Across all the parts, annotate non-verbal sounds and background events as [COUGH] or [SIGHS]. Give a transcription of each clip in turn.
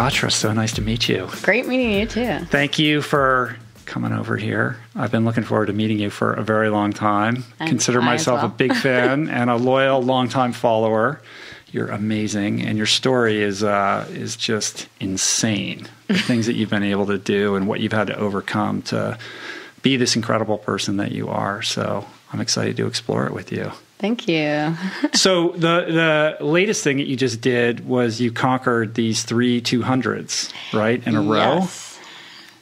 Catra, so nice to meet you. Great meeting you too. Thank you for coming over here. I've been looking forward to meeting you for a very long time. And Consider myself well. a big [LAUGHS] fan and a loyal, longtime follower. You're amazing, and your story is uh, is just insane. The [LAUGHS] things that you've been able to do and what you've had to overcome to be this incredible person that you are. So I'm excited to explore it with you. Thank you. [LAUGHS] So the the latest thing that you just did was you conquered these three two hundreds, right, in a row Yes.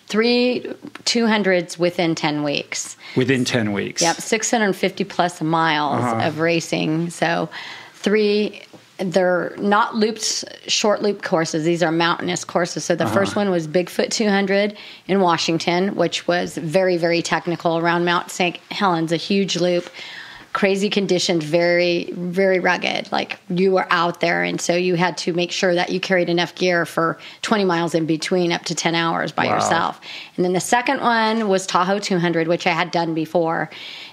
Three 200s within 10 weeks. within ten weeks. Yep, 650 plus miles Uh-huh. of racing. So, three, they're not looped, short loop courses. These are mountainous courses. So, the Uh-huh. first one was Bigfoot 200 in Washington, which was very, very technical around Mount St. Helens, a huge loop. Crazy conditions, very, very rugged. Like you were out there, and so you had to make sure that you carried enough gear for 20 miles in between, up to 10 hours by Wow. yourself. And then the second one was Tahoe 200, which I had done before.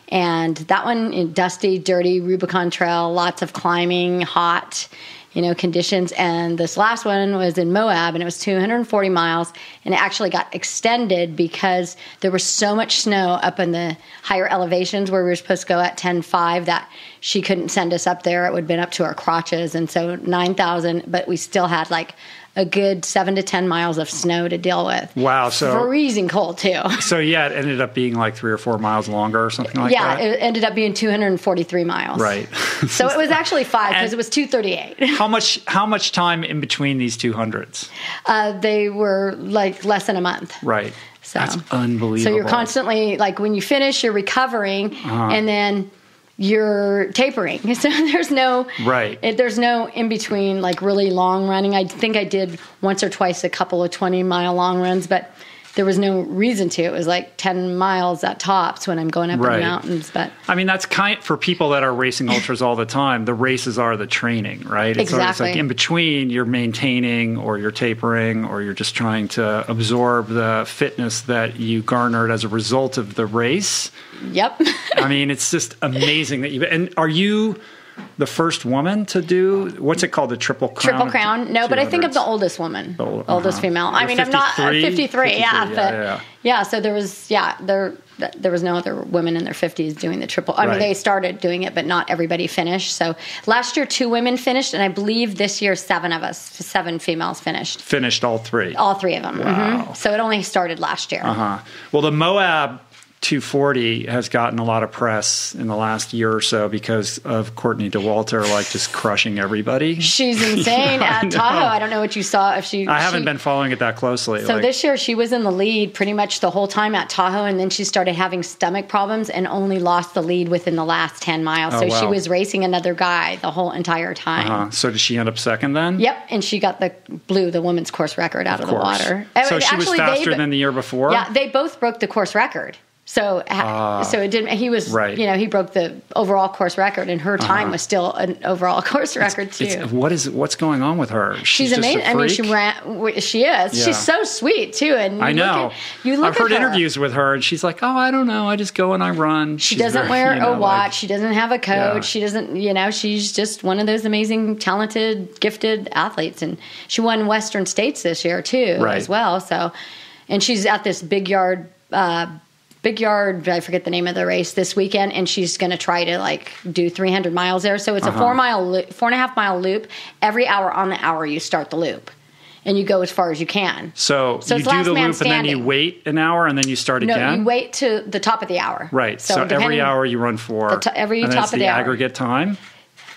And that one, dusty, dirty Rubicon Trail, lots of climbing, hot, you know, conditions. And this last one was in Moab, and it was 240 miles. And it actually got extended because there was so much snow up in the higher elevations where we were supposed to go at 10.5 that she couldn't send us up there. It would have been up to our crotches. And so 9,000, but we still had like a good seven to 10 miles of snow to deal with. Wow, so- freezing cold too. [LAUGHS] So yeah, it ended up being like three or four miles longer or something like yeah, that. Yeah, it ended up being 243 miles. right. [LAUGHS] So it was actually five because it was 238. how much how much time in between these two hundreds? Uh, they were like less than a month. Right. So That's unbelievable. So you're constantly like when you finish, you're recovering, Uh-huh. and then you're tapering. [LAUGHS] So there's no Right. It, there's no in between like really long running. I think I did once or twice a couple of 20 mile long runs, but there was no reason to. It was like 10 miles at tops when I'm going up Right. in the mountains. But I mean, that's kind for people that are racing ultras all the time. The races are the training, right? It's, always Exactly. like in between, you're maintaining or you're tapering or you're just trying to absorb the fitness that you garnered as a result of the race. yep. [LAUGHS] I mean, it's just amazing that you. And are you the first woman to do what's it called? The triple crown. Triple crown. No, but I think of the oldest woman, ol- oldest uh-huh. female. I mean, I'm not uh, 53? 53, yeah, 53, but yeah, yeah. yeah, So there was, yeah, there there was no other women in their 50s doing the triple. I mean, Right. they started doing it, but not everybody finished. So last year, two women finished, and I believe this year, seven of us, seven females finished. Finished all three. All three of them. Wow. Mhm. So it only started last year. Uh-huh. Well, the Moab 240 has gotten a lot of press in the last year or so because of Courtney Dauwalter like just crushing everybody. [LAUGHS] She's [LAUGHS] insane at. Tahoe. I don't know what you saw. If she, I haven't she- been following it that closely. So like, this year she was in the lead pretty much the whole time at Tahoe, and then she started having stomach problems and only lost the lead within the last ten miles. Oh, so she was racing another guy the whole entire time. uh, so did she end up second then? Yep, and she got the blew the women's course record out of, the water. So Uh, she was faster they, than the year before. Yeah, they both broke the course record. So, ha- so it didn't. He was, Ah. Right. Uh-huh. you know, he broke the overall course record, and her time was still an overall [LAUGHS] course record too. It's, what is what's going on with her? She's, just a amazing. I mean, she ran. She is. Yeah. She's so sweet too. And I know. At, you look I've heard her. interviews with her, and she's like, "Oh, I don't know. I just go and I run." She She's doesn't very, wear you know, a like- watch. she doesn't have a coach. Yeah. She doesn't, you know, she's just one of those amazing, talented, gifted athletes. And she won Western States this year too, Right. as well. So, and she's at this big yard, uh, big yard. I forget the name of the race this weekend, and she's going to try to like do 300 miles there. So it's Uh-huh. a four mile, loop, four and a half mile loop. Every hour on the hour, you start the loop, and you go as far as you can. So, So you it's do the loop and then you wait an hour and then you start No, again. you wait to the top of the hour. Right. So, every hour you run for The to- every and top of the, the hour. aggregate time.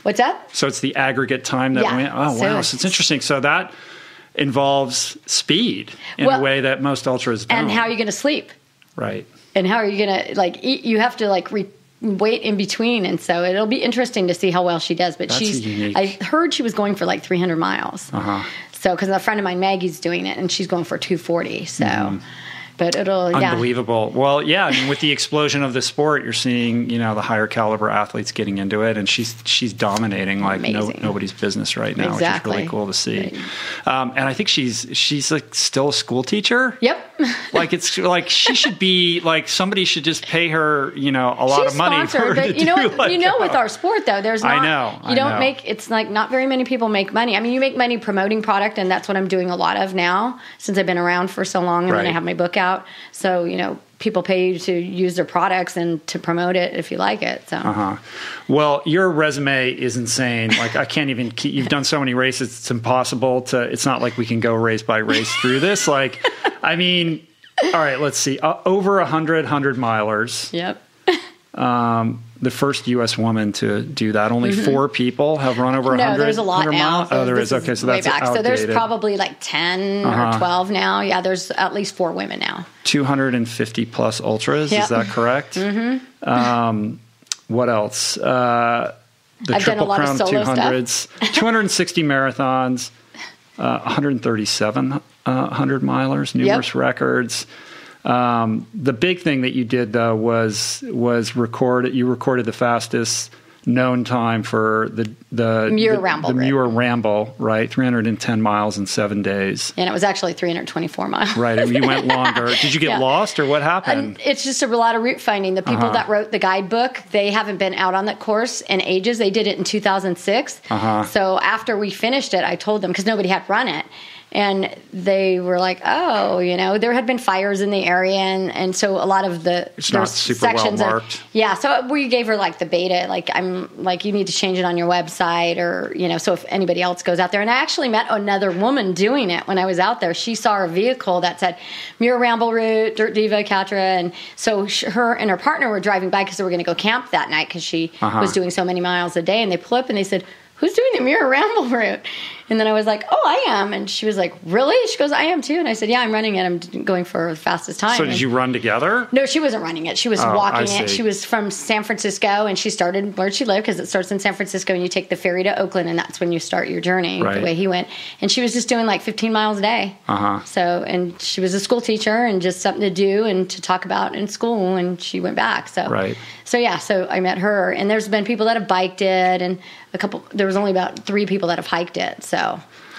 What's that? So it's the aggregate time that Yeah. went. Oh So wow! it's- So it's interesting. So that involves speed in Well, a way that most ultras don't. And how are you going to sleep? right. And how are you gonna like eat you have to like re- wait in between and so it'll be interesting to see how well she does but That's she's unique. i heard she was going for like 300 miles Uh huh. so because a friend of mine maggie's doing it and she's going for 240 so Mm-hmm. But it'll yeah. Unbelievable. Well, yeah, I mean, with the explosion of the sport, you're seeing you know the higher caliber athletes getting into it, and she's she's dominating like no, nobody's business right now, which Exactly. is really cool to see. Um, and I think she's she's like still a school teacher. Yep. [LAUGHS] Like it's like she should be like somebody should just pay her you know a lot She's of money for her sponsored, to but you know do what? like, you know, with uh, our sport though, there's I not. know, I You don't know. make. It's like not very many people make money. I mean, you make money promoting product, and that's what I'm doing a lot of now since I've been around for so long, and then I have my book out. So you know, people pay you to use their products and to promote it if you like it. So Uh-huh. Well, your resume is insane. Like I can't even keep. You've done so many races; it's impossible to. It's not like we can go race by race through this. Like, I mean, all right. Let's see. Uh, over a hundred hundred milers. yep. The first U.S. woman to do that. Only four people have run over a Mm-hmm. No, hundred. there's a lot now. mile? So Oh, there this is. Okay, so that's back. So there's probably like 10 Uh-huh. or 12 now. Yeah, there's at least four women now. 250 plus ultras. Yep. Is that correct? Mm-hmm. Um, what else? Uh, the I've done a Triple lot of Crown solo stuff. 200s, 260 [LAUGHS] marathons, uh, 137 uh, 100 milers, numerous records. Um, the big thing that you did though was was record. You recorded the fastest known time for the the Muir the, Ramble the. Muir Ramble, right? 310 miles in seven days. And it was actually 324 miles. Right, and you went [LAUGHS] longer. Did you get Yeah. lost, or what happened? It's just a lot of route finding. The people Uh-huh. that wrote the guidebook, they haven't been out on that course in ages. They did it in 2006. Uh-huh. So after we finished it, I told them because nobody had run it. And they were like, "Oh, you know, there had been fires in the area, and, and so a lot of the It's not super well sections of- yeah, so we gave her like the beta, like I'm like you need to change it on your website, or you know, so if anybody else goes out there. And I actually met another woman doing it when I was out there. She saw a vehicle that said Muir Ramble Route, Dirt Diva, Catra, and so sh- her and her partner were driving by because they were going to go camp that night because she Uh-huh. was doing so many miles a day. And they pull up and they said. Who's doing the Muir Ramble route? And then I was like, "Oh, I am." And she was like, "Really?" She goes, "I am too." And I said, "Yeah, I'm running it. I'm going for the fastest time." so And- did you run together? no, she wasn't running it. She was Oh, walking it. She was from San Francisco, and she started where she lived because it starts in San Francisco, and you take the ferry to Oakland, and that's when you start your journey. Right. The way he went, and she was just doing like 15 miles a day. Uh-huh. So, and she was a school teacher, and just something to do and to talk about in school, and she went back. So, Right. So yeah, so I met her, and there's been people that have biked it, and a couple. There was only about three people that have hiked it. So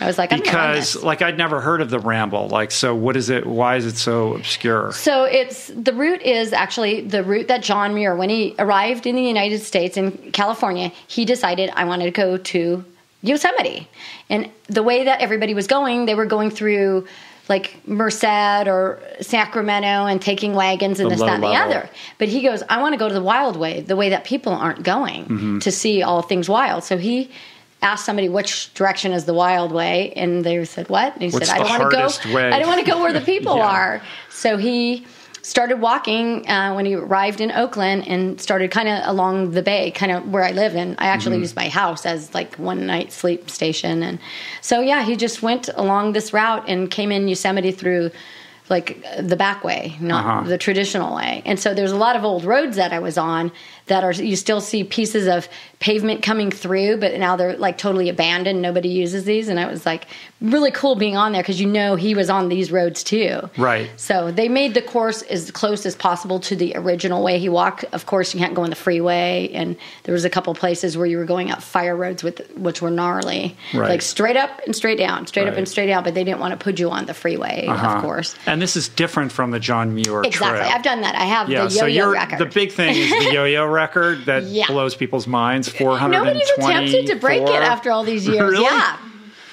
I was like, I'm Because like I'd never heard of the Ramble. Like, so what is it? Why is it so obscure? So it's the route is actually the route that John Muir, when he arrived in the United States in California, he decided I wanted to go to Yosemite. And the way that everybody was going, they were going through like Merced or Sacramento and taking wagons and The this, that, and the other. But he goes, I want to go to the wild way, the way that people aren't going Mm-hmm. to see all things wild. So he asked somebody which direction is the wild way, and they said, "What?" And he What's said, "I don't want to go. way?" I don't want to go where the people [LAUGHS] Yeah. are." So he started walking uh, when he arrived in Oakland and started kind of along the bay, kind of where I live. And I actually Mm-hmm. used my house as like one night sleep station. And so, yeah, he just went along this route and came in Yosemite through like the back way, not Uh-huh. the traditional way. And so there's a lot of old roads that I was on that are you still see pieces of pavement coming through, but now they're like totally abandoned. Nobody uses these, and it was like really cool being on there because you know he was on these roads too. Right. So they made the course as close as possible to the original way he walked. Of course, you can't go on the freeway, and there was a couple places where you were going up fire roads with which were gnarly, Right. like straight up and straight down, straight up and straight down. But they didn't want to put you on the freeway, Uh-huh. of course. And this is different from the John Muir Exactly. Trail. I've done that. I have yeah, the so yo-yo you're record. the big thing is the [LAUGHS] yo-yo record that Yeah. blows people's minds. Four hundred and Nobody's attempted to break it after all these years. Really? Yeah.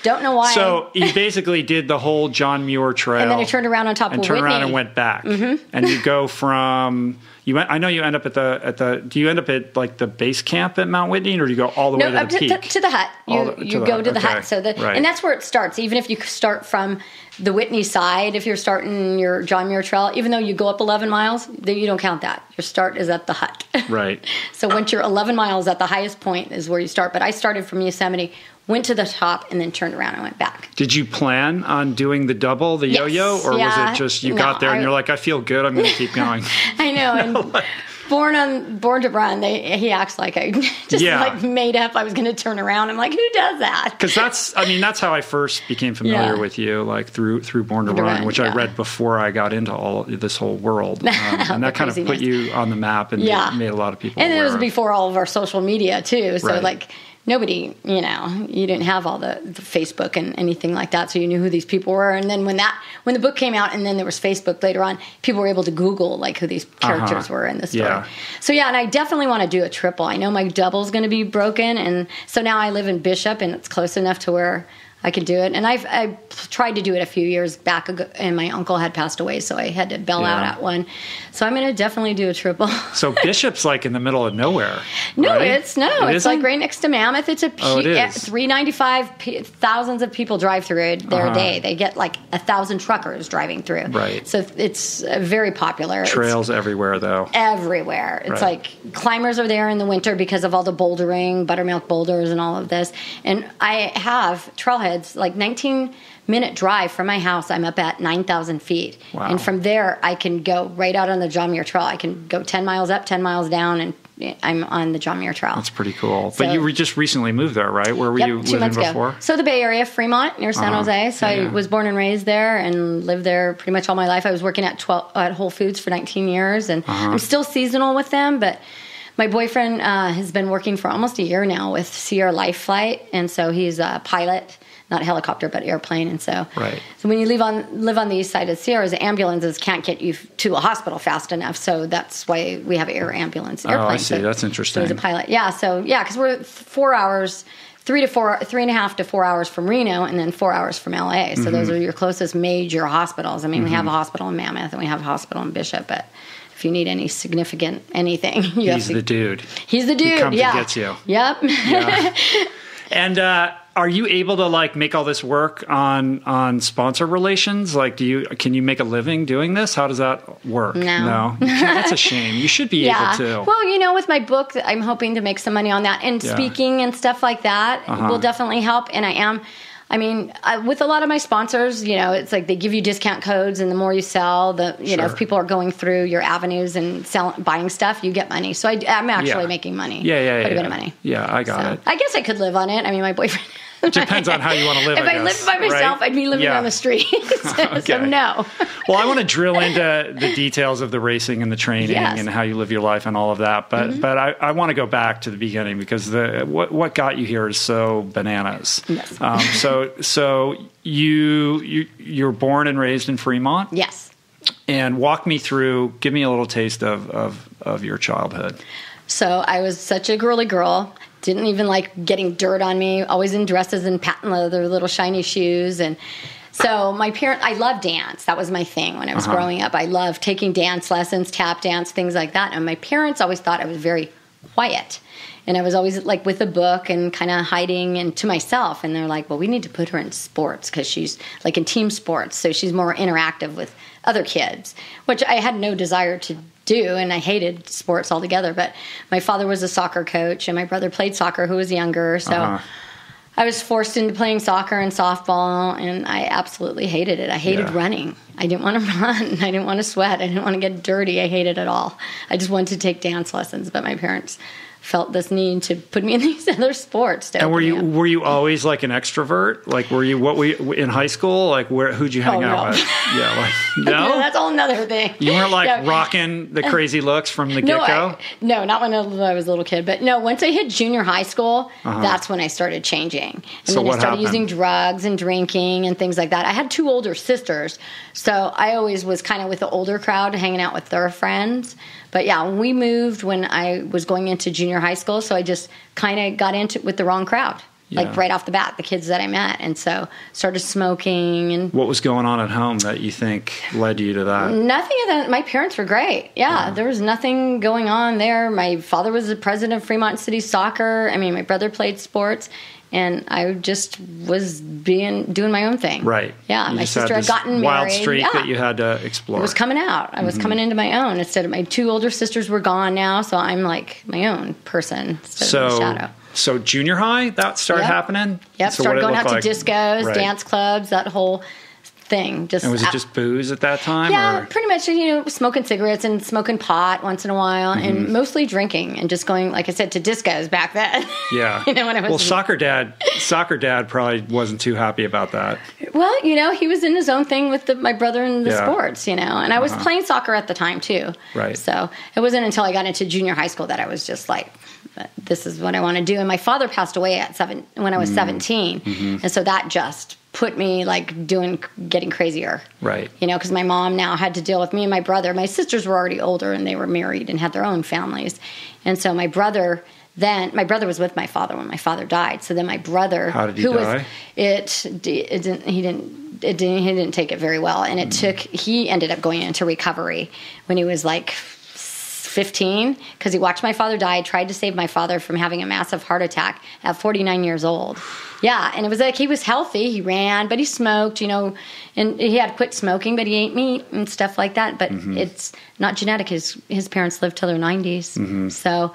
Don't know why. So you basically did the whole John Muir Trail, and then I turned around on top of and of turned Whitney. around and went back. Mm-hmm. And you go from you. Went, I know you end up at the at the. Do you end up at like the base camp at Mount Whitney, or do you go all the No, way to the to, to, peak? to the hut. You, the- to you the go hut, to the okay. hut. So the Right. and that's where it starts. Even if you start from the Whitney side, if you're starting your John Muir Trail, even though you go up 11 miles, you don't count that. Your start is at the hut. [LAUGHS] right. so once you're 11 miles at the highest point is where you start. But I started from Yosemite, went to the top, and then turned around and went back. Did you plan on doing the double, the Yes. yo-yo, or Yeah. was it just you No, got there and I- you're like, I feel good, I'm going to keep going? [LAUGHS] I know. And [LAUGHS] born on Born to Run, they he acts like I [LAUGHS] just Yeah. like made up I was going to turn around. I'm like, who does that? because that's i mean that's how i first became familiar Yeah. with you like through through born to Born to run Run, which i read before i got into all this whole world [LAUGHS] um, and that kind of put you on the map and Yeah. made, made a lot of people And it was before all of our social media too. So Right. like nobody, you know, you didn't have all the, the Facebook and anything like that, so you knew who these people were. And then when that when the book came out, and then there was Facebook later on, people were able to Google like who these characters Uh-huh. were in the story. Yeah. So yeah, and I definitely want to do a triple. I know my double's going to be broken, and so now I live in Bishop, and it's close enough to where. I could do it, and I've I tried to do it a few years back, ago, and my uncle had passed away, so I had to bail out at one. So I'm going to definitely do a triple. [LAUGHS] so bishop's like in the middle of nowhere No, right? it's no. It it's like isn't? right next to Mammoth. It's a Oh, it three ninety five. Thousands of people drive through it their Uh-huh. day. They get like a thousand truckers driving through. Right. So it's uh, very popular. It's trails everywhere though everywhere. It's Right. like climbers are there in the winter because of all the bouldering, buttermilk boulders, and all of this. And I have trailheads like 19 minute drive from my house. I'm up at 9,000 feet, Wow. and from there I can go right out on the John Muir Trail. I can go 10 miles up, 10 miles down, and I'm on the John Muir Trail. that's pretty cool So- but you were just recently moved there right where were Yep, you living before ago. So the Bay Area, Fremont, near San Uh-huh. Jose. So Yeah. I was born and raised there and lived there pretty much all my life. I was working at 12 at Whole Foods for 19 years, and Uh-huh. I'm still seasonal with them, but. My boyfriend uh, has been working for almost a year now with Sierra Life Flight, and so he's a pilot, not helicopter, but airplane. And so, Right. so when you live on live on the east side of Sierras, ambulances can't get you to a hospital fast enough. So that's why we have air ambulance Oh, I airplanes. see. So- That's so interesting. he's a pilot. Yeah. So yeah, because we're four hours, three to four, three and a half to four hours from Reno, and then four hours from LA. So Mm-hmm. those are your closest major hospitals. I mean, we have a hospital in Mammoth and we have a hospital in Bishop, but if you need any significant anything, [LAUGHS] you have he's to. the dude he's the dude. He comes and yeah. gets you. Yep. Yeah. [LAUGHS] and uh, are you able to like make all this work on on sponsor relations? Like, do you can you make a living doing this? How does that work? No. Can't. [LAUGHS] that's a shame. You should be yeah. able to. Well, you know, with my book, I'm hoping to make some money on that, and Yeah. speaking and stuff like that Uh-huh. will definitely help. And I am. I mean, I, with a lot of my sponsors, you know, it's like they give you discount codes, and the more you sell, the you know, if people are going through your avenues and selling, buying stuff, you get money. So I, am actually Yeah. making money. yeah, yeah, quite yeah. a bit of money. Yeah, I got So, it. I guess I could live on it. I mean, my boyfriend. Depends on how you want to live. if I, I, lived by myself, right? I'd be living Yeah. on the street. [LAUGHS] so, so no. Well, I want to drill into the details of the racing and the training Yes. Mm-hmm. and how you live your life and all of that. But but I, I want to go back to the beginning because the what what got you here is so bananas. Yes. Um, so so you you you're born and raised in Fremont. Yes. And walk me through. Give me a little taste of of, of your childhood. So I was such a girly girl. Didn't even like getting dirt on me. Always in dresses and patent leather, little shiny shoes, and so my parent. I loved dance. That was my thing when I was Uh-huh. growing up. I loved taking dance lessons, tap dance, things like that. And my parents always thought I was very quiet. And I was always like with a book and kind of hiding and to myself. And they're like, well, we need to put her in sports because she's like in team sports. So she's more interactive with other kids, which I had no desire to do. And I hated sports altogether. But my father was a soccer coach and my brother played soccer who was younger. So Uh-huh. I was forced into playing soccer and softball, and I absolutely hated it. I hated Yeah. running. I didn't want to [LAUGHS] run. I didn't want to sweat. I didn't want to get dirty. I hated it all. I just wanted to take dance lessons, but my parents felt this need to put me in [LAUGHS] these other sports. And were you were you always like an extrovert? Like were you what were you in high school? Like where who'd you hang Oh, out no. with? [LAUGHS] Yeah, like [LAUGHS] No, no. that's all another thing. You weren't like Yeah. rocking the crazy looks from the No, get go. No, not when I was a little kid. But no, once I hit junior high school, that's when I started changing. And Uh-huh. So then what I started happened? using drugs and drinking and things like that. I had two older sisters, so I always was kind of with the older crowd, hanging out with their friends. But yeah, when we moved when I was going into junior high school, so I just kind of got into it with the wrong crowd. Yeah. Like right off the bat, the kids that I met, and so started smoking and What was going on at home that you think led you to that? Nothing of that. My parents were great. Yeah, there was nothing going on there. My father was the president of Fremont City Soccer. I mean, my brother played sports, and I just was being doing my own thing. Right. Yeah, You my had sister had this gotten wild married. streak yeah. that you had to explore. I was coming out. I was Mm-hmm. coming into my own instead of my two older sisters were gone now, so I'm like my own person instead of so the shadow. so junior high that started Yep. happening. Yep, So started going out looked to discos, Right. dance clubs, that whole thing. Just And was it just booze at that time? yeah, or? pretty much. You know, smoking cigarettes and smoking pot once in a while, Mm-hmm. and mostly drinking and just going, like I said, to discos back then. [LAUGHS] Yeah. you know, when I was well, soccer dad, soccer dad probably wasn't too happy about that. Well, you know, he was in his own thing with the, my brother and the Yeah. Uh-huh. sports, you know, and I was playing soccer at the time too. Right. So it wasn't until I got into junior high school that I was just like, this is what I want to do. And my father passed away at seven when I was Mm. 17, Mm-hmm. and so that just put me like doing getting crazier. Right. You know, because my mom now had to deal with me and my brother. My sisters were already older and they were married and had their own families, and so my brother. Then my brother was with my father when my father died. So then my brother, How did he who die? was it, it didn't he didn't it didn't he didn't take it very well, and it hmm. took he ended up going into recovery when he was like 15 because he watched my father die tried to save my father from having a massive heart attack at 49 years old. Yeah and it was like he was healthy he ran but he smoked you know and he had quit smoking but he ate meat and stuff like that but mm-hmm. it's not genetic his his parents lived till their 90s mm-hmm. so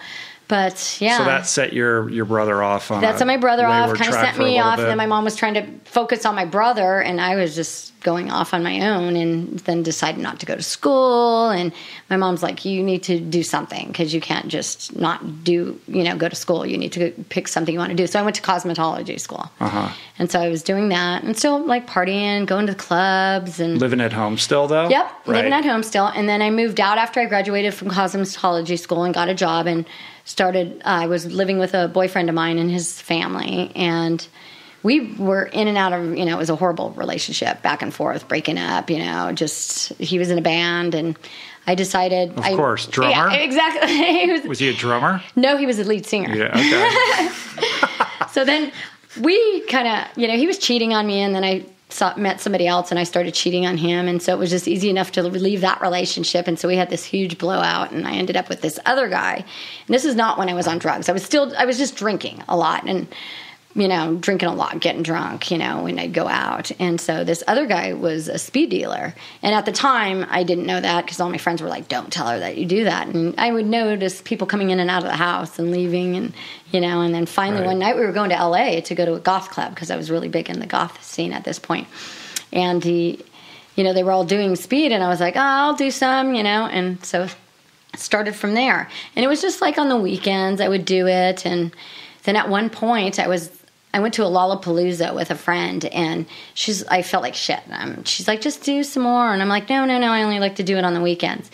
but yeah So that set your your brother off on. that set my brother off, kind of track sent for a me off, bit. and then my mom was trying to focus on my brother, and I was just going off on my own, and then decided not to go to school. And my mom's like, "You need to do something because you can't just not do, you know, go to school. You need to pick something you want to do." So I went to cosmetology school, Uh-huh. and so I was doing that, and still like partying, going to the clubs, and living at home still though. Yep, Right. living at home still. And then I moved out after I graduated from cosmetology school and got a job and started. Uh, I was living with a boyfriend of mine and his family, and we were in and out of. You know, it was a horrible relationship, back and forth, breaking up. You know, just he was in a band and. I decided. Of I, course, drummer? Yeah, exactly. [LAUGHS] He was- Was he a drummer? no, he was a lead singer. Yeah. Okay. [LAUGHS] So then we kind of, you know, he was cheating on me, and then I saw, met somebody else, and I started cheating on him, and so it was just easy enough to leave that relationship, and so we had this huge blowout, and I ended up with this other guy. And this is not when I was on drugs. I was still, I was just drinking a lot, and you know, drinking a lot, getting drunk, you know, when I'd go out. And so this other guy was a speed dealer. And at the time, I didn't know that because all my friends were like, don't tell her that you do that. And I would notice people coming in and out of the house and leaving. And, you know, and then finally Right. one night we were going to LA to go to a goth club because I was really big in the goth scene at this point. And he, you know, they were all doing speed. And I was like, oh, I'll do some, you know. And so started from there. And it was just like on the weekends I would do it and then at one point I was I went to a Lollapalooza with a friend and she's I felt like shit. Um, she's like just do some more and I'm like no no no I only like to do it on the weekends.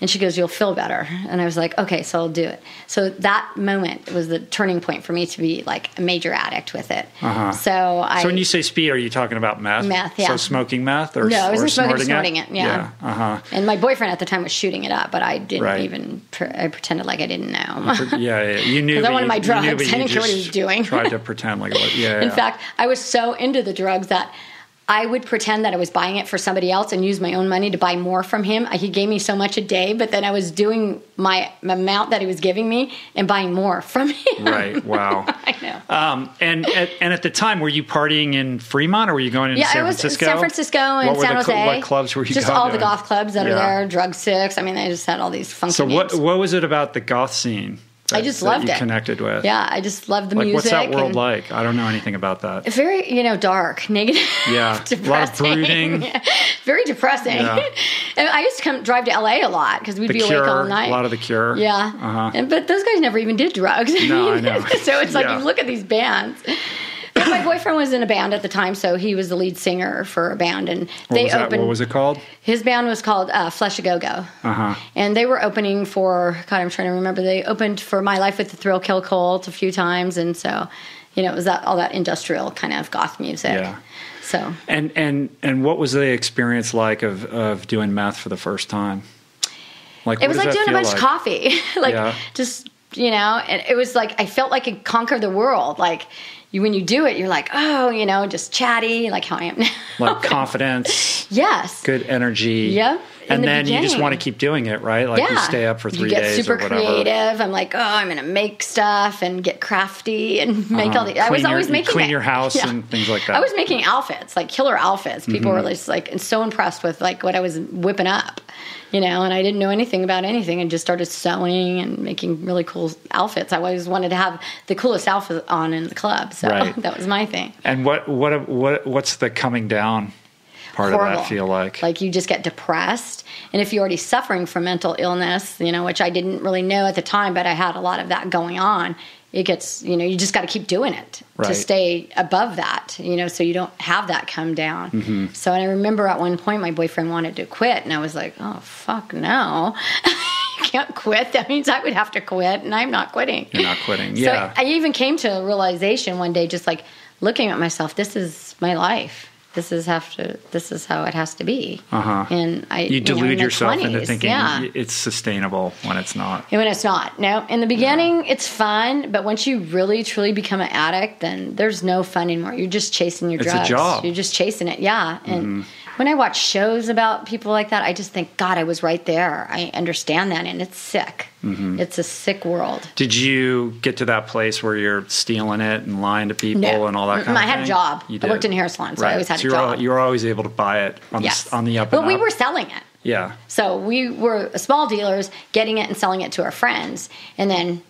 And she goes, You'll feel better. And I was like, Okay, so I'll do it. So that moment was the turning point for me to be like a major addict with it. Uh-huh. So I. so when you say speed, are you talking about meth? Meth, yeah. So smoking meth or No, I wasn't smoking, snorting, snorting it, yeah. Uh huh. and my boyfriend at the time was shooting it up, but I didn't Right. even. Pre- I pretended like I didn't know. Yeah, yeah. You [LAUGHS] knew. 'Cause I wanted my knew, drugs. but [LAUGHS] I didn't care what he was doing. Tried to [LAUGHS] pretend like. Yeah. In yeah. fact, I was so into the drugs that I would pretend that I was buying it for somebody else and use my own money to buy more from him. He gave me so much a day, but then I was doing my amount that he was giving me and buying more from him. Right. [LAUGHS] Wow. I know. Um, and at, and at the time, were you partying in Fremont or were you going into yeah, San I was in Francisco? San Francisco and What were San the Jose. cl- what clubs were you Just all the to? goth clubs that are there. Drug Six. I mean, they just had all these funky So what names. what was it about the goth scene? I just loved it. Connected with. Yeah, I just loved the Like music. what's that world like? I don't know anything about that. Very, you know, dark, negative. [LAUGHS] Yeah, a lot of brooding. [LAUGHS] Very depressing. Yeah. [LAUGHS] and I used to come drive to LA a lot because we'd The be Cure, awake all night. a lot of The Cure. Yeah. Uh-huh. And but those guys never even did drugs. No, I know. so it's like Yeah. you look at these bands. My boyfriend was in a band at the time, so he was the lead singer for a band, and What they was that? opened. What was it called? His band was called uh, Flesh a Go Go. Uh huh. And they were opening for God, I'm trying to remember. They opened for My Life with the Thrill Kill Cult a few times, and so you know it was that all that industrial kind of goth music. Yeah. So And and and what was the experience like of of doing meth for the first time? Like it was like doing a bunch like? of coffee, [LAUGHS] like Yeah. just you know. And it was like I felt like I could conquer the world. Like you, when you do it, you're like, oh, you know, just chatty, like how I am now. [LAUGHS] Like confidence, yes. good energy. Yeah, in And the then you just want to keep doing it, right? Like you stay up for three you get days super or whatever. creative. I'm like, oh, I'm gonna make stuff and get crafty and [LAUGHS] make all the. I was Uh-huh. Your- always making clean it. your house and things like that. I was making outfits, like killer outfits. People Mm-hmm. were just like and so impressed with like what I was whipping up, you know. And I didn't know anything about anything, and just started sewing and making really cool outfits. I always wanted to have the coolest outfit on in the club, so Right. [LAUGHS] that was my thing. And what what what what's the coming down part of that feel like? Like you just get depressed. And if you're already suffering from mental illness, you know, which I didn't really know at the time, but I had a lot of that going on, it gets, you know, you just got to keep doing it Right. to stay above that, you know, so you don't have that come down. Mm-hmm. So and I remember at one point my boyfriend wanted to quit, and I was like, oh, fuck no. [LAUGHS] you can't quit. That means I would have to quit, and I'm not quitting. You're not quitting. So Yeah. I even came to a realization one day, just like looking at myself, this is my life. This is have to. This is how it has to be. Uh-huh. And I you know, delude in the yourself into thinking yeah. it's sustainable when it's not. And when it's not. No, in the beginning, it's fun, but once you really truly become an addict, then there's no fun anymore. You're just chasing your It's a drugs. job. Mm-hmm. You're just chasing it, yeah. And when I watch shows about people like that, I just think, God, I was right there. I understand that, and it's sick. Mm-hmm. It's a sick world. Did you get to that place where you're stealing it and lying to people No. and all that kind Mm-mm, of I had a job. You I worked in a hair salon, so I always had a you were, job. You were always able to buy it on, Yes. the, on the up but we up. were selling it. Yeah. So we were small dealers getting it and selling it to our friends. And then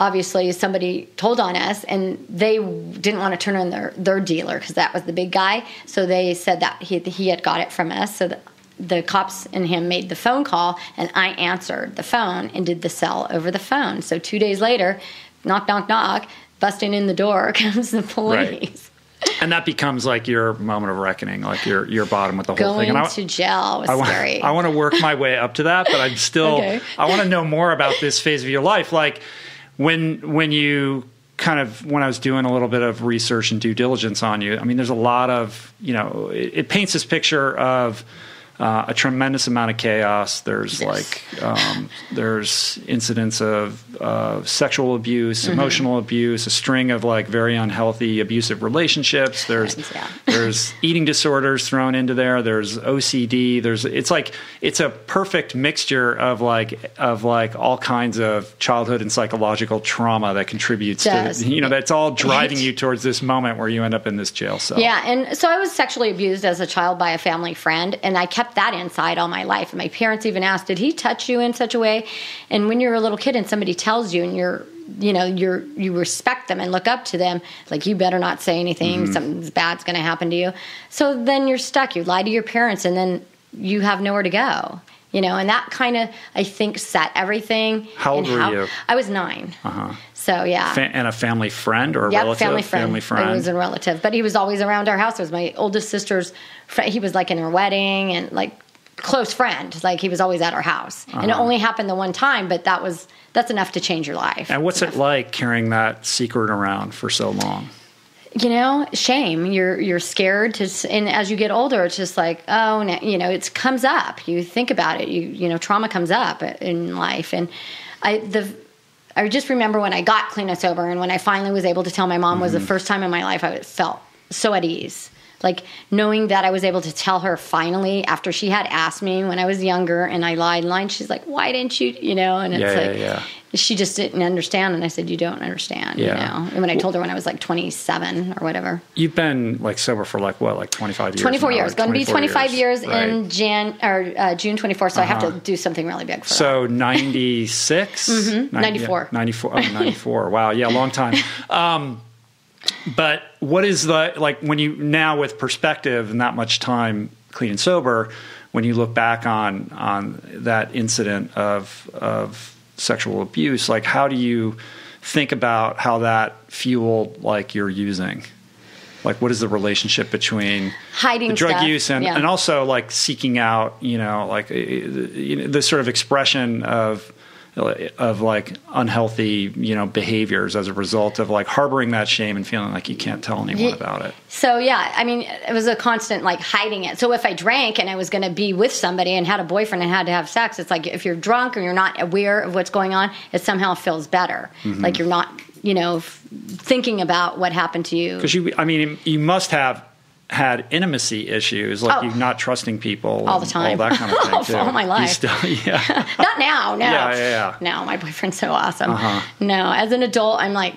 obviously somebody told on us and they didn't want to turn on their, their dealer because that was the big guy. So they said that he, he had got it from us. So the, the cops and him made the phone call and I answered the phone and did the sell over the phone. So two days later, knock, knock, knock, busting in the door [LAUGHS] comes the police. And that becomes like your moment of reckoning, like your your bottom with the whole Going thing. And I, to jail was I want, scary. I want to work my way up to that, but I'm [LAUGHS] still. Okay. I want to know more about this phase of your life. Like when when you kind of when I was doing a little bit of research and due diligence on you. I mean, there's a lot of you know. It, it paints this picture of. Uh, a tremendous amount of chaos. There's Yes. like um, there's incidents of uh, sexual abuse, Mm-hmm. emotional abuse, a string of like very unhealthy abusive relationships. There's Yeah. [LAUGHS] there's eating disorders thrown into there. There's OCD. There's it's like it's a perfect mixture of like of like all kinds of childhood and psychological trauma that contributes Does. to you know that's all driving you towards this moment where you end up in this jail cell. Yeah, and so I was sexually abused as a child by a family friend, and I kept that inside all my life. And my parents even asked, "Did he touch you in such a way?" And when you're a little kid and somebody tells you, and you're you know you're you respect them and look up to them like you better not say anything Mm-hmm. something's bad's going to happen to you so then you're stuck you lie to your parents and then you have nowhere to go you know and that kind of i think set everything How old were you? i was 9 uh-huh. So yeah Fa- and a family friend or a Yep, relative, family friend. family friend. It was a relative, but he was always around our house. It was my oldest sister's. Fr- he was like in her wedding and like close friend. Like he was always at our house, and it Uh-huh. only happened the one time, but that was that's enough to change your life. and what's it like carrying that secret around for so long? you know shame you're you're scared to and as you get older it's just like oh no, you know it comes up you think about it you you know trauma comes up in life and i the i just remember when i got clean and sober and when i finally was able to tell my mom was the mm-hmm. first time in my life i felt so at ease like knowing that i was able to tell her finally after she had asked me when i was younger and i lied and lied she's like why didn't you you know and it's Yeah, yeah, like yeah. she just didn't understand and i said you don't understand Yeah. you know and when i told her when i was like 27 or whatever You've been like sober for like what, like 25 years? 24 years right? going to be 25 years, Right. in jan or uh, june 24 so i have Uh-huh. to do something really big for So 96? Mhm. 94. 94. Oh, 94. wow. Yeah, long time. [LAUGHS] Um, but what is the, like, when you now with perspective and that much time clean and sober, when you look back on, on that incident of, of sexual abuse, like, how do you think about how that fueled, like, your using? Like, what is the relationship between hiding the drug stuff. use and, yeah. and also like seeking out you know like uh, you know, the sort of expression of of like unhealthy you know behaviors as a result of like harboring that shame and feeling like you can't tell anyone about it So yeah, I mean, it was a constant like hiding it. So if I drank and I was going to be with somebody and had a boyfriend and had to have sex, it's like if you're drunk or you're not aware of what's going on, it somehow feels better. Mm-hmm. Like you're not, you know, f- thinking about what happened to you. because you i mean you must have had intimacy issues like Oh. you not trusting people All the time. all that kind of thing [LAUGHS] All- too. all my life. still, [LAUGHS] yeah [LAUGHS] Not now, no. Yeah, yeah, yeah. No, my boyfriend's so awesome. Uh-huh. No, as an adult, I'm like,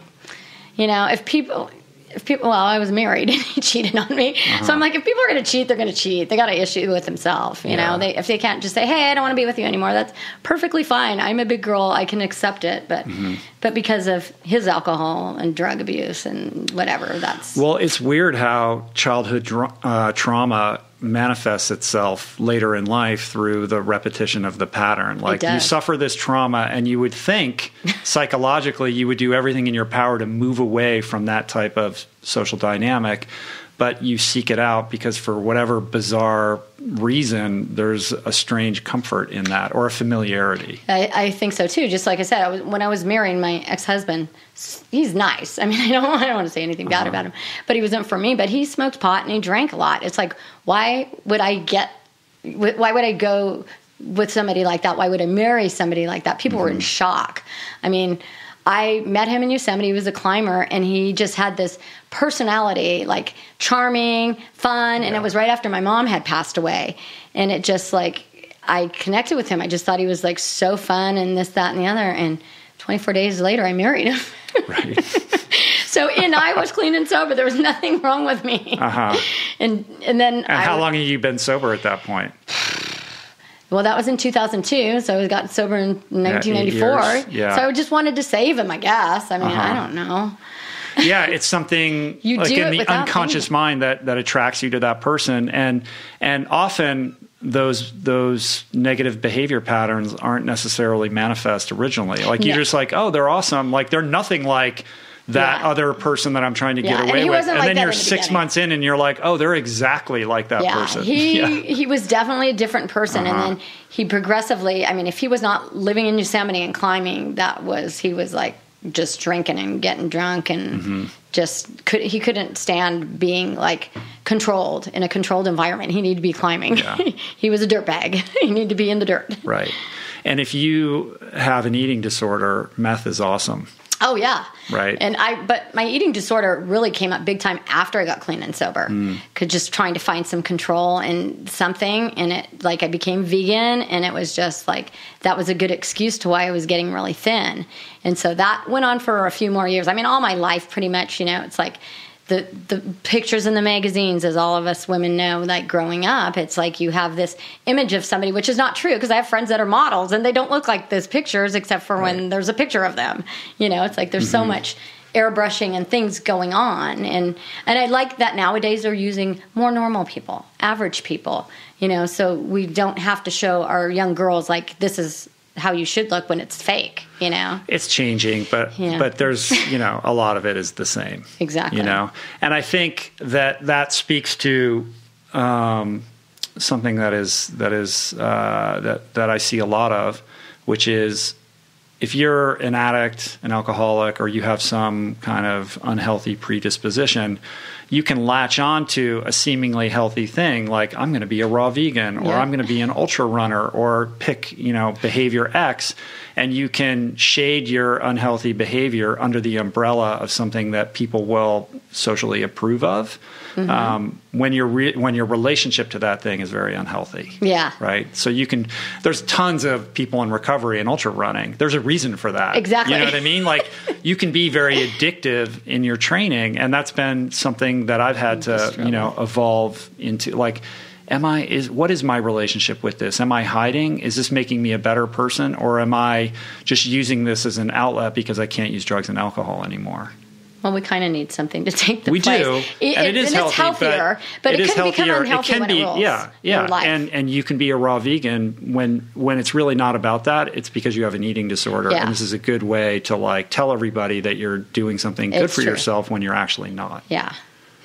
you know, if people, if people, well, I was married [LAUGHS] and he cheated on me, Uh-huh. so I'm like, if people are going to cheat, they're going to cheat. They got an issue with themselves, you Yeah. know. They if they can't just say, hey, I don't want to be with you anymore, that's perfectly fine. I'm a big girl, I can accept it, but Mm-hmm. but because of his alcohol and drug abuse and whatever, that's Well, it's weird how childhood uh, trauma manifests itself later in life through the repetition of the pattern. Like you suffer this trauma, and you would think [LAUGHS] psychologically you would do everything in your power to move away from that type of social dynamic, but you seek it out because for whatever bizarre reason, there's a strange comfort in that or a familiarity. I, I think so too. Just like I said, I was, when I was marrying my ex-husband, he's nice. I mean, [LAUGHS] I don't, I don't want to say anything bad uh-huh. about him, but he wasn't for me. But he smoked pot and he drank a lot. It's like, why would I get? Why would I go with somebody like that? Why would I marry somebody like that? People were in mm-hmm. shock. I mean, I met him in Yosemite. He was a climber, and he just had this personality, like charming, fun. And it was right after my mom had passed away, and it just like I connected with him. I just thought he was like so fun and this, that, and the other. And 24 days later, I married him. Right. [LAUGHS] so, and I was clean and sober. There was nothing wrong with me. Uh huh. [LAUGHS] And and then And I, how long have you been sober at that point? [SIGHS] Well, that was in 2002, so I got sober in 1994. years, yeah. So I just wanted to save him, I guess. I mean, I Uh-huh. don't know. yeah, it's something [LAUGHS] You like do in the unconscious thinking. mind that that attracts you to that person, and and often those those negative behavior patterns aren't necessarily manifest originally. Like you're Yeah. just like, oh, they're awesome. Like they're nothing like that Yeah. other person that I'm trying to Yeah, get and away he with. And like then you're six beginning. months in, and you're like, oh, they're exactly like that Yeah, person. he [LAUGHS] yeah. he was definitely a different person, Uh-huh. and then he progressively. I mean, if he was not living in Yosemite and climbing, that was he was like just drinking and getting drunk and Mm-hmm. just could he couldn't stand being like controlled in a controlled environment. He needed to be climbing. Yeah. [LAUGHS] he was a dirt bag. [LAUGHS] he needed to be in the dirt. Right. And if you have an eating disorder, meth is awesome. Oh yeah, Right. And I, but my eating disorder really came up big time after I got clean and sober. Mm. Cause just trying to find some control in something, and it like I became vegan, and it was just like that was a good excuse to why I was getting really thin, and so that went on for a few more years. I mean, all my life, pretty much. You know, it's like. The, the pictures in the magazines, as all of us women know, like growing up, it's like you have this image of somebody, which is not true because I have friends that are models and they don't look like those pictures except for when there's a picture of them. You know, it's like there's so mm-hmm. much airbrushing and things going on and and I like that nowadays they're using more normal people, average people, you know, so we don't have to show our young girls like this is how you should look when it's fake, you know. it's changing, but Yeah. but there's you know a lot of it is the same. [LAUGHS] Exactly. You know, and I think that that speaks to um, something that is that is uh, that that I see a lot of, which is if you're an addict, an alcoholic, or you have some kind of unhealthy predisposition, you can latch on to a seemingly healthy thing like I'm going to be a raw vegan or Yeah. I'm going to be an ultra runner or pick, you know, behavior X and you can shade your unhealthy behavior under the umbrella of something that people will socially approve of. Mm-hmm. Um, when your re- when your relationship to that thing is very unhealthy, Yeah. right? So you can. There's tons of people in recovery and ultra running. There's a reason for that. Exactly. You know what I mean? Like you can be very addictive in your training, and that's been something that I've had to you know evolve into. Like, am I is what is my relationship with this? Am I hiding? Is this making me a better person, or am I just using this as an outlet because I can't use drugs and alcohol anymore? Well, we kind of need something to take the we place. do, It- and it is and healthy, healthier, but, it, is can become healthier. unhealthy it can when be, it rules yeah, yeah, and and you can be a raw vegan when when it's really not about that. It's because you have an eating disorder, Yeah. and this is a good way to like tell everybody that you're doing something good It's for true. yourself when you're actually not. yeah,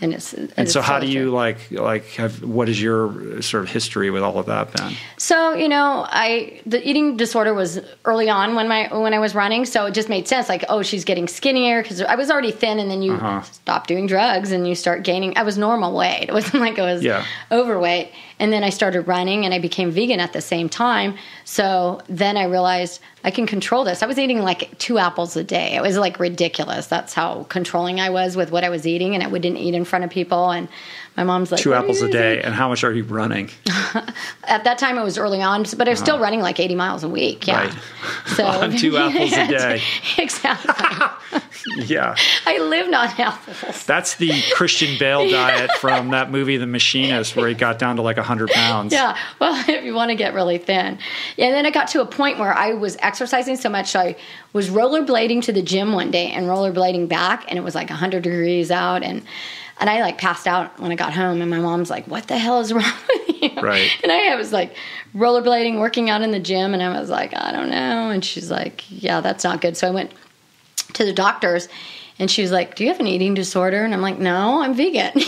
and it's And so, how do you like like have what is your sort of history with all of that then So you know, I the eating disorder was early on when my when I was running, so it just made sense. Like, oh, she's getting skinnier because I was already thin, and then you Uh-huh. stop doing drugs and you start gaining. I was normal weight. [LAUGHS] It wasn't like I was Yeah. overweight. And then I started running, and I became vegan at the same time. So then I realized I can control this. I was eating like two apples a day. It was like ridiculous. That's how controlling I was with what I was eating, and I wouldn't eat in front of people. And my mom's like, Two apples a day, and how much are you running? [LAUGHS] At that time, it was early on, but I was still running like 80 miles a week. Yeah. Uh-huh. Right. [LAUGHS] So On [LAUGHS] two apples a day. exactly. yeah, I lived on apples. that's the Christian Bale diet from that movie, The Machinist, where he got down to like hundred pounds. Yeah. Well, if you want to get really thin. And then it got to a point where I was exercising so much, I was rollerblading to the gym one day and rollerblading back, and it was like 100 degrees out. And and I like passed out when I got home, and my mom's like, "What the hell is wrong with you?" Right. [LAUGHS] And I was like rollerblading, working out in the gym, and I was like, "I don't know." And she's like, "Yeah, that's not good." So I went to the doctors, and she was like, "Do you have an eating disorder?" And I'm like, "No, I'm vegan." [LAUGHS]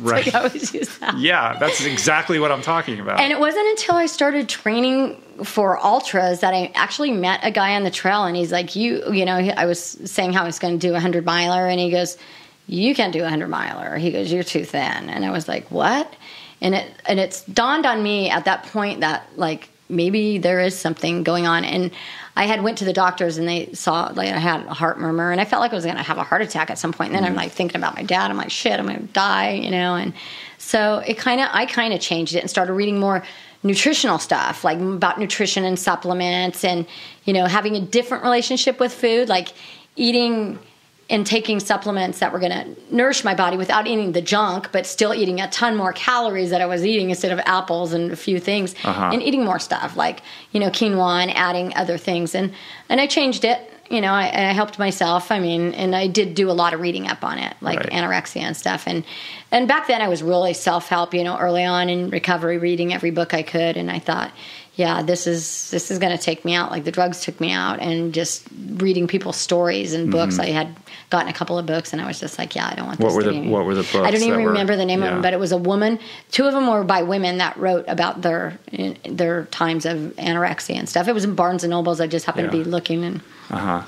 Right. Like I always use that. Yeah, that's exactly what I'm talking about. And it wasn't until I started training for ultras that I actually met a guy on the trail, and he's like, "You, you know," I was saying how I was going to do a hundred miler, and he goes, "You can't do a hundred miler." He goes, "You're too thin," and I was like, "What?" And it and it's dawned on me at that point that like maybe there is something going on, and I had went to the doctors and they saw like I had a heart murmur and I felt like I was going to have a heart attack at some point. And then I'm mm-hmm. like thinking about my dad. I'm like, shit, I'm going to die, you know. And so it kind of I kind of changed it and started reading more nutritional stuff like about nutrition and supplements and you know having a different relationship with food like eating and taking supplements that were going to nourish my body without eating the junk, but still eating a ton more calories that I was eating instead of apples and a few things, Uh-huh. and eating more stuff like you know quinoa and adding other things, and and I changed it. You know, I, I helped myself. I mean, and I did do a lot of reading up on it, like Right. anorexia and stuff. And and back then, I was really self help. You know, early on in recovery, reading every book I could, and I thought, yeah, this is this is going to take me out, like the drugs took me out, and just reading people's stories and books. I had gotten a couple of books, and I was just like, yeah, I don't want. What were to the- be. what were the books? I don't even that were- remember the name of them, but it was a woman. Two of them were by women that wrote about their their times of anorexia and stuff. It was in Barnes and Nobles. I just happened to be looking and uh huh.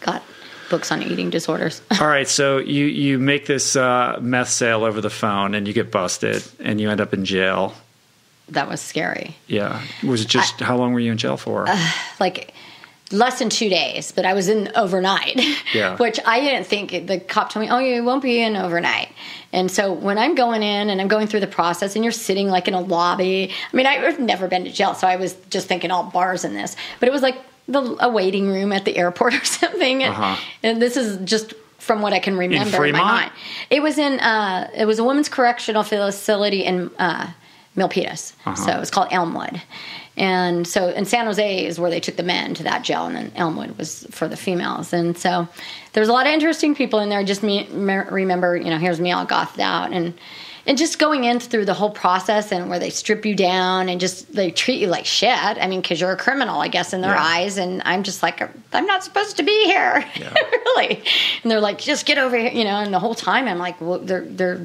got books on eating disorders. [LAUGHS] All right, so you you make this uh, meth sale over the phone, and you get busted, and you end up in jail. that was scary. Yeah, was it just how long were you in jail for? like less than two days, but I was in overnight. [LAUGHS] Yeah. Which I didn't think the cop told me, oh, you won't be in overnight. And so when I'm going in and I'm going through the process and you're sitting like in a lobby, I mean, I've never been to jail, so I was just thinking all bars in this, but it was like the a waiting room at the airport [LAUGHS] or something. And, Uh-huh. and this is just from what I can remember in, my Fremont? mind. It was in uh, it was a women's correctional facility in uh, Milpitas, Uh-huh. so it was called Elmwood. And so, in San Jose is where they took the men to that jail, and then Elmwood was for the females. And so, there's a lot of interesting people in there. Just me, remember, you know, here's me all gothed out, and and just going in through the whole process, and where they strip you down and just they treat you like shit. I mean, because you're a criminal, I guess, in their Yeah. eyes. And I'm just like, I'm not supposed to be here, Yeah. [LAUGHS] really. And they're like, just get over here, you know. And the whole time, I'm like, well, they're they're,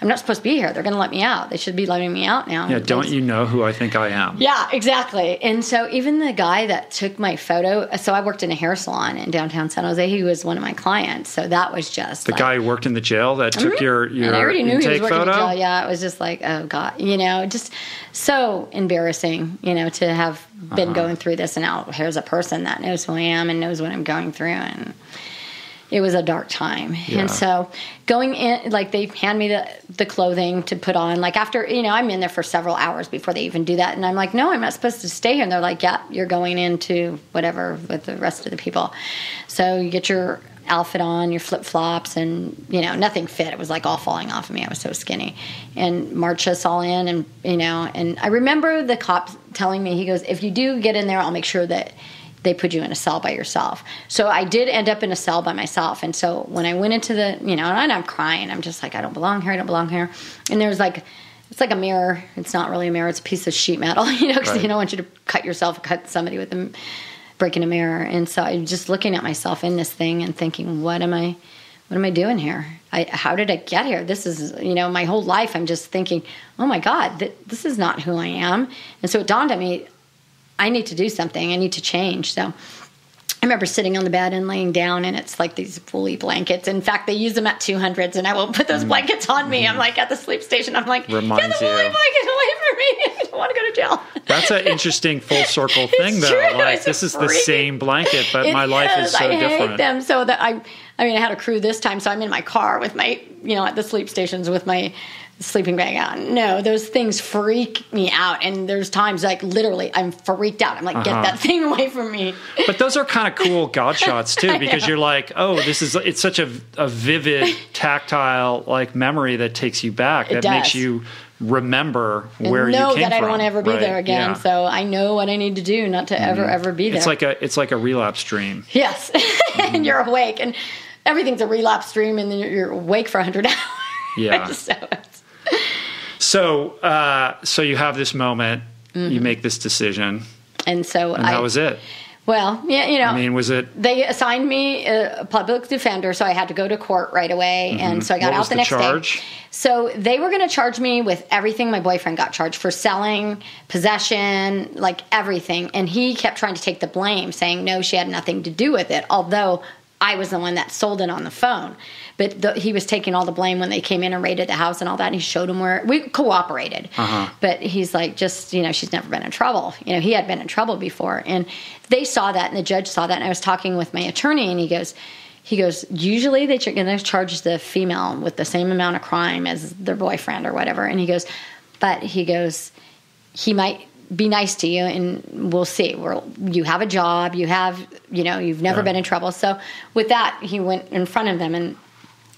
I'm not supposed to be here. They're going to let me out. They should be letting me out now. yeah, don't you know who I think I am? yeah, exactly. And so even the guy that took my photo, so I worked in a hair salon in downtown San Jose. He was one of my clients. So that was just The like, guy who worked in the jail that took your your and I already knew he was working photo. in jail. Yeah, it was just like, oh god, you know, just so embarrassing, you know, to have been Uh-huh. going through this, and now here's a person that knows who I am and knows what I'm going through, and it was a dark time. Yeah. And so going in, like they hand me the the clothing to put on. Like after, you know, I'm in there for several hours before they even do that, and I'm like, no, I'm not supposed to stay here. And they're like, yeah, you're going into whatever with the rest of the people. So you get your outfit on, your flip flops, and you know nothing fit. It was like all falling off of me. I was so skinny, and march us all in, and you know, and I remember the cop telling me, he goes, if you do get in there, I'll make sure that they put you in a cell by yourself. So I did end up in a cell by myself. And so when I went into the, you know, and I'm crying, I'm just like, I don't belong here. I don't belong here. And there's like, it's like a mirror. It's not really a mirror. It's a piece of sheet metal, [LAUGHS] you know, because Right. you don't want you to cut yourself, cut somebody with a breaking a mirror. And so I'm just looking at myself in this thing and thinking, what am I, what am I doing here? I, how did I get here? This is, you know, my whole life. I'm just thinking, oh my God, th- this is not who I am. And so it dawned on me, I need to do something. I need to change. So I remember sitting on the bed and laying down, and it's like these woolly blankets. In fact, they use them at 200s, and I won't put those blankets on me. I'm like at the sleep station. I'm like, get the woolly Mm-hmm. You. blanket away from me. [LAUGHS] I don't want to go to jail. That's an interesting full [LAUGHS] circle thing, though. true. Like It's this is the same blanket, but my It life is so I different. hate them so that I. I mean, I had a crew this time, so I'm in my car with my, you know, at the sleep stations with my sleeping bag on. No, those things freak me out, and there's times like literally I'm freaked out. I'm like, Uh-huh. get that thing away from me. But those are kind of cool [LAUGHS] God shots too, because you're like, oh, this is it's such a, a vivid, [LAUGHS] tactile like memory that takes you back. It that makes you remember where know you came that I don't want to ever be Right, there again. yeah. Mm-hmm. So I know what I need to do not to ever ever be there. it's like a it's like a relapse dream. yes, [LAUGHS] Mm-hmm. and you're awake, and everything's a relapse dream and then you're, you're awake for a hundred hours. Yeah. so So, uh, so you have this moment, you Mm-hmm. make this decision, and so and I that was it. well, yeah, you know, I mean, was it? they assigned me a public defender, so I had to go to court right away, and so I got Mm-hmm. What out was the the next charge? day. So they were going to charge me with everything my boyfriend got charged for selling, possession, like everything, and he kept trying to take the blame, saying no, she had nothing to do with it, although. I was the one that sold it on the phone, but the, he was taking all the blame when they came in and raided the house and all that. And he showed him where we cooperated, Uh-huh. but he's like, just you know, she's never been in trouble. You know, he had been in trouble before, and they saw that, and the judge saw that. And I was talking with my attorney, and he goes, he goes, usually they're going to charge the female with the same amount of crime as their boyfriend or whatever, and he goes, but he goes, he might be nice to you and we'll see We're, you have a job you have you know you've never Yeah. been in trouble so with that he went in front of them and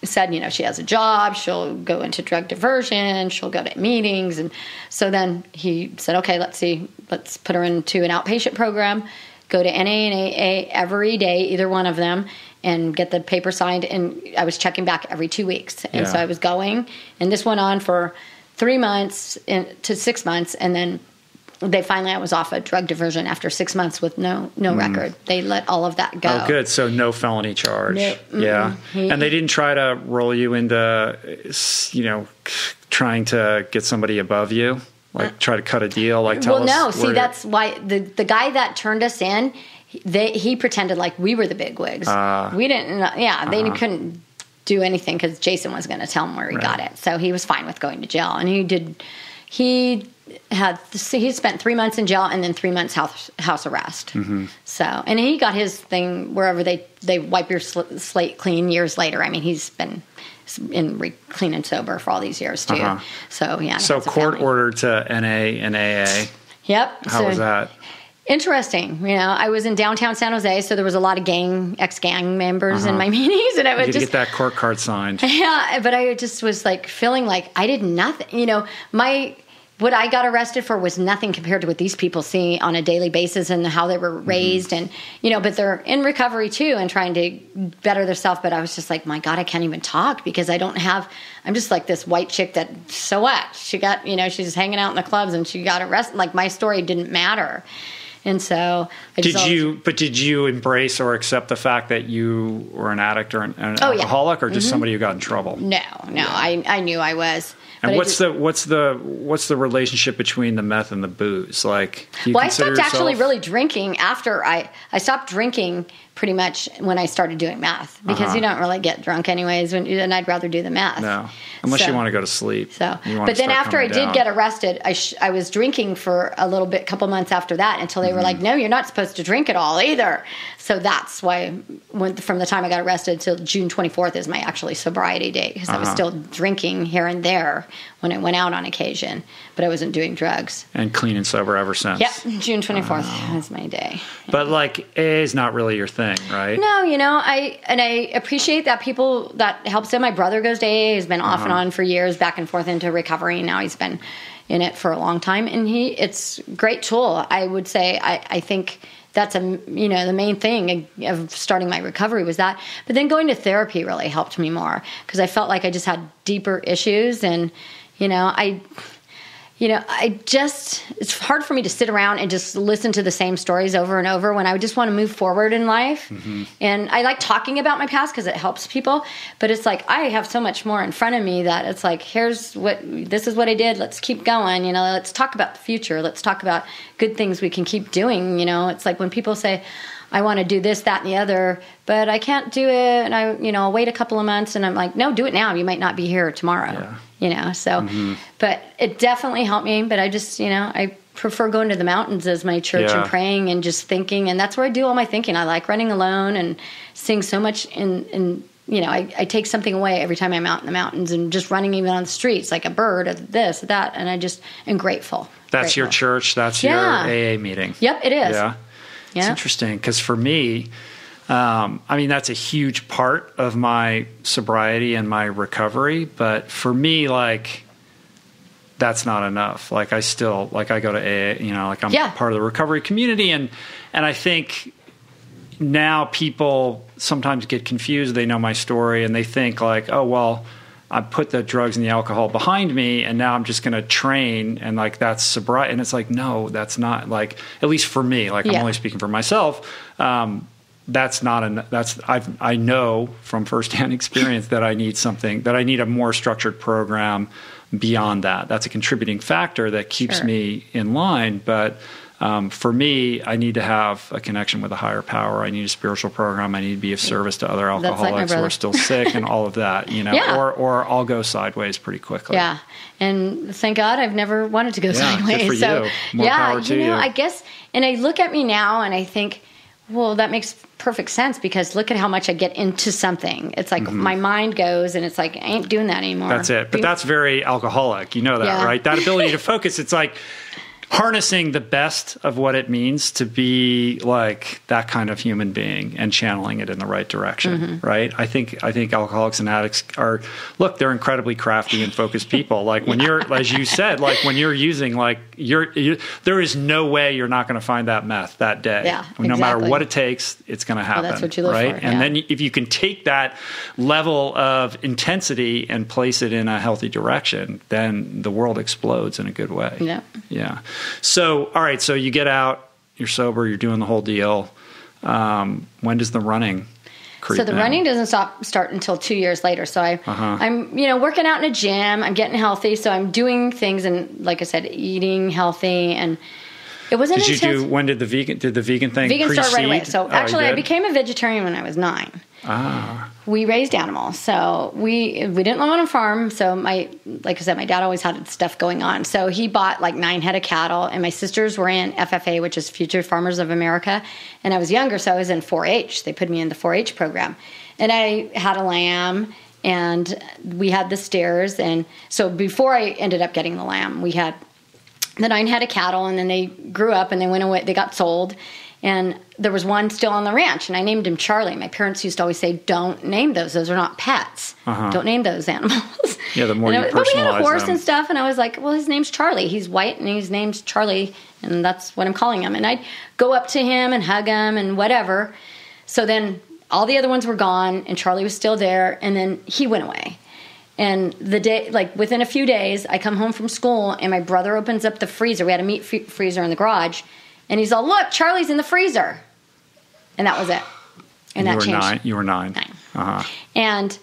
said, you know, she has a job, she'll go into drug diversion, she'll go to meetings. And so then he said, okay, let's see, let's put her into an outpatient program, go to NA and AA every day, either one of them, and get the paper signed. And I was checking back every two weeks. And so I was going, and this went on for three months in, to six months. And then they finally, I was off a drug diversion after six months with no no record. They let all of that go. Mm. Oh, good. So no felony charge. No, mm-mm. yeah. And they didn't try to roll you into, you know, trying to get somebody above you, like try to cut a deal. Like tell well, us. no. See, that's why the the guy that turned us in, they he pretended like we were the big wigs. Ah. we didn't. Yeah, they Uh-huh. couldn't do anything because Jason was going to tell him where he Right. got it. So he was fine with going to jail, and he did. He had he spent three months in jail and then three months house house arrest. Mm-hmm. So and he got his thing wherever they they wipe your sl- slate clean years later. I mean, he's been in re- clean and sober for all these years too. Uh-huh. So yeah. So court ordered to NA and AA. Yep. How so, was that? Interesting. You know, I was in downtown San Jose, so there was a lot of gang, ex gang members in Uh-huh. my [LAUGHS] meetings, and I would just. get that court card signed. [LAUGHS] Yeah, but I just was like feeling like I did nothing. You know, my what I got arrested for was nothing compared to what these people see on a daily basis and how they were Mm-hmm. raised, and you know, but they're in recovery too and trying to better themselves. But I was just like, my God, I can't even talk because I don't have. I'm just like this white chick that. So what? She got you know she's hanging out in the clubs and she got arrested. Like my story didn't matter. And so, I just Did always- you? But did you embrace or accept the fact that you were an addict or an, an Oh, yeah. alcoholic, or just somebody who got in trouble? No, no, I I knew I was. And but what's just- the what's the what's the relationship between the meth and the booze? Like, Well, I stopped actually really drinking after I I stopped drinking pretty much when I started doing meth because Uh-huh. you don't really get drunk anyways, when, and I'd rather do the meth. No, unless So- you want to go to sleep. So, but then after I did down. get arrested, I sh- I was drinking for a little bit, couple months after that, until they were Mm-hmm. like, "No, you're not supposed to drink at all either." So that's why, when, from the time I got arrested till June 24th is my actually sobriety date because I was Uh-huh. still drinking here and there when I went out on occasion, but I wasn't doing drugs. and clean and sober ever since. Yep, June 24th was my day. But like, AA is not really your thing, right? No, you know, I and I appreciate that people that helps him. My brother goes to AA. He's been off and Uh-huh. on for years, back and forth into recovery. Now he's been in it for a long time, and he it's great tool. I would say I, I think that's a you know the main thing of starting my recovery was that. But then going to therapy really helped me more because I felt like I just had deeper issues, and you know I you know, I just, it's hard for me to sit around and just listen to the same stories over and over when I just want to move forward in life. Mm-hmm. And I like talking about my past because it helps people. But it's like, I have so much more in front of me that it's like, here's what, this is what I did. Let's keep going. You know, let's talk about the future. Let's talk about good things we can keep doing. You know, it's like when people say, I want to do this, that, and the other, but I can't do it. And I, you know, I'll wait a couple of months and I'm like, no, do it now. You might not be here tomorrow Yeah. You know so Mm-hmm. but it definitely helped me but i just you know i prefer going to the mountains as my church Yeah. and praying and just thinking and that's where i do all my thinking i like running alone and seeing so much in in you know I, I take something away every time i'm out in the mountains and just running even on the streets like a bird or this or that and i just am grateful That's your church. That's Yeah. your AA meeting. yep it is Yeah. It's interesting because for me, um, I mean, that's a huge part of my sobriety and my recovery. But for me, like, that's not enough. Like, I still, like, I go to AA, you know, like I'm Yeah. part of the recovery community. And, and I think now people sometimes get confused. They know my story and they think, like, oh, well, I put the drugs and the alcohol behind me, and now I'm just going to train, and like that's sobriety. And it's like, no, that's not like at least for me. Like I'm only speaking for myself. Um, that's not an that's I I know from firsthand [LAUGHS] experience that I need something that I need a more structured program beyond that. That's a contributing factor that keeps Sure. me in line, but. Um, for me, I need to have a connection with a higher power. I need a spiritual program. I need to be of service to other That's like alcoholics who are still sick and all of that, you know, Yeah. or, or I'll go sideways pretty quickly. Yeah, and thank God I've never wanted to go Yeah, good sideways. for so you. More yeah, you know, you. I guess, and I look at me now and I think, well, that makes perfect sense because look at how much I get into something. It's like my mind goes and it's like I ain't doing that anymore. Mm-hmm. That's it. But that's very alcoholic. You know that, Yeah. right? That ability to [LAUGHS] focus. It's like harnessing the best of what it means to be like that kind of human being and channeling it in the right direction, Mm-hmm. right? I think I think alcoholics and addicts are look, they're incredibly crafty and focused people. Like when you're as you said, like when you're using like you're you, there is no way you're not going to find that meth that day. Yeah, no matter what it takes, it's going to happen. that's what you live right? for, And then if you can take that level of intensity and place it in a healthy direction, then the world explodes in a good way. Yeah. Yeah. So, all right. So you get out, you're sober, you're doing the whole deal. Um, when does the running creep So the in? running doesn't stop start until two years later. So I, Uh-huh. I'm you know working out in a gym. I'm getting healthy. So I'm doing things and like I said, eating healthy and it wasn't Did you intense. do, when did the vegan, did the vegan thing vegan started right away. precede? So Oh, actually, I became a vegetarian when I was nine. Ah, we raised animals. So we we didn't live on a farm. So my like i said my dad always had stuff going on. So he bought like nine head of cattle and my sisters were in ffa which is future farmers of america and i was younger so i was in 4-h they put me in the 4-h program. And i had a lamb and we had the stairs and so before i ended up getting the lamb we had the nine head of cattle and then they grew up and they went away they got sold and there was one still on the ranch and i named him charlie. My parents used to always say don't name those. Those are not pets. Uh-huh. don't name those animals. [LAUGHS] Yeah, the more And you I- but we had a horse them. and stuff and i was like well his name's charlie. He's white and his name's charlie and that's what i'm calling him. And i'd go up to him and hug him and whatever. So then all the other ones were gone and charlie was still there and then he went away. And the day, like within a few days, I come home from school and my brother opens up the freezer. We had a meat f- freezer in the garage, and he's all, "Look, Charlie's in the freezer," and that was it. And you that were changed. nine. You were nine. Nine. Uh-huh. And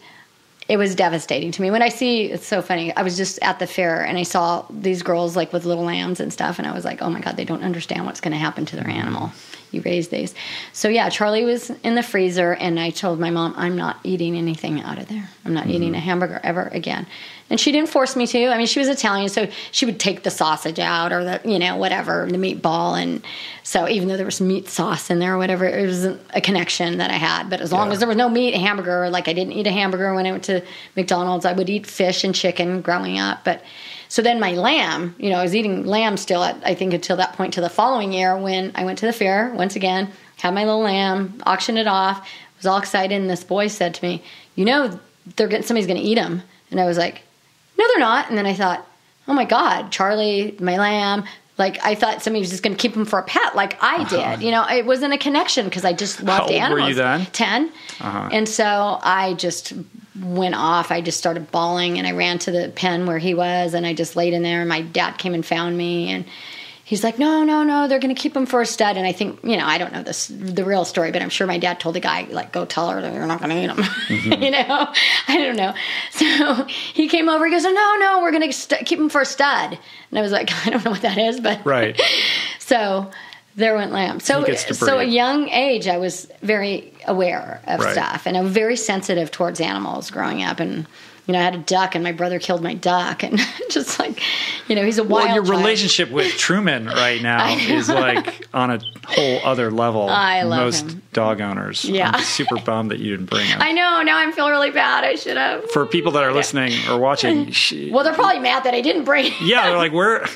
it was devastating to me when I see. It's so funny. I was just at the fair and I saw these girls like with little lambs and stuff, and I was like, "Oh my god, they don't understand what's going to happen to their animal." You raise these. So yeah, Charlie was in the freezer, and I told my mom, "I'm not eating anything out of there. I'm not eating mm-hmm. a hamburger ever again." And she didn't force me to. I mean, she was Italian, so she would take the sausage out or the you know whatever the meatball, and so even though there was meat sauce in there or whatever, it wasn't a connection that I had. But as long Yeah. as there was no meat, hamburger, like I didn't eat a hamburger when I went to McDonald's. I would eat fish and chicken growing up, but. So then my lamb, you know, I was eating lamb still at, I think until that point to the following year when I went to the fair once again, had my little lamb, auctioned it off, was all excited. And this boy said to me, you know, they're getting, somebody's going to eat them. And I was like, no, they're not. And then I thought, oh my God, Charlie, my lamb. Like I thought somebody was just going to keep him for a pet, like I uh-huh. did. You know, it wasn't a connection because I just loved How old were animals. you then? 10 uh-huh. and so i just went off i just started bawling and i ran to the pen where he was and i just laid in there and my dad came and found me and he's like no no no they're going to keep him for a stud. And i think you know i don't know this the real story but i'm sure my dad told the guy like go tell her that you're not going to eat him. Mm-hmm. [LAUGHS] You know? I don't know. So he came over he goes no no we're going to st- keep him for a stud. And i was like [LAUGHS] i don't know what that is but [LAUGHS] Right. so there went lamb. So He gets to so at a young age, I was very aware of Right. stuff, and I'm very sensitive towards animals growing up. And you know, I had a duck, and my brother killed my duck, and [LAUGHS] just like, you know, he's a wild. Well, your child. relationship with [LAUGHS] Truman right now is like on a whole other level. I love Most him. dog owners. Yeah. I'm [LAUGHS] super bummed that you didn't bring him. I know. Now I feel really bad. I should have. For people that are listening or watching, she, Well, they're probably mad that I didn't bring. him. yeah, they're like, we're.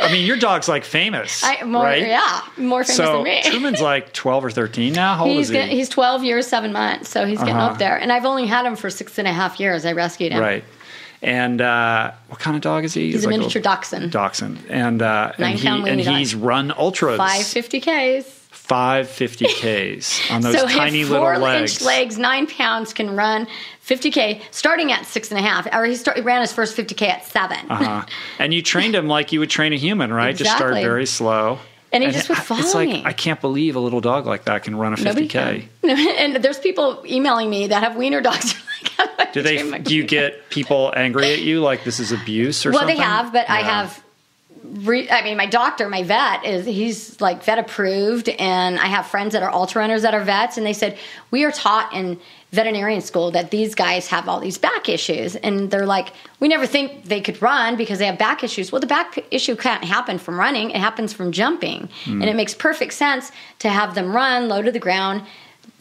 I mean, your dog's like famous, I, more, right? Yeah, more famous So than me. [LAUGHS] Truman's like 12 or 13 now. How old He's is he? get, he's 12 years, seven months, so he's getting Uh-huh. up there. And I've only had him for six and a half years. I rescued him. right. And uh, what kind of dog is he? He's a like miniature dachshund. Dachshund, and uh, and, he, and dog. he's run ultras, 550 Ks. 550 Ks [LAUGHS] on those so tiny his little four legs. inch legs, nine pounds, can run 50k starting at six and a half, or he, start, he ran his first 50k at 7 uh-huh. [LAUGHS] And you trained him like you would train a human, right? Exactly. Just start very slow. And he just would follow It's like me. I can't believe a little dog like that can run a 50k. can. [LAUGHS] and there's people emailing me that have wiener dogs. Do they? Do you get people angry at you like this is abuse or well something? Well, they have but i have re- i mean my doctor my vet is he's like vet approved and i have friends that are ultra runners that are vets and they said we are taught in veterinarian school that these guys have all these back issues and they're like we never think they could run because they have back issues well the back issue can't happen from running it happens from jumping Hmm. and it makes perfect sense to have them run low to the ground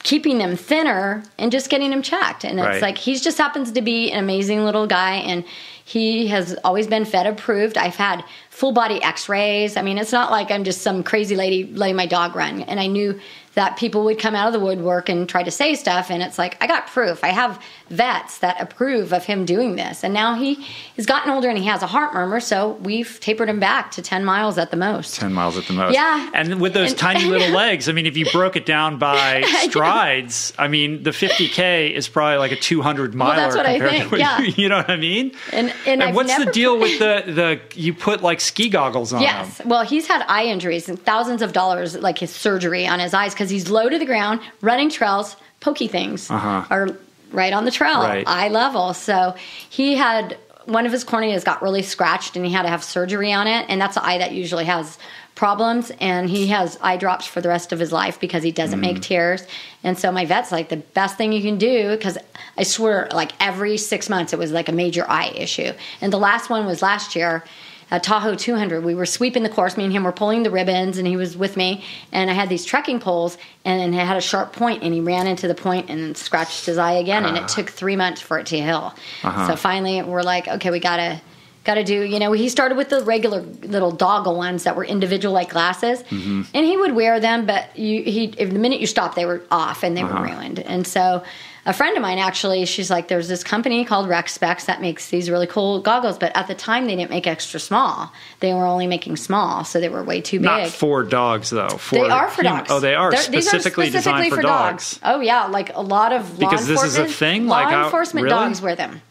keeping them thinner and just getting them checked. And it's Right. like he just happens to be an amazing little guy and he has always been Fed approved. I've had full body x rays. I mean, it's not like I'm just some crazy lady letting my dog run. And I knew that people would come out of the woodwork and try to say stuff. And it's like, I got proof. I have vets that approve of him doing this. And now he has gotten older and he has a heart murmur. So we've tapered him back to 10 miles at the most. 10 miles at the most. Yeah. And with those And- tiny [LAUGHS] little legs, I mean, if you broke it down by [LAUGHS] strides, I mean, the 50K is probably like a 200 miler that's what I compared think, to what yeah. you, [LAUGHS] you know what I mean? And- and I've what's the deal with the, the, you put like ski goggles on Yes. them? Well, he's had eye injuries and thousands of dollars, like his surgery on his eyes, because he's low to the ground, running trails, pokey things Uh-huh. are right on the trail, Right. eye level. So he had one of his corneas got really scratched and he had to have surgery on it. And that's the eye that usually has problems. And he has eye drops for the rest of his life because he doesn't Mm. make tears. And so my vet's like, the best thing you can do, because I swear, like every six months, it was like a major eye issue. And the last one was last year at Tahoe 200. We were sweeping the course. Me and him were pulling the ribbons, and he was with me. And I had these trekking poles, and it had a sharp point, and he ran into the point and scratched his eye again. And it ah. took three months for it to heal. Uh-huh. So finally, we're like, okay, we gotta. Got to do, you know, he started with the regular little doggle ones that were individual like glasses, mm-hmm. and he would wear them, but you, he, if the minute you stopped, they were off and they were uh-huh. ruined. And so, a friend of mine actually, she's like, there's this company called Rex Specs that makes these really cool goggles, but at the time they didn't make extra small. They were only making small, so they were way too Not big. for dogs, though. For they are for dogs. Oh, they are They're- these are specifically, designed for, dogs. Oh yeah, like a lot of law Because this is a enforcement- thing? Law Like enforcement really? dogs wear them.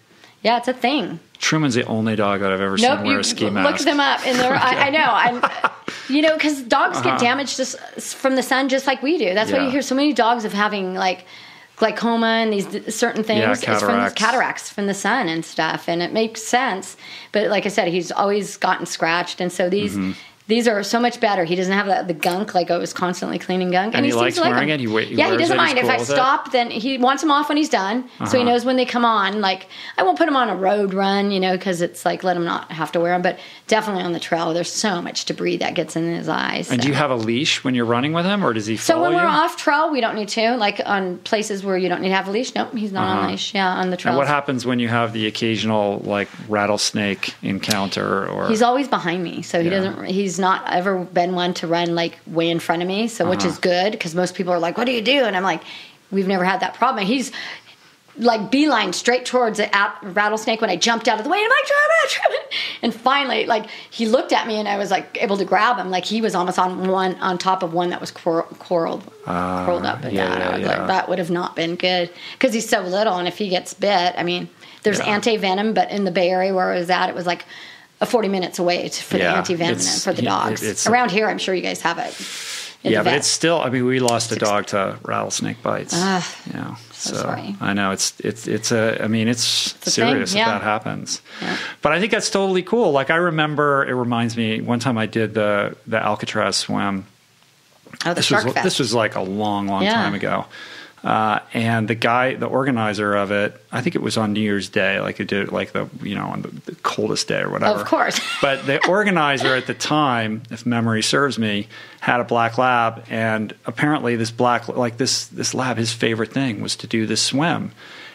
Yeah, it's a thing. Truman's the only dog that I've ever Nope, seen wear a ski mask. look them up, and they're, [LAUGHS] I, I know. I'm, [LAUGHS] you know, because dogs Uh-huh. get damaged just from the sun, just like we do. That's why you hear so many dogs of having like glaucoma and these d- certain things. Yeah, It's from cataracts from the sun and stuff, and it makes sense. But like I said, he's always gotten scratched, and so these. Mm-hmm. These are so much better. He doesn't have the, the gunk like I was constantly cleaning gunk, And he seems likes to like wearing it? He wa- he yeah, he doesn't it? Mind if I with it? stop. Then he wants them off when he's done, so he Uh-huh. knows when they come on. Like I won't put him on a road run, you know, because it's like let him not have to wear them. But definitely on the trail, there's so much debris that gets in his eyes. and do you have a leash when you're running with him, or does he So when we're you? off trail, we don't need to. Like on places where you don't need to have a leash. Nope, he's not on Uh-huh. a leash. Yeah, on the trail. And what happens when you have the occasional like rattlesnake encounter or He's always behind me, so he Yeah. doesn't. He's not ever been one to run like way in front of me. So which Uh-huh. is good because most people are like, "What do you do?" And I'm like, "We've never had that problem." And he's like beeline straight towards the out- rattlesnake when I jumped out of the way. And I'm like, Truman, Truman. And finally, like he looked at me and I was like able to grab him. Like he was almost on one on top of one that was cor- coiled, curled up. And yeah, down. yeah, I was yeah. like, that would have not been good because he's so little. And if he gets bit, I mean, there's Yeah. anti venom, but in the Bay Area where I was at, it was like a 40 minutes away to, for Yeah, the anti venom it's- for the dogs. it- Around here, I'm sure you guys have it. yeah, but it's still. I mean, we lost a dog to rattlesnake bites. Ah, yeah, so so, sorry. I know it's it's it's a. I mean, it's, thing, serious yeah. if that happens. Yeah. But I think that's totally cool. Like I remember, it reminds me one time I did the the Alcatraz swim. oh, the This shark was fest. this was like a long, long time ago. Uh, and the guy, the organizer of it, I think it was on New Year's Day, like it did, like the you know on the, the coldest day or whatever. Of course. [LAUGHS] but the organizer at the time, if memory serves me, had a black lab, and apparently this black, like this this lab, his favorite thing was to do this swim.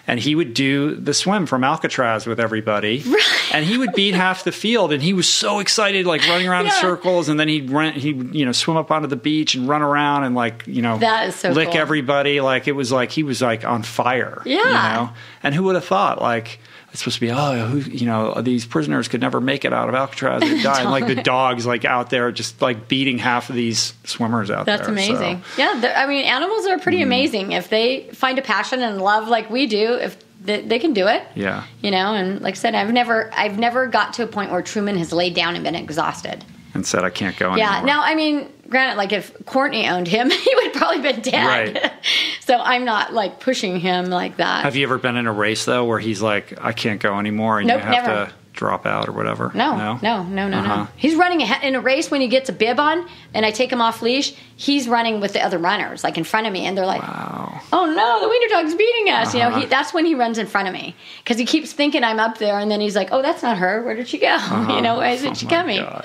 And he would do the swim from Alcatraz with everybody, [LAUGHS] and he would beat half the field. And he was so excited, like running around in circles. And then he'd run, he'd you know swim up onto the beach and run around and like you know That is so lick cool. everybody. Like it was like he was like on fire. you Yeah. know? And who would have thought like it's supposed to be oh who you know these prisoners could never make it out of Alcatraz or die and like the dogs like out there just like beating half of these swimmers out That's there. That's amazing. So, Yeah, I mean, animals are pretty hmm. amazing if they find a passion and love like we do. If they, they can do it. Yeah. You know, and like I said, I've never I've never got to a point where Truman has laid down and been exhausted. And said, I can't go Yeah. anymore. Now, I mean, granted, like if Courtney owned him, [LAUGHS] he would probably been dead. Right. [LAUGHS] so I'm not like pushing him like that. Have you ever been in a race though where he's like, I can't go anymore, and Nope, you have never. to drop out or whatever? no, no, no, no, no, Uh-huh. He's running ahead in a race when he gets a bib on, and I take him off leash. He's running with the other runners, like in front of me, and they're like, Wow. "Oh no, the wiener dog's beating us!" You know, Uh-huh. he, that's when he runs in front of me because he keeps thinking I'm up there, and then he's like, "Oh, that's not her. Where did she go? [LAUGHS] You know, why isn't Oh she coming?" [LAUGHS]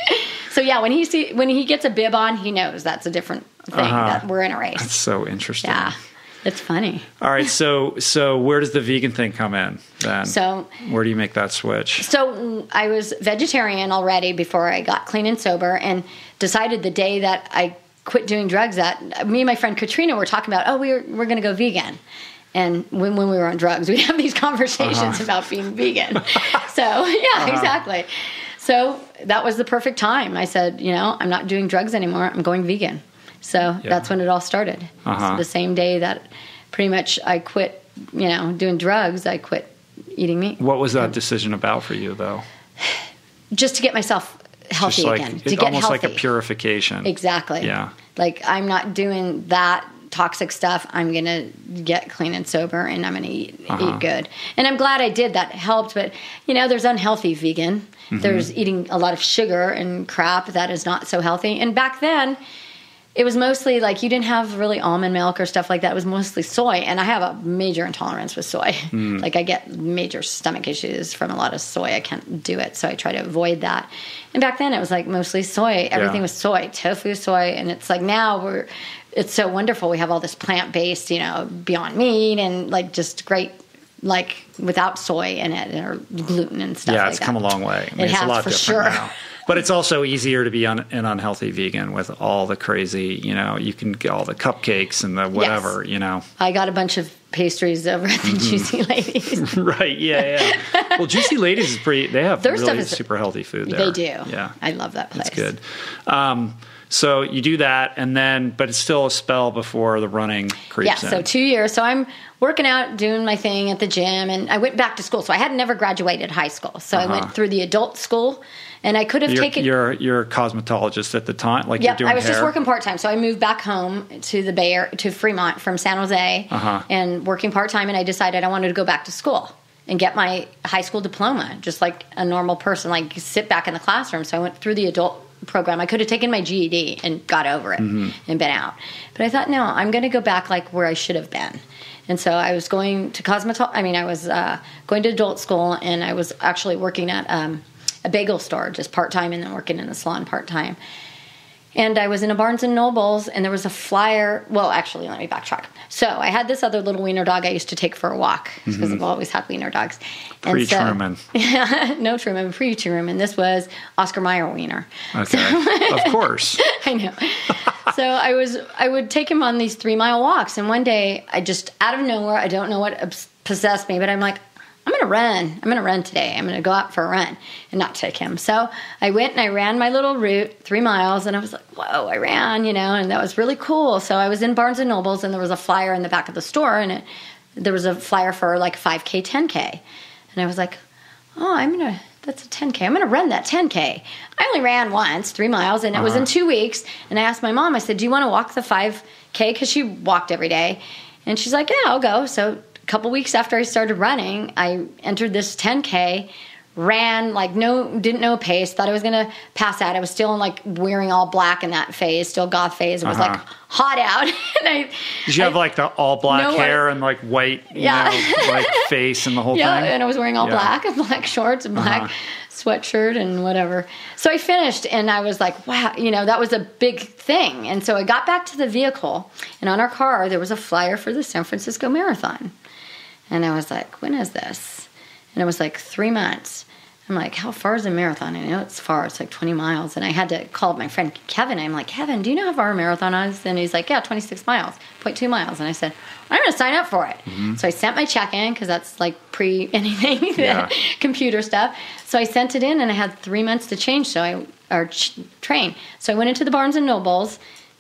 So yeah, when he see when he gets a bib on, he knows that's a different thing Uh-huh. that we're in a race. That's so interesting. Yeah, it's funny. All right. So, so where does the vegan thing come in then? So where do you make that switch? So I was vegetarian already before I got clean and sober, and decided the day that I quit doing drugs that me and my friend Katrina were talking about. Oh, we're we're going to go vegan. And when, when we were on drugs, [LAUGHS] we'd have these conversations Uh-huh. about being vegan. [LAUGHS] so yeah, exactly. So that was the perfect time. I said, you know, I'm not doing drugs anymore. I'm going vegan. So that's when it all started. Uh-huh. So the same day that pretty much I quit, you know, doing drugs, I quit eating meat What was that decision about for you though? just to get myself healthy like again. it- To get almost healthy. like a purification. Exactly. Yeah. Like I'm not doing that toxic stuff. I'm gonna get clean and sober, and I'm gonna eat, Uh-huh. eat good. And I'm glad I did. That helped. But you know, there's unhealthy vegan. Mm-hmm. There's eating a lot of sugar and crap that is not so healthy. And back then. It was mostly like you didn't have really almond milk or stuff like that. It was mostly soy, and I have a major intolerance with soy. Mm. [LAUGHS] Like I get major stomach issues from a lot of soy. I can't do it, so I try to avoid that. And back then, it was like mostly soy. Everything Yeah. was soy, tofu, soy, and it's like now we're. It's so wonderful. We have all this plant based, you know, Beyond Meat, and like just great, like without soy in it or gluten and stuff. yeah, like it's that. come a long way. I mean, It it's has a lot for different sure. [LAUGHS] But it's also easier to be un- an unhealthy vegan with all the crazy, you know, you can get all the cupcakes and the whatever, you know. I got a bunch of pastries over at the Mm-hmm. Juicy [LAUGHS] Ladies. [LAUGHS] right, yeah, yeah. well, Juicy [LAUGHS] Ladies is pretty, they have Their really stuff is- super healthy food there. They do. Yeah. I love that place. It's good. Um, so you do that, and then, but it's still a spell before the running creeps Yeah, in. so two years. So I'm working out, doing my thing at the gym, and I went back to school. So I had never graduated high school. So I Uh-huh. went through the adult school, and I could have you're, taken. you're you're a cosmetologist at the time, like Yep, I was hair. just working part time, so I moved back home to the Bay Area, to Fremont from San Jose, Uh-huh. and working part time. And I decided I wanted to go back to school and get my high school diploma, just like a normal person, like sit back in the classroom. So I went through the adult program. I could have taken my GED and got over it Mm-hmm. and been out, but I thought no, I'm going to go back like where I should have been. And so I was going to cosmetol. I mean, I was uh, going to adult school, and I was actually working at um, a bagel store just part time, and then working in the salon part time and I was in a Barnes and Nobles, and there was a flyer. Well, actually, let me backtrack. So I had this other little wiener dog I used to take for a walk because mm-hmm. I've always had wiener dogs. And Pre so- [LAUGHS] Truman. no Truman, pre Truman. This was Oscar Mayer wiener. Okay. [LAUGHS] of course. I know. so I was I would take him on these three mile walks, and one day I just out of nowhere I don't know what possessed me, but I'm like. I'm gonna run. I'm gonna run today. I'm gonna go out for a run and not take him. So I went and I ran my little route, three miles, and I was like, "Whoa!" I ran, you know, and that was really cool. So I was in Barnes and Nobles, and there was a flyer in the back of the store, and it, there was a flyer for like 5K, 10K, and I was like, "Oh, I'm gonna." That's a 10K. I'm going to run that 10K. I only ran once, three miles, and it was in Uh-huh. two weeks. And I asked my mom, I said, Do you want to walk the 5K? Because she walked every day. And she's like, Yeah, I'll go. So a couple weeks after I started running, I entered this 10K, ran like no, didn't know pace, thought I was going to pass out. I was still in like wearing all black in that phase, still goth phase. It was like Uh-huh. hot out. [LAUGHS] and I, Did you have like the all black No, hair and like white, Yeah. know, like [LAUGHS] face and the whole yeah, thing? and I was wearing all Yeah. black and [LAUGHS] black shorts and black Uh-huh. sweatshirt and whatever. So I finished and I was like, wow, you know, that was a big thing. And so I got back to the vehicle and on our car there was a flyer for the San Francisco Marathon. And I was like, when is this? And it was like three months. I'm like, how far is a marathon? I know it's far. It's like 20 miles. And I had to call my friend Kevin. I'm like, Kevin, do you know how far a marathon is? And he's like, yeah, 26 miles, 0.2 miles. And I said, I'm going to sign up for it. Mm-hmm. So I sent my check in because that's like pre [LAUGHS] anything, [LAUGHS] Yeah. computer stuff. So I sent it in and I had three months to change. So I, or ch- train. So I went into the Barnes and Nobles,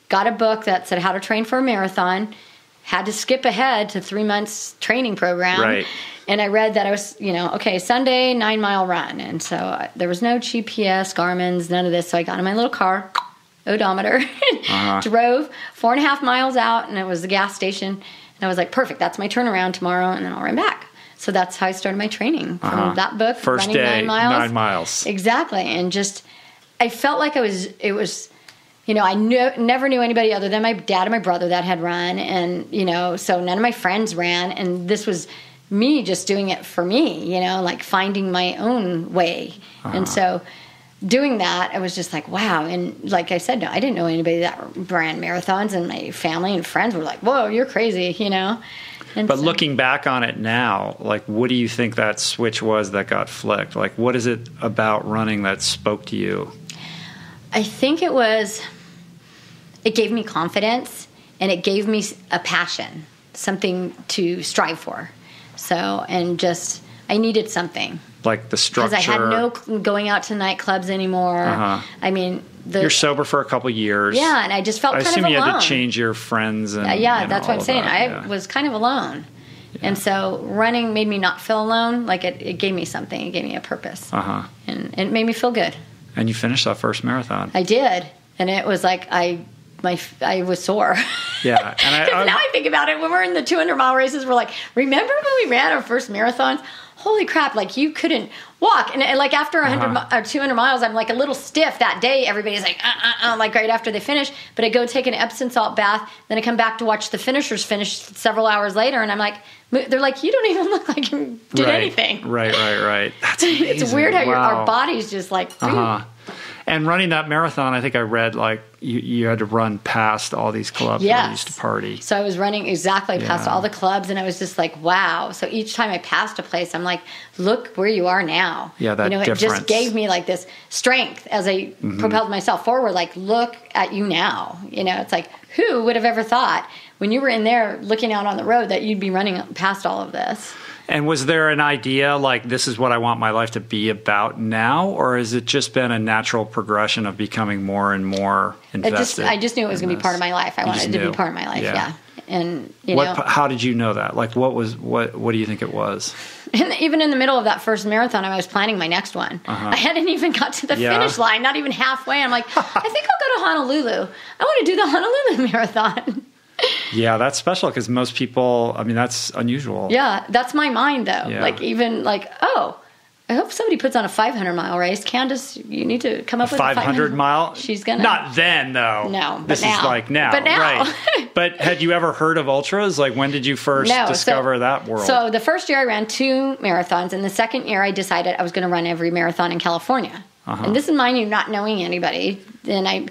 got a book that said how to train for a marathon, had to skip ahead to three months training program. Right. And I read that I was, you know, okay, Sunday, nine mile run. And so uh, there was no GPS, Garmin's, none of this. So I got in my little car, odometer, [LAUGHS] Uh-huh. drove four and a half miles out, and it was the gas station. And I was like, perfect, that's my turnaround tomorrow, and then I'll run back. So that's how I started my training from Uh-huh. that book. First running day, nine miles. nine miles. Exactly. And just, I felt like I was, it was, you know, I knew, never knew anybody other than my dad and my brother that had run. And, you know, so none of my friends ran. And this was me just doing it for me, you know, like finding my own way. And uh-huh. so doing that, I was just like, wow. And like I said, no, I didn't know anybody that ran marathons. And my family and friends were like, whoa, you're crazy, you know? And But so- looking back on it now, like, what do you think that switch was that got flicked? Like, what is it about running that spoke to you? I think it was, it gave me confidence and it gave me a passion, something to strive for. So, and just, I needed something Like the structure. because I had no going out to nightclubs anymore. Uh-huh. I mean, the, You're sober for a couple years. yeah, and I just felt I kind assume you had to change your friends and Uh, yeah, and that's what I'm saying. that, I yeah. was kind of alone. And so running made me not feel alone. Like it, it gave me something. It gave me a purpose. Uh-huh. And it made me feel good. And you finished that first marathon. I did. And it was like I my I was sore. Yeah, and I- [LAUGHS] I- now I think about it, when we're in the 200 mile races, we're like, remember when we ran our first marathons? Holy crap! Like you couldn't walk, and, and like after 100 Uh-huh. or 200 miles, I'm like a little stiff that day. Everybody's like, uh, uh, uh, like right after they finish. But I go take an Epsom salt bath, then I come back to watch the finishers finish several hours later, and I'm like, they're like, you don't even [LAUGHS] look like you did right. anything. Right, right, right. [LAUGHS] That's. It's weird how your, our bodies just like. Uh-huh. And running that marathon, I think I read like you, you had to run past all these clubs where you Yes. used to party. So I was running exactly past all the clubs, and I was just like, wow. So each time I passed a place, I'm like, look where you are now. Yeah, that you know, it difference. Mm-hmm. just gave me like this strength as I propelled myself forward. Like, look at you now. You know, it's like, who would have ever thought when you were in there looking out on the road that you'd be running past all of this? And was there an idea like this is what I want my life to be about now, or has it just been a natural progression of becoming more and more I invested? just, I just knew it was going to be part of my life. I You wanted it to knew. be part of my life. Yeah. Yeah. And you What? know, How did you know that? Like, what was what? What do you think it was? And even in the middle of that first marathon, I was planning my next one. I hadn't even got to the Uh-huh. Yeah. finish line, not even halfway. I'm like, I think I'll go to Honolulu. I want to do the Honolulu [LAUGHS] marathon. Yeah, that's special because most people. I mean, that's unusual. yeah, that's my mind though. Yeah. Like even like, oh, I hope somebody puts on a 500 mile race. Candice, you need to come up with a 500 mile. She's gonna Not then though. No, this is like now. But now. right? But had you ever heard of ultras? Like, when did you first No, so- discover that world? So the first year I ran two marathons, and the second year I decided I was going to run every marathon in California. Uh-huh. And this is mind you, not knowing anybody. And I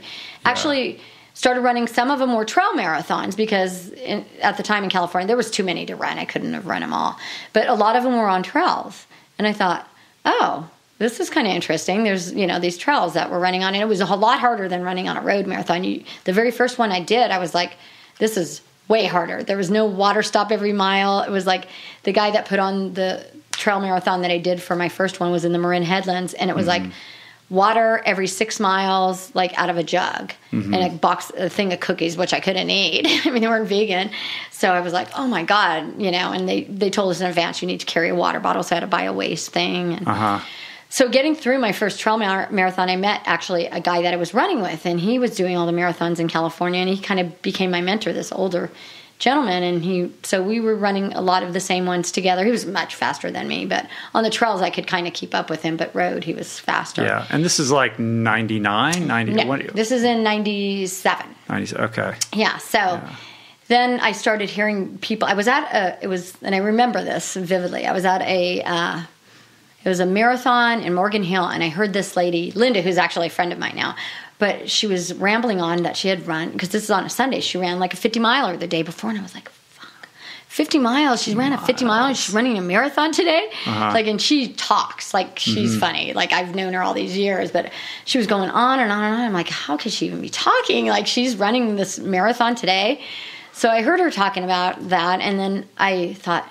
actually started running. Some of them were trail marathons because in, at the time in California there was too many to run. I couldn't have run them all, but a lot of them were on trails. And I thought, oh. This is kind of interesting. There's, you know, these trails that we're running on, and it was a whole lot harder than running on a road marathon. You, the very first one I did, I was like, this is way harder. There was no water stop every mile. It was like the guy that put on the trail marathon that I did for my first one was in the Marin Headlands, and it was like mm-hmm. Water every six miles, like out of a jug, and a box, a thing of cookies, which I couldn't eat. [LAUGHS] I mean, they weren't vegan, so I was like, oh my god, you know. And they they told us in advance you need to carry a water bottle, so I had to buy a waste thing. And, uh huh. so getting through my first trail mar- marathon, I met actually a guy that I was running with, and he was doing all the marathons in California, and he kind of became my mentor. This older gentleman, and he so we were running a lot of the same ones together. He was much faster than me, but on the trails I could kind of keep up with him, but road he was faster. Yeah, and this is like 99, 90. No, this is in '97. 90 okay. Yeah. So then I started hearing people. I was at a. It was, and I remember this vividly. I was at a. Uh, it was a marathon in Morgan Hill, and I heard this lady, Linda, who's actually a friend of mine now, but she was rambling on that she had run because this is on a Sunday. She ran like a 50 miler the day before, and I was like, "Fuck, 50 miles! She ran a 50 mile, and she's running a marathon today." Uh-huh. Like, and she talks like she's mm-hmm. funny. Like I've known her all these years, but she was going on and on and on. I'm like, how could she even be talking? Like she's running this marathon today. So I heard her talking about that, and then I thought.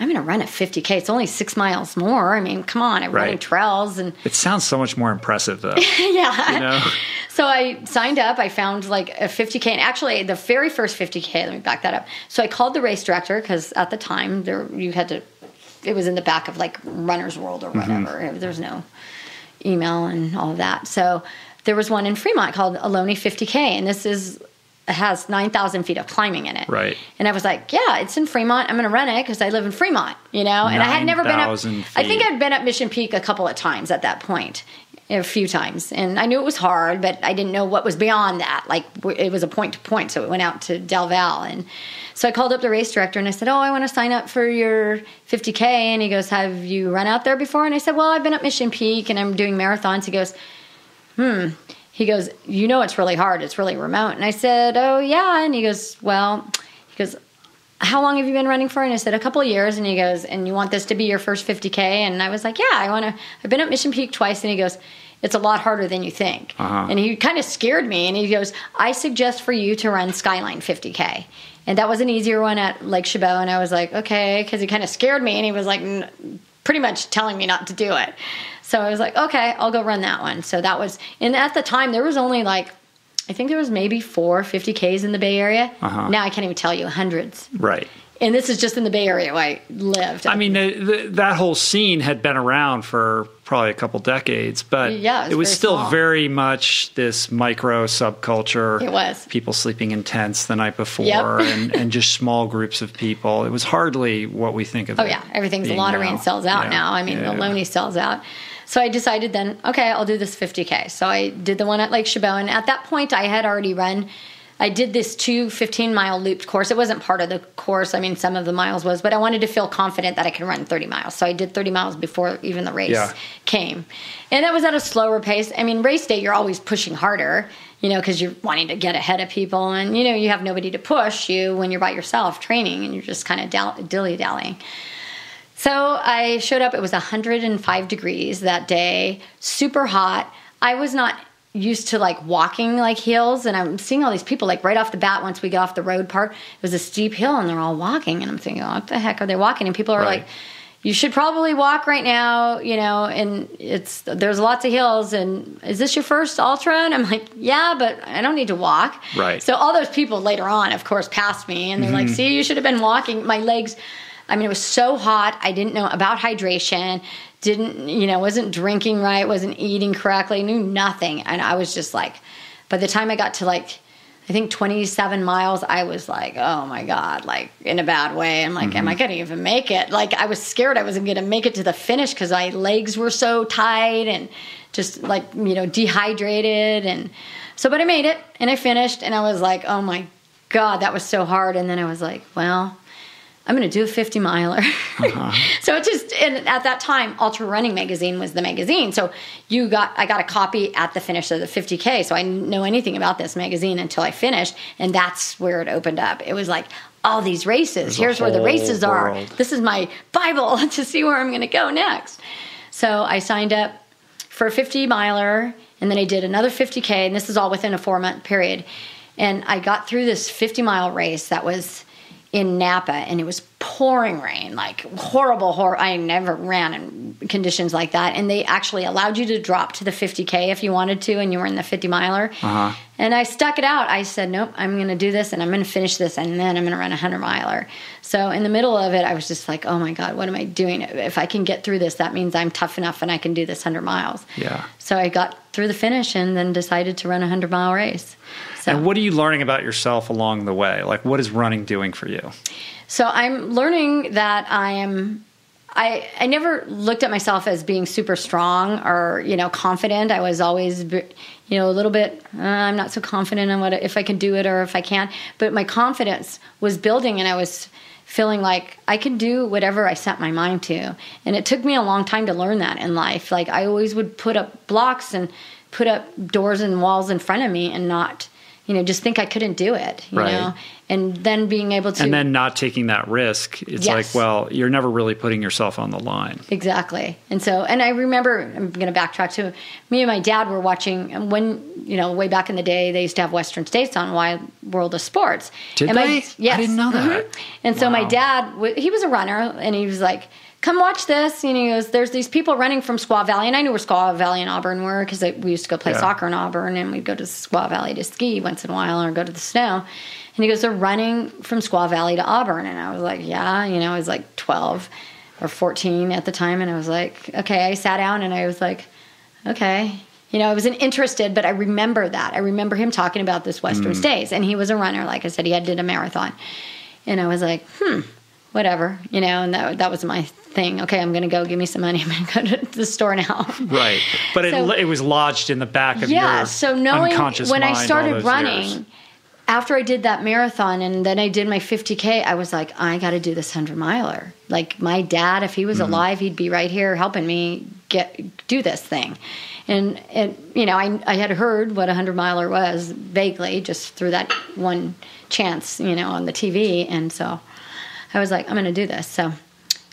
I'm going to run a 50k. It's only six miles more. I mean, come on, I'm running trails and It sounds so much more impressive though. [LAUGHS] yeah. You know? So I signed up. I found like a 50K. And actually, the very first 50K, let me back that up. So I called the race director because at the time, there you had to, it was in the back of like Runner's World or mm-hmm. whatever. There's no email and all of that. So there was one in Fremont called Ohlone 50K. And this is, it has 9,000 feet of climbing in it. Right. And I was like, yeah, it's in Fremont. I'm going to run it because I live in Fremont, you know? And I had never been up. 9,000 I think. I'd been up Mission Peak a couple of times at that point, a few times. And I knew it was hard, but I didn't know what was beyond that. Like it was a point to point. So it went out to Del Val. And so I called up the race director and I said, oh, I want to sign up for your 50K. And he goes, have you run out there before? And I said, well, I've been up Mission Peak and I'm doing marathons. He goes, hmm. He goes, You know, it's really hard. It's really remote. And I said, Oh, yeah. And he goes, Well, he goes, How long have you been running for? And I said, A couple of years. And he goes, And you want this to be your first 50K? And I was like, Yeah, I want to. I've been at Mission Peak twice. And he goes, It's a lot harder than you think. Uh-huh. And he kind of scared me. And he goes, I suggest for you to run Skyline 50K. And that was an easier one at Lake Chabot. And I was like, Okay. Because he kind of scared me. And he was like, "N- pretty much telling me not to do it. So I was like, okay, I'll go run that one. So that was, and at the time there was only like, I think there was maybe four 50Ks in the Bay Area. Uh-huh. Now I can't even tell you, hundreds. Right. And this is just in the Bay Area where I lived. I mean, the, the, that whole scene had been around for probably a couple decades, but Yeah, it was it was very still small. very much this micro subculture. It was. people sleeping in tents the night before, Yep. [LAUGHS] and, and just small groups of people. It was hardly what we think of. Oh yeah, everything's a lottery now. and sells out Yeah. now. I mean, Yeah, the. Loney sells out. So I decided then, okay, I'll do this 50k. So I did the one at Lake Chabot, and at that point, I had already run. I did this two 15 mile looped course. It wasn't part of the course. I mean, some of the miles was, but I wanted to feel confident that I could run 30 miles. So I did 30 miles before even the race Yeah. came, and that was at a slower pace. I mean, race day, you're always pushing harder, you know, because you're wanting to get ahead of people, and you know, you have nobody to push you when you're by yourself training, and you're just kind of dilly dallying. So I showed up. It was 105 degrees that day, super hot. I was not used to like walking like hills, and I'm seeing all these people like right off the bat. Once we get off the road part, it was a steep hill, and they're all walking, and I'm thinking, what the heck are they walking? And people are Right. like, "You should probably walk right now," you know. And it's there's lots of hills, and is this your first ultra? And I'm like, yeah, but I don't need to walk. Right. So all those people later on, of course, passed me, and they're like, mm-hmm. "See, you should have been walking." My legs. I mean, it was so hot. I didn't know about hydration. Didn't you know? Wasn't drinking right. Wasn't eating correctly. Knew nothing, and I was just like. By the time I got to like, I think 27 miles, I was like, oh my god, like in a bad way. I'm like, am I mm-hmm. gonna even make it? Like I was scared I wasn't gonna make it to the finish because my legs were so tight and just like you know dehydrated and so. But I made it and I finished and I was like, oh my god, that was so hard. And then I was like, well. I'm going to do a 50 miler. [LAUGHS] so it just, and at that time, Ultra Running Magazine was the magazine. So you got, I got a copy at the finish of the 50K. So I didn't know anything about this magazine until I finished. And that's where it opened up. It was like, all these races. a Here's where the races are. This is my Bible [LAUGHS] to see where I'm going to go next. So I signed up for a 50 miler and then I did another 50K. And this is all within a four month period. And I got through this 50 mile race that was in Napa and it was pouring rain, like horrible, hor I never ran in conditions like that. And they actually allowed you to drop to the 50K if you wanted to and you were in the 50 miler. Uh-huh. And I stuck it out. I said, nope, I'm going to do this and I'm going to finish this and then I'm going to run a 100 miler. So in the middle of it, I was just like, oh my God, what am I doing? If I can get through this, that means I'm tough enough and I can do this 100 miles. Yeah. So I got through the finish and then decided to run a 100 mile race. So. And what are you learning about yourself along the way? Like, what is running doing for you? So I'm learning that I am. I I never looked at myself as being super strong or you know confident. I was always you know a little bit. Uh, I'm not so confident on what if I can do it or if I can't. But my confidence was building, and I was feeling like I could do whatever I set my mind to. And it took me a long time to learn that in life. Like I always would put up blocks and put up doors and walls in front of me and not you know just think I couldn't do it. You Right. know and then being able to and then not taking that risk it's Yes. like well you're never really putting yourself on the line Exactly. And so, and I remember, I'm going to backtrack to me and my dad were watching and when, you know, way back in the day, they used to have Western States on Wide World of Sports. Did and my, they? I didn't know that. Mhm. And so my dad, he was a runner and he was like, come watch this. And he goes, there's these people running from Squaw Valley. And I knew where Squaw Valley and Auburn were because we used to go play Yeah. soccer in Auburn and we'd go to Squaw Valley to ski once in a while or go to the snow. And he goes, they're running from Squaw Valley to Auburn. And I was like, yeah, you know, I was like 12 or 14 at the time. And I was like, okay, I sat down and I was like, okay. You know, I wasn't interested, but I remember that. I remember him talking about this Western States. And he was a runner. Like I said, he had did a marathon. And I was like, hmm, whatever. You know, and that, that was my thing. Okay, I'm going to go. Give me some money. [LAUGHS] I'm going to go to the store now. right but it, So- it was lodged in the back of yeah your so knowing when i started running years. after i did that marathon and then i did my 50k i was like i got to do this 100 miler like my dad if he was Mm-hmm. alive he'd be right here helping me get do this thing and it you know i, I had heard what a 100 miler was vaguely just through that one chance you know on the tv and so i was like i'm going to do this so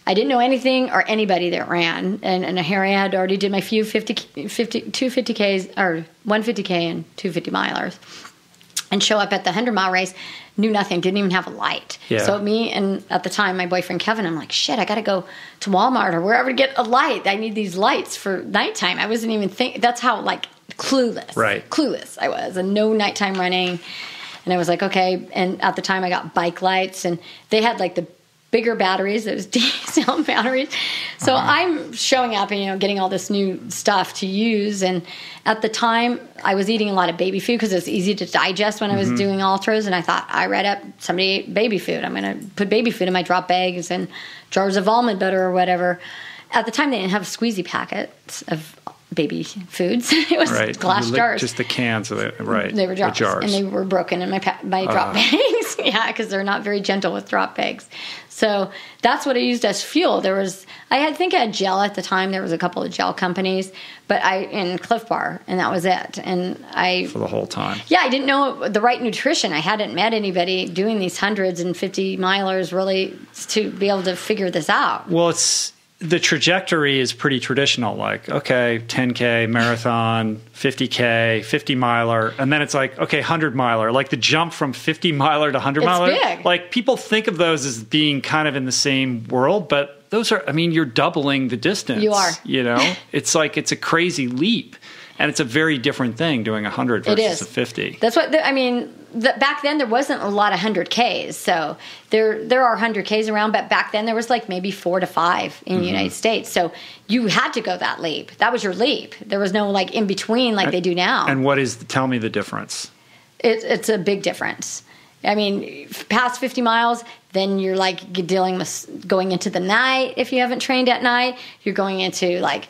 I didn't know anything or anybody that ran, and, and here I had already did my few 50, 50, two 50Ks, or one 50K and two 50 milers, and show up at the 100 mile race, knew nothing, didn't even have a light. Yeah. So me and at the time, my boyfriend Kevin, I'm like, shit, I got to go to Walmart or wherever to get a light. I need these lights for nighttime. I wasn't even think. That's how like clueless, Right. Clueless I was, and no nighttime running. And I was like, okay. And at the time, I got bike lights, and they had like the bigger batteries, those [LAUGHS] diesel batteries. So uh-huh. I'm showing up and you know getting all this new stuff to use. And at the time, I was eating a lot of baby food because it's easy to digest when I was mm-hmm. doing ultras. And I thought I read up somebody ate baby food. I'm going to put baby food in my drop bags and jars of almond butter or whatever. At the time, they didn't have squeezy packets of baby foods. [LAUGHS] it was right glass jars. just the cans of it right They were the jars, jars and they were broken in my pa- my uh-huh. drop [LAUGHS] bags. yeah, because they're not very gentle with drop bags. So that's what I used as fuel. There was I had think I had gel at the time. There was a couple of gel companies, but I in Clif Bar, and that was it. And I for the whole time yeah, I didn't know the right nutrition. I hadn't met anybody doing these hundreds and fifty milers really to be able to figure this out. Well, it's the trajectory is pretty traditional. Like, okay, 10k marathon, 50k, 50 miler, and then it's like, okay, 100 miler. Like the jump from 50 miler to 100 It's miler. big. Like people think of those as being kind of in the same world, but those are. I mean, you're doubling the distance. You are. You know, [LAUGHS] it's like it's a crazy leap, and it's a very different thing doing a 100 versus is. a 50. That's what I mean. The, back then, there wasn't a lot of hundred Ks, so there there are hundred Ks around. But back then, there was like maybe four to five in Mm-hmm. the United States. So you had to go that leap. That was your leap. There was no like in between like they do now. And what is? Tell me the difference. it, it's a big difference. I mean, past 50 miles, then you're like dealing with going into the night if you haven't trained at night. You're going into like,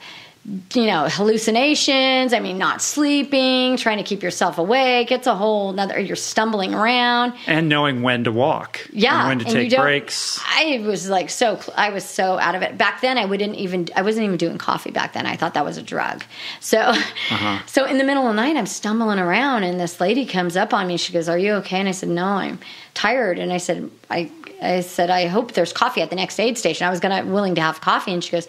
you know, hallucinations. I mean, not sleeping, trying to keep yourself awake. It's a whole another, you're stumbling around. And knowing when to walk. Yeah. And when to and take breaks. I was like so, I was so out of it. Back then, I wouldn't even, I wasn't even doing coffee back then. I thought that was a drug. So, Uh-huh. [LAUGHS] so in the middle of the night, I'm stumbling around and this lady comes up on me. She goes, Are you okay? And I said, No, I'm tired. And I said, I, I said, I hope there's coffee at the next aid station. I was gonna willing to have coffee. And she goes,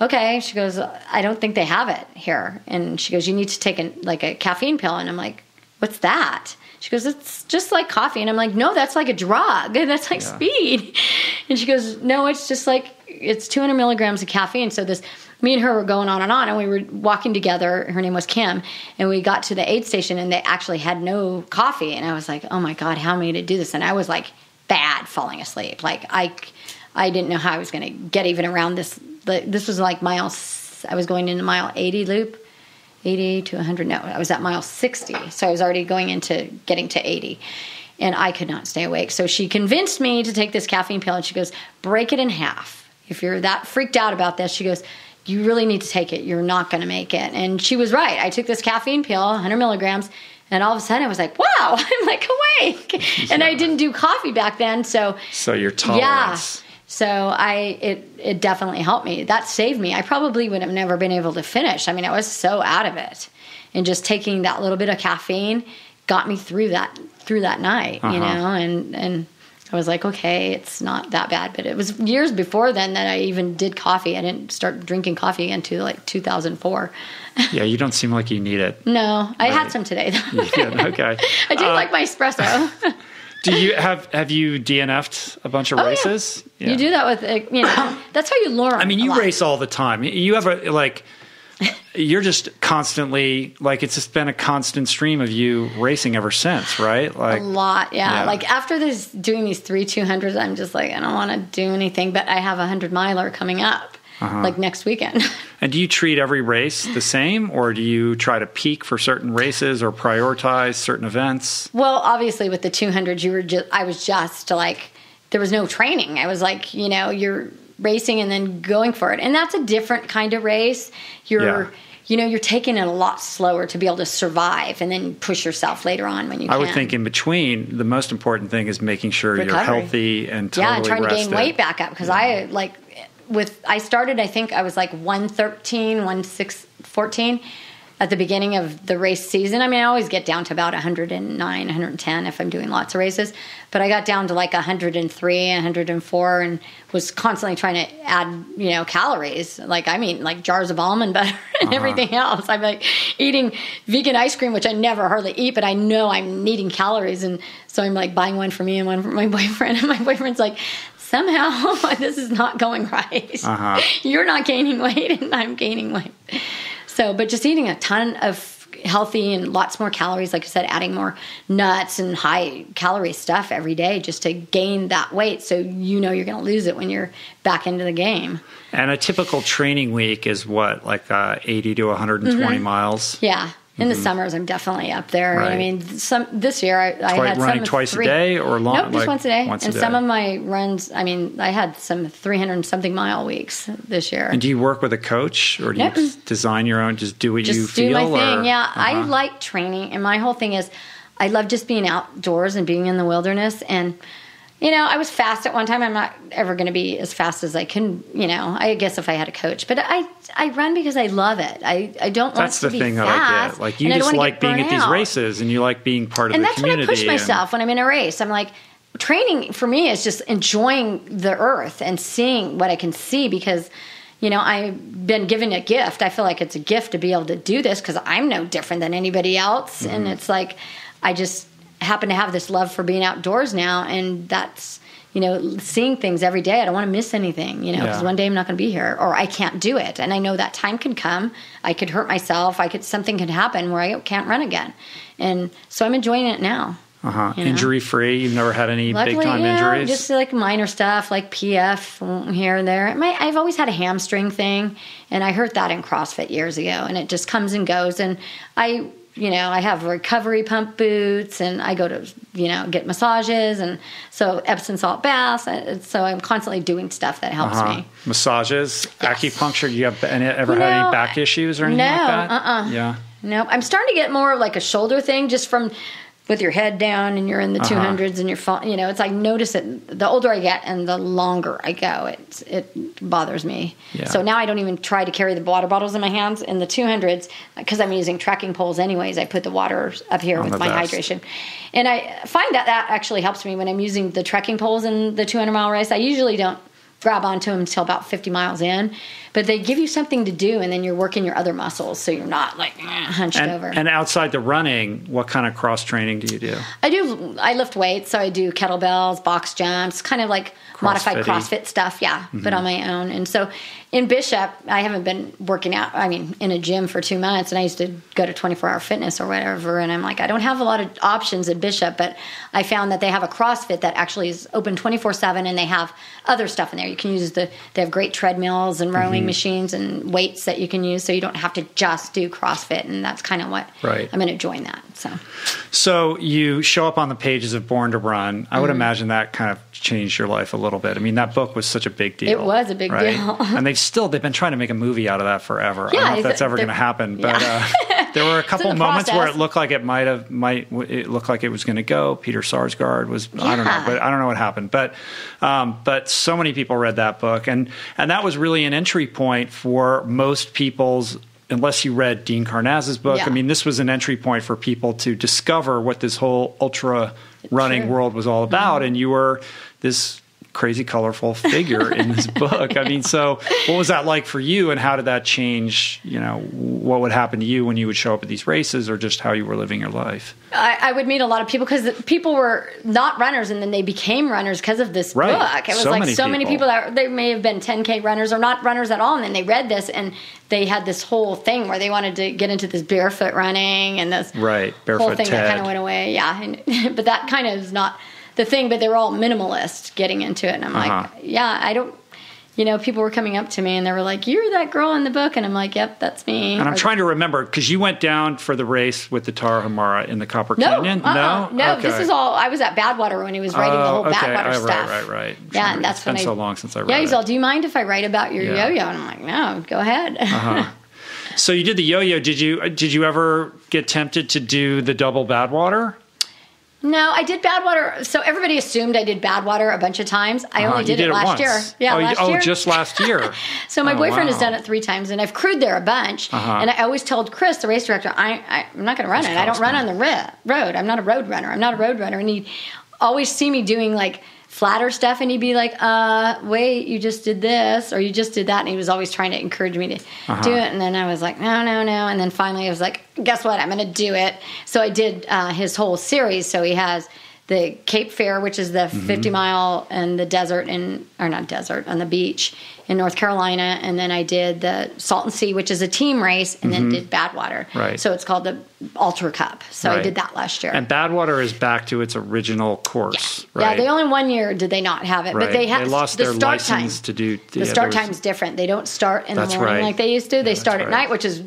Okay. She goes, I don't think they have it here. And she goes, You need to take a, like a caffeine pill. And I'm like, What's that? She goes, It's just like coffee. And I'm like, No, that's like a drug. [LAUGHS] That's like Yeah. speed. And she goes, No, it's just like it's 200 milligrams of caffeine. So this, me and her were going on and on, and we were walking together. Her name was Kim, and we got to the aid station, and they actually had no coffee. And I was like, Oh my god, how am I going to do this? And I was like, bad falling asleep. Like I, I didn't know how I was going to get even around this. The, this was like mile. I was going into mile 80 loop. 80 to 100 no i was at mile 60 so i was already going into getting to 80 and i could not stay awake so she convinced me to take this caffeine pill and she goes break it in half if you're that freaked out about this she goes you really need to take it you're not going to make it and she was right i took this caffeine pill 100 milligrams and all of a sudden i was like wow [LAUGHS] i'm like awake [LAUGHS] and i didn't do coffee back then so So your yeah. So I it it definitely helped me. That saved me. I probably would have never been able to finish. I mean, I was so out of it. And just taking that little bit of caffeine got me through that through that night, you Uh-huh. know, and and I was like, okay, it's not that bad. But it was years before then that I even did coffee. I didn't start drinking coffee until like 2004. Yeah, you don't seem like you need it. No, I Right. had some today though. [LAUGHS] Yeah, okay. [LAUGHS] I do Uh, like my espresso. [LAUGHS] Do you have have you DNF'd a bunch of Oh, races? Yeah. You do that with, you know, that's how you learn. I mean, you race all the time. You have a like. You're just constantly like it's just been a constant stream of you racing ever since, right? Like a lot, yeah. Yeah. Like after this, doing these three 200s, I'm just like, I don't want to do anything, but I have a 100 miler coming up, Uh-huh. like next weekend. [LAUGHS] And do you treat every race the same, or do you try to peak for certain races or prioritize certain events? well, obviously, with the 200s, you were just, I was just like, there was no training. I was like, you know, you're racing and then going for it. And that's a different kind of race. You're, Yeah. you know, you're taking it a lot slower to be able to survive and then push yourself later on when you I can. would think in between, the most important thing is making sure you're healthy and totally yeah, and trying to gain weight back up because I like with I started I think I was like 113, 1614 at the beginning of the race season. I mean, I always get down to about 109, 110 if I'm doing lots of races, but I got down to like 103, 104 and was constantly trying to add, you know, calories. Like I mean, like jars of almond butter [LAUGHS] and Uh-huh. everything else. I'm like eating vegan ice cream which I never hardly eat, but I know I'm needing calories and so I'm like buying one for me and one for my [LAUGHS] boyfriend and my boyfriend's like somehow [LAUGHS] this is not going right. Uh-huh. [LAUGHS] You're not gaining weight and I'm gaining weight. So, but just eating a ton of healthy and lots more calories, like I said, adding more nuts and high calorie stuff every day just to gain that weight so you know you're going to lose it when you're back into the game. And a typical training week is what, like uh, 80 to 120 miles? Yeah. In the summers, I'm definitely up there. Mm-hmm. Right. I mean, some this year I, I had running some twice a three- day or long- Nope, just like once a day. once a and day? some of my runs, I mean, I had some 300 something mile weeks this year. And do you work with a coach or do you Nope. just design your own, just do what just you do feel? my or- thing. Yeah, I Uh-huh. like training, and my whole thing is, I love just being outdoors and being in the wilderness. And you know, I was fast at one time. I'm not ever going to be as fast as I can. You know, I guess if I had a coach, but I I run because I love it. I I don't want That's to the be thing that fast, I get. Like you and just like being at these races and you like being part of and the that's when I push myself when I'm in a race. I'm like, training for me is just enjoying the earth and seeing what I can see because, you know, I've been given a gift. I feel like it's a gift to be able to do this because I'm no different than anybody else. Mm-hmm. And it's like, I just happen to have this love for being outdoors now. And that's, you know, seeing things every day. I don't want to miss anything, you know, because Yeah. one day I'm not going to be here or I can't do it. And I know that time can come. I could hurt myself. I could, something could happen where I can't run again. And so I'm enjoying it now. uh-huh. you know. Injury free. You've never had any big time yeah, injuries. just like minor stuff like PF here and there. My, I've always had a hamstring thing, and I hurt that in CrossFit years ago, and it just comes and goes. And I, you know, I have recovery pump boots, and I go to, you know, get massages, and so Epsom salt baths. So I'm constantly doing stuff that helps uh-huh. me. Massages, Yes. acupuncture. You have any, ever You had any back issues or anything no, like that? uh-uh. Yeah. Nope. I'm starting to get more of like a shoulder thing just from with your head down and you're in the Uh-huh. 200s and you're fall, you know, it's like notice it the older I get and the longer I go, it it bothers me. Yeah. So now I don't even try to carry the water bottles in my hands in the 200s because I'm using trekking poles anyways. I put the water up here Oh, with my best. hydration. And I find that that actually helps me when I'm using the trekking poles in the 200 mile race. I usually don't grab onto them until about 50 miles in, but they give you something to do and then you're working your other muscles so you're not like eh, hunched And, over. and outside the running, what kind of cross training do you do? I do. I lift weights, so I do kettlebells, box jumps, kind of like modified. CrossFit stuff. Yeah, Mm-hmm. but on my own. And so in Bishop, I haven't been working out. I mean, in a gym for two months, and I used to go to 24 Hour Fitness or whatever. And I'm like, I don't have a lot of options at Bishop, but I found that they have a CrossFit that actually is open 24 seven, and they have other stuff in there. You can use the. They have great treadmills and rowing Mm-hmm. machines and weights that you can use, so you don't have to just do CrossFit. And that's kind of what Right. I'm going to join that. So. So you show up on the pages of Born to Run. I would Mm-hmm. imagine that kind of changed your life a little bit. I mean, that book was such a big deal. It was a big deal. [LAUGHS] and they've still they've been trying to make a movie out of that forever. I Yeah, don't know if that's ever going to happen, but yeah. uh, [LAUGHS] there were a couple moments where it looked like it might have might it looked like it was going to go. Peter Sarsgaard was I don't know, but I don't know what happened. But um, but so many people read that book, and and that was really an entry point for most people's unless you read Dean Karnazes' book, Yeah. I mean, this was an entry point for people to discover what this whole ultra running world was all about. And you were this crazy, colorful figure in this [LAUGHS] book. I mean, so what was that like for you, and how did that change? You know, what would happen to you when you would show up at these races, or just how you were living your life? I, I would meet a lot of people because people were not runners and then they became runners because of this Right. book. It was So like many so many people. people that they may have been 10K runners or not runners at all. And then they read this and they had this whole thing where they wanted to get into this barefoot running and this Right, whole barefoot thing that kind of went away. Yeah. And, [LAUGHS] but that kind of is not the thing, but they were all minimalist getting into it. And I'm Uh-huh. like, yeah, I don't. You know, people were coming up to me and they were like, "You're that girl in the book," and I'm like, "Yep, that's me." And I'm Or- trying to remember because you went down for the race with the Tarahumara in the Copper No, Canyon. uh-uh, no. Okay. This is all. I was at Badwater when he was writing the Oh, whole okay. Badwater Oh, stuff. Right, right, right. Yeah, and that's it's when been I, so long since I read Yeah, he's it. all, "Do you mind if I write about your Yeah. yo-yo?" And I'm like, "No, go ahead." Uh-huh. So you did the yo-yo. Did you did you ever get tempted to do the double Badwater? No, I did Badwater. So everybody assumed I did Badwater a bunch of times. I Uh, only you did, it last once. year. Yeah, oh, last oh, year. just last year. [LAUGHS] So my Oh, boyfriend has done it three times, and I've crewed there a bunch. Uh-huh. And I always told Chris, the race director, I, I'm not going to run That's it. I don't run on the ri- road. I'm not a road runner. I'm not a road runner. And he'd always see me doing like flatter stuff, and he'd be like, "Uh, wait, you just did this, or you just did that." And he was always trying to encourage me to Uh-huh. do it. And then I was like, "No, no, no." And then finally, I was like, "Guess what? I'm going to do it." So I did uh, his whole series. So he has. The Cape Fear, which is the Mm-hmm. 50 mile and the desert and or not desert, on the beach in North Carolina, and then I did the Salton Sea, which is a team race, and then did Badwater. Mm-hmm. Right. So it's called the Ultra Cup. So I did that last year. And Badwater is back to its original course, yeah, right? they only one year did they not have it, Right. but they had They lost the their start license time. to do- the yeah, start was- time's different. They don't start in the morning right. like they used to. They Yeah, start at right. night, which is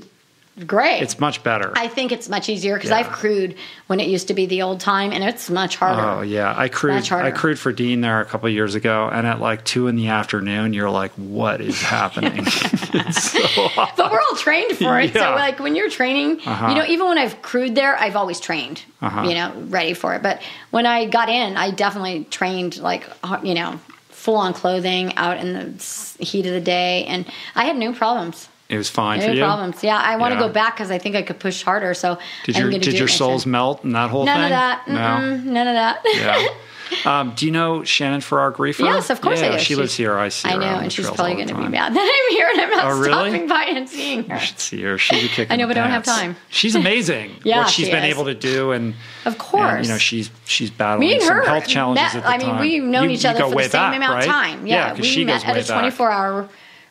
great. it's much better. I think it's much easier because Yeah. I've crewed when it used to be the old time, and it's much harder. Oh yeah, I crewed. I crewed for Dean there a couple of years ago, and at like two in the afternoon, you're like, "What is happening?" [LAUGHS] so [LAUGHS] but we're all trained for it. Yeah. So like when you're training, Uh-huh. you know, even when I've crewed there, I've always trained, Uh-huh. you know, ready for it. But when I got in, I definitely trained like you know, full on clothing out in the heat of the day, and I had no problems. It was fine No for you. problems. Yeah, I want to Yeah. go back because I think I could push harder. So Did I'm your did do your souls time. melt in that whole thing? None thing? of that. No. None of that. Yeah. [LAUGHS] Um, do you know Shannon Farar Griefer? Yes, of course yeah, I do. she She's- lives here. I see her. I know, and she's probably going to be mad that I'm here and I'm not Oh, really? stopping by and seeing her. You should see her. She's a kick. I know, but I don't have time. She's [LAUGHS] amazing. Yeah, what she's she been is. able to do, and Of course. and, you know, she's she's battling Me and some her health challenges met- at the I mean, we've known You- each other for the same back, amount right? of time. Yeah, 'cause we she met at a 24 hour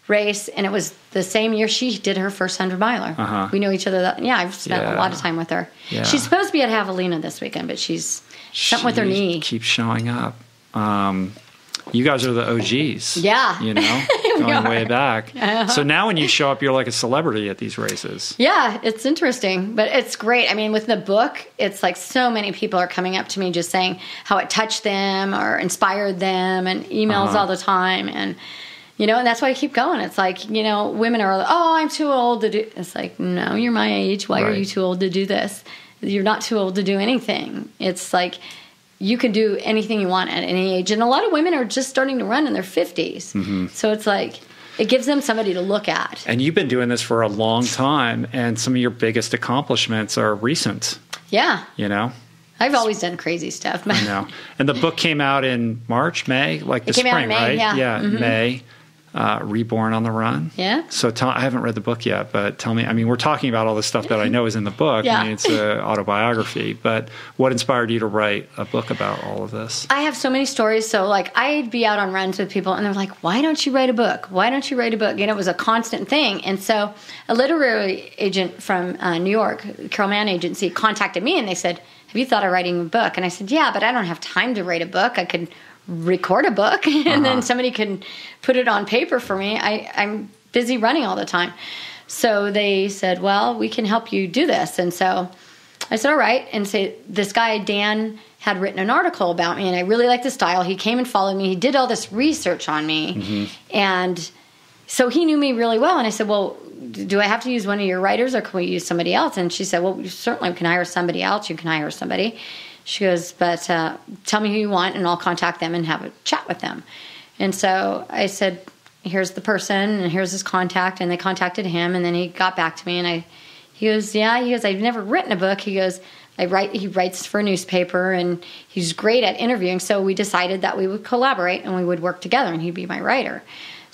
race, and it was the same year she did her first 100 miler. Uh-huh. We know each other. That, yeah, I've spent Yeah. a lot of time with her. Yeah. She's supposed to be at Javelina this weekend, but she's something with her knee. keeps showing up. Um, you guys are the OGs. Yeah. You know, [LAUGHS] going way back. So now when you show up, you're like a celebrity at these races. Yeah, it's interesting, but it's great. I mean, with the book, it's like so many people are coming up to me just saying how it touched them or inspired them, and emails Uh-huh. all the time. And, you know, and that's why I keep going. It's like, you know, women are like, oh, I'm too old to do. It's like, no, you're my age. Why are you too old to do this? You're not too old to do anything. It's like, you can do anything you want at any age. And a lot of women are just starting to run in their 50s. Mm-hmm. So it's like, it gives them somebody to look at. And you've been doing this for a long time, and some of your biggest accomplishments are recent. Yeah. You know, I've always done crazy stuff. I know. And the book came out in March, May, like the It out spring, in May, right? yeah. Mhm. May. Uh, Reborn on the Run. Yeah. So tell, I haven't read the book yet, but tell me. I mean, we're talking about all the stuff that I know is in the [LAUGHS] book. Yeah. I mean, it's an [LAUGHS] autobiography. But what inspired you to write a book about all of this? I have so many stories. So, like, I'd be out on runs with people, and they're like, "Why don't you write a book? Why don't you write a book?" And it was a constant thing. And so, a literary agent from uh, New York, Carol Mann Agency, contacted me, and they said, "Have you thought of writing a book?" And I said, "Yeah, but I don't have time to write a book. I could record a book, [LAUGHS] and Uh-huh. then somebody can put it on paper for me. I, I'm busy running all the time." So they said, "Well, we can help you do this." And so I said, all right. And say this guy, Dan, had written an article about me and I really liked the style. He came and followed me. He did all this research on me. And so he knew me really well. And I said, well, do I have to use one of your writers or can we use somebody else? And she said, well, certainly we certainly can hire somebody else. You can hire somebody. She goes, but uh, tell me who you want and I'll contact them and have a chat with them. And so I said, here's the person and here's his contact and they contacted him and then he got back to me and I he goes, Yeah, he goes, I've never written a book. He goes, I write he writes for a newspaper and he's great at interviewing. So we decided that we would collaborate and we would work together and he'd be my writer.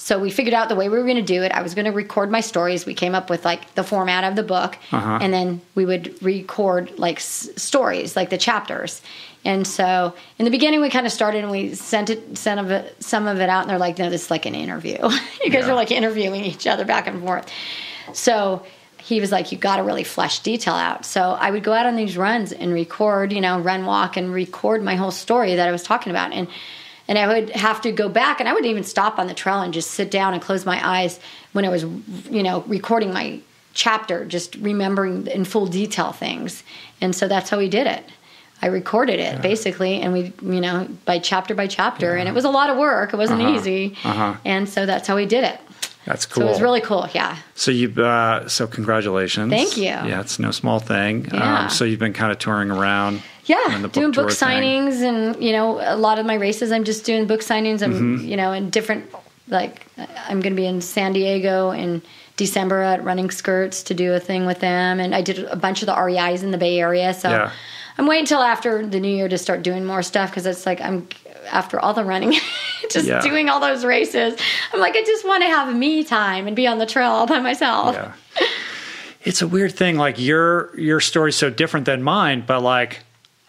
So we figured out the way we were going to do it. I was going to record my stories. We came up with like the format of the book, Uh-huh. and then we would record like s- stories, like the chapters. And so in the beginning, we kind of started and we sent it, sent of it, some of it out, and they're like, "No, this is like an interview. [LAUGHS] you guys Yeah. are like interviewing each other back and forth." So he was like, "You got to really flesh detail out." So I would go out on these runs and record, you know, run, walk, and record my whole story that I was talking about, and and I would have to go back, and I would even stop on the trail and just sit down and close my eyes when I was, you know, recording my chapter, just remembering in full detail things, and so that's how we did it. I recorded it basically, and we, you know, by chapter by chapter, and it was a lot of work. It wasn't Uh-huh. easy, Uh-huh. and so that's how we did it. That's So cool. it was really cool. Yeah. So you, uh, so congratulations. Thank you. Yeah, it's no small thing. Yeah. Um, so you've been kind of touring around. Yeah, doing book doing book tour thing. signings, and you know, a lot of my races, I'm just doing book signings. I'm, Mm-hmm. you know, in different, like, I'm going to be in San Diego in December at Running Skirts to do a thing with them, and I did a bunch of the REIs in the Bay Area. So Yeah. I'm waiting until after the new year to start doing more stuff because it's like I'm after all the running, [LAUGHS] just Yeah. doing all those races. I'm like, I just want to have me time and be on the trail all by myself. Yeah. It's a weird thing. Like your your story's so different than mine, but like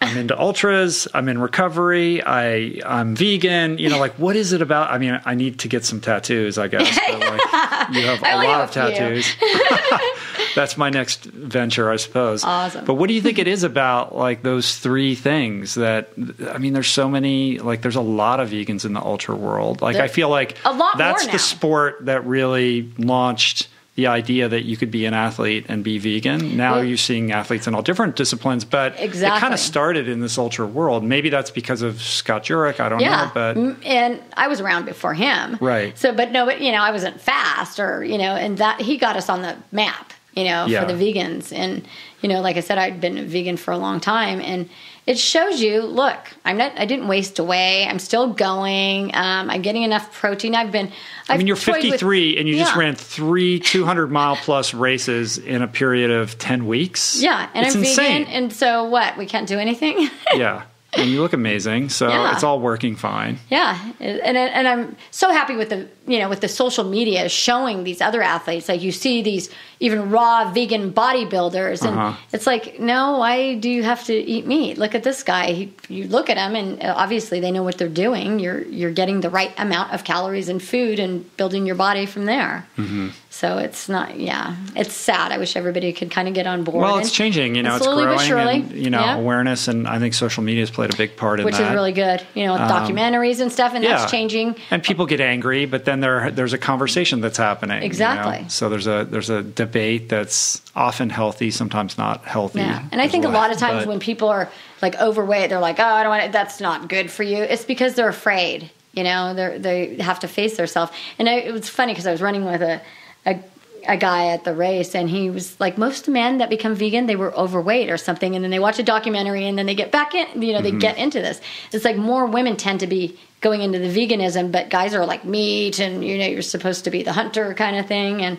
I'm into ultras. I'm in recovery. I I'm vegan. You know, like what is it about? I mean, I need to get some tattoos. I guess. But like, you have [LAUGHS] a lot have of tattoos. [LAUGHS] That's my next venture, I suppose. Awesome. But what do you think it is about like those three things that I mean? There's so many. Like, there's a lot of vegans in the ultra world. Like, There- I feel like a lot that's the sport that really launched the idea that you could be an athlete and be vegan. Now Well- you're seeing athletes in all different disciplines, but it kind of started in this ultra world. Maybe that's because of Scott Jurek. I don't Yeah, know, but and I was around before him, Right. So, but no, but you know, I wasn't fast, or you know, and that he got us on the map, you know, Yeah. for the vegans, and you know, like I said, I'd been a vegan for a long time, and it shows you. Look, I'm not. I didn't waste away. I'm still going. Um, I'm getting enough protein. I've been. I mean, you're I've toyed with- 53 and you just ran three 200 mile plus races in a period of 10 weeks. Yeah, and it's I'm insane. vegan, and so what? We can't do anything. [LAUGHS] yeah. And you look amazing. So Yeah. it's all working fine. Yeah, and and I'm so happy with the you know with the social media showing these other athletes. Like you see these even raw vegan bodybuilders, and Uh-huh. it's like, no, why do you have to eat meat? Look at this guy. He, you look at him, and uh, obviously they know what they're doing. You're you're getting the right amount of calories and food, and building your body from there. Mm-hmm. So it's not, yeah, it's sad. I wish everybody could kind of get on board. Well, and- it's changing. You know, it's growing, and you know, yeah. awareness, and I think social media has played a big part in which is really good. You know, with um, documentaries and stuff, and that's changing. And people get angry, but then there there's a conversation that's happening. you know? Exactly. So there's a there's a debate that's often healthy, sometimes not healthy. Yeah, and I think a lot of times But- when people are like overweight, they're like, "Oh, I don't want it. That's not good for you." It's because they're afraid. You know, they they have to face themselves. And I, it was funny because I was running with a, a a guy at the race, and he was like, "Most men that become vegan, they were overweight or something, and then they watch a documentary, and then they get back in. You know, Mm-hmm. they get into this. It's like more women tend to be." Going into the veganism, but guys are like meat, and you know you're supposed to be the hunter kind of thing, and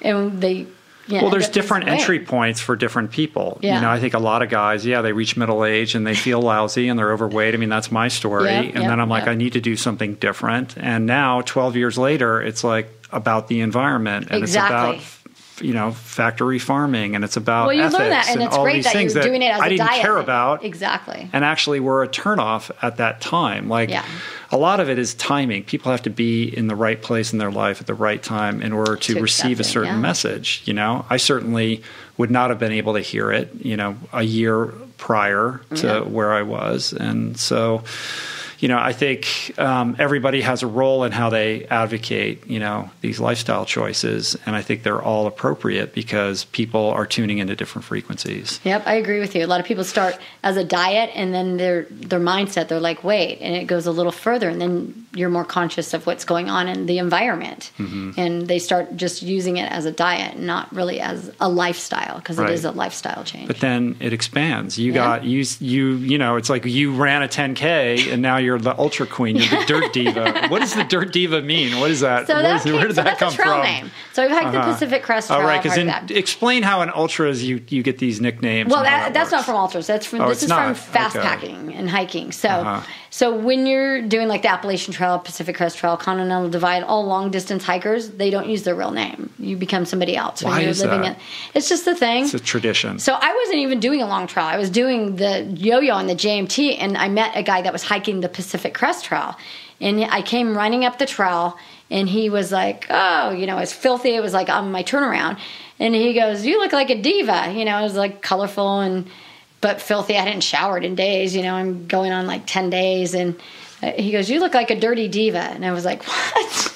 and they, yeah. Well, there's different entry points for different people. Yeah. You know, I think a lot of guys, yeah, they reach middle age and they feel lousy and they're overweight. I mean, that's my story. Yeah, and yeah, then I'm like. I need to do something different. And now, 12 years later, it's like about the environment and Exactly. it's about you know factory farming and it's about Well, you ethics learn that, and, it's all great these that things you're that doing it as a I didn't diet. care about Exactly. and actually were a turnoff at that time. Like Yeah. a lot of it is timing. People have to be in the right place in their life at the right time in order to, To receive a certain yeah. message. You know, I certainly would not have been able to hear it. You know, a year prior to Yeah. where I was, and so. You know, I think um, everybody has a role in how they advocate, you know, these lifestyle choices. And I think they're all appropriate because people are tuning into different frequencies. Yep, I agree with you. A lot of people start as a diet, and then their their mindset, they're like, wait, and it goes a little further, and then you're more conscious of what's going on in the environment, Mm-hmm. and they start just using it as a diet, not really as a lifestyle, because Right. it is a lifestyle change. but then it expands. You Yeah. got you you you know it's like you ran a 10k and now you're you're the ultra queen. You're the dirt [LAUGHS] diva. what does the dirt diva mean? What is that? So that is- came, where did so that that's come a trail from? name. So I've hiked the Uh-huh. Pacific Crest Trail. Oh, right. Because part of then that. explain how in ultras you you get these nicknames. Well, how that, that's not from ultras. That's from Oh, this is from not. fast Okay. packing and hiking. So, Uh-huh. So when you're doing like the Appalachian Trail, Pacific Crest Trail, Continental Divide, all long distance hikers, they don't use their real name. You become somebody else when Why you're is living that? it. It's just the thing. It's a tradition. So I wasn't even doing a long trail. I was doing the yo-yo and the JMT, and I met a guy that was hiking the Pacific Crest Trail, and I came running up the trail, and he was like, "Oh, you know, it's filthy." It was like on my turnaround, and he goes, "You look like a diva." You know, it was like colorful and but filthy. I hadn't showered in days. You know, I'm going on like ten days, and uh, he goes, "You look like a dirty diva," and I was like, [LAUGHS] "What?"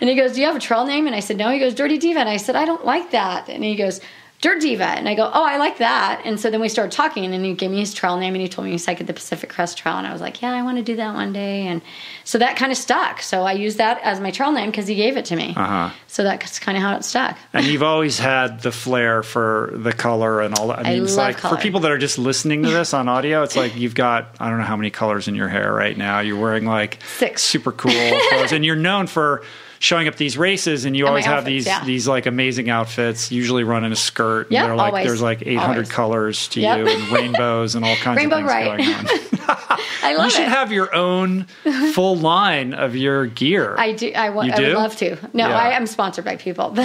And he goes, Do you have a trail name? And I said, No. He goes, Dirty Diva. And I said, I don't like that. And he goes, Dirt Diva. And I go, Oh, I like that. And so then we started talking, and he gave me his trail name, and he told me he's like at the Pacific Crest Trail. And I was like, Yeah, I want to do that one day. And so that kind of stuck. So I used that as my trail name because he gave it to me. Uh-huh. So that's kind of how it stuck. And you've always had the flair for the color and all that. I I mean, it's love like color. for people that are just listening to this on audio, it's like you've got I don't know how many colors in your hair right now. You're wearing like Six. super cool clothes, and you're known for showing up these races, and you my always have outfits, these yeah. these like amazing outfits. Usually run in a skirt. and they're like always. there's like 800 Always. colors to Yep. you, and [LAUGHS] rainbows and all kinds Rainbow of things bright. going on. [LAUGHS] [LAUGHS] I love you should it. have your own full line of your gear. I do. I, wa- You I would love to. No, Yeah. Uh-huh. I am sponsored by people, but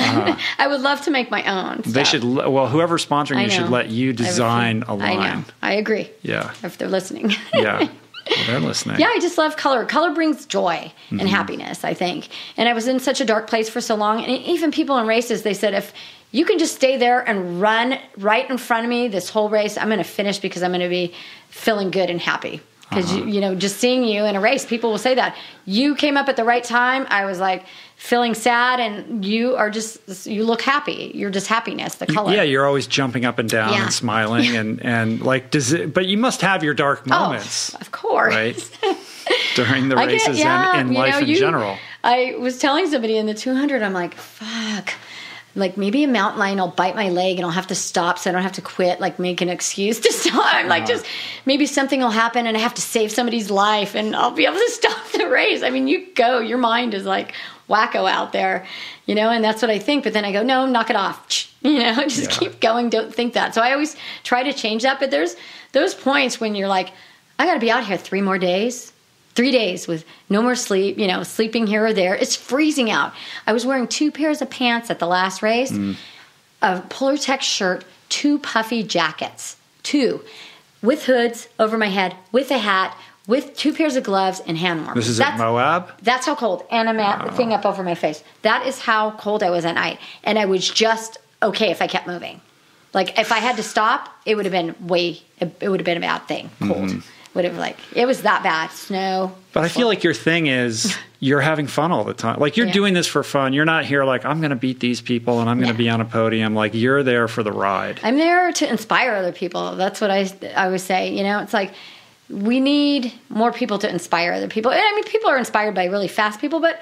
I would love to make my own. they should well whoever's sponsoring you should let you I have a few- design a line. I. I agree. Yeah. If they're listening. Yeah. Well, they're listening. Yeah, I just love color. Color brings joy Mm-hmm. and happiness, I think. And I was in such a dark place for so long. And even people in races, they said, if you can just stay there and run right in front of me this whole race, I'm going to finish because I'm going to be feeling good and happy. Because, Uh-huh. you, you know, just seeing you in a race, people will say that. You came up at the right time. I was like feeling sad, and you are just, you look happy. You're just happiness, the color. Yeah, you're always jumping up and down Yeah. and smiling and and like does it but you must have your dark Oh, moments, of course. right? [LAUGHS] During the I get- races yeah, and in life know, in you- general. I was telling somebody in the 200, I'm like, fuck. Like maybe a mountain lion will bite my leg and I'll have to stop so I don't have to quit, like make an excuse to [LAUGHS] stop. Like, Uh-huh. just maybe something will happen and I have to save somebody's life and I'll be able to [LAUGHS] stop the race. I mean, you go, your mind is like wacko out there, you know, and that's what I think. But then I go, no, knock it off. [LAUGHS] You know, just Yeah. keep going. Don't think that. So I always try to change that. But there's those points when you're like, I got to be out here three more days three days with no more sleep, you know, sleeping here or there. It's freezing out. I was wearing two pairs of pants at the last race, Mm. a Polartec shirt, two puffy jackets, two, with hoods over my head, with a hat, with two pairs of gloves and hand warmers. This is That's- at Moab. that's how cold. And a mat thing up over my face. That is how cold I was at night. And I was just okay if I kept moving. Like if I had to stop, it would have been way. It would have been a bad thing. Cold. Would have like it was that bad. Snow. But I feel like your thing is [LAUGHS] you're having fun all the time. Like you're Yeah. doing this for fun. You're not here like I'm going to beat these people and I'm going to Yeah. be on a podium. Like you're there for the ride. I'm there to inspire other people. That's what I I always say. You know, it's like we need more people to inspire other people. And I mean, people are inspired by really fast people, but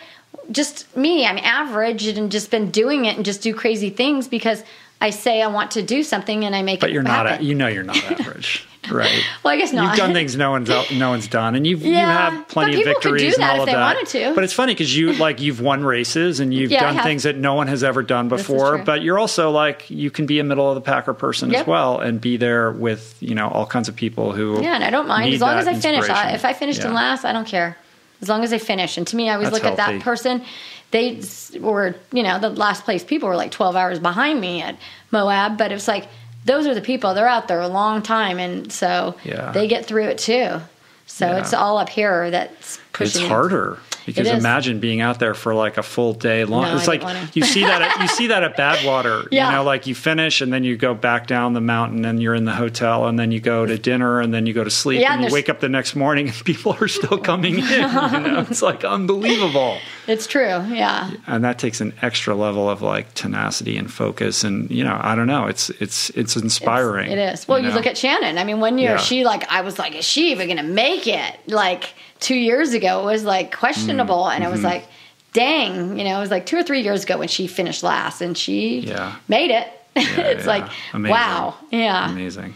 just me, I'm average and just been doing it and just do crazy things because I say I want to do something and I make But it you're not. happen. A, you know you're not [LAUGHS] average, right? [LAUGHS] Well, I guess not. You've done things no one's no one's done, and you've you have plenty of people could do victories and that all of they that. wanted to. But it's funny because you like you've won races and you've Yeah, done things that no one has ever done before. But you're also like you can be a middle of the packer person as well and be there with you know all kinds of people who Yeah, and I don't mind as long as I finish. I, if I finished in last, I don't care. As long as I finish. And to me, I always That's look at that person. They were, you know, the last place people were like 12 hours behind me at Moab, but it's like those are the people. They're out there a long time, and so Yeah. they get through it too. So Yeah. it's all up here that's pushing. it. harder because imagine being out there for like a full day long. No, it's I like you see that at, you see that at [LAUGHS] Badwater. Yeah. You know, like you finish and then you go back down the mountain and you're in the hotel and then you go to dinner and then you go to sleep Yeah, and and you wake up the next morning and [LAUGHS] people are still coming in. You know, [LAUGHS] it's like unbelievable. It's true. Yeah. And that takes an extra level of like tenacity and focus and you know, I don't know, it's it's it's inspiring. It is. Well, you, know? look at Shannon. I mean, one year Yeah. she like I was like, is she even gonna make it? Like two years ago, it was like questionable, and I Mm-hmm. was like, dang, you know, it was like two or three years ago when she finished last, and she Yeah. made it. Yeah, [LAUGHS] it's yeah. like Amazing. wow, yeah. Amazing.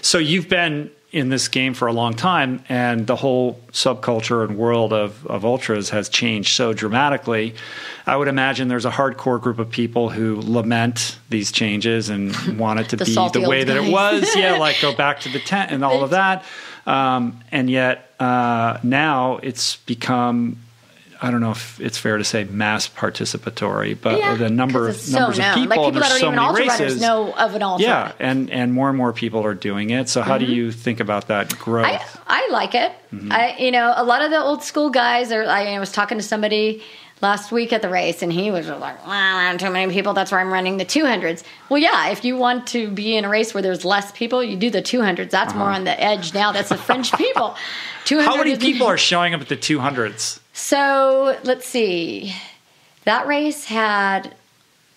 So you've been in this game for a long time, and the whole subculture and world of, of ultras has changed so dramatically. I would imagine there's a hardcore group of people who lament these changes and [LAUGHS] want it to The be the way old that it was. Yeah, like go [LAUGHS] back to the tent and all of that. Um, and yet uh, now it's become. I don't know if it's fair to say mass participatory, but Yeah, the number of so numbers of people, like people that there's so many races. know of an ultra. Yeah, and and more and more people are doing it. So how do you think about that growth? I, I like it. Mm-hmm. I, you know, a lot of the old school guys are. I, was talking to somebody last week at the race, and he was like, "Well, too many people. That's why I'm running the 200s." Well, yeah, if you want to be in a race where there's less people, you do the 200s. That's more on the edge now. That's the French [LAUGHS] people. 200 Uh-huh. how many people are showing up at the 200s? So let's see. That race had.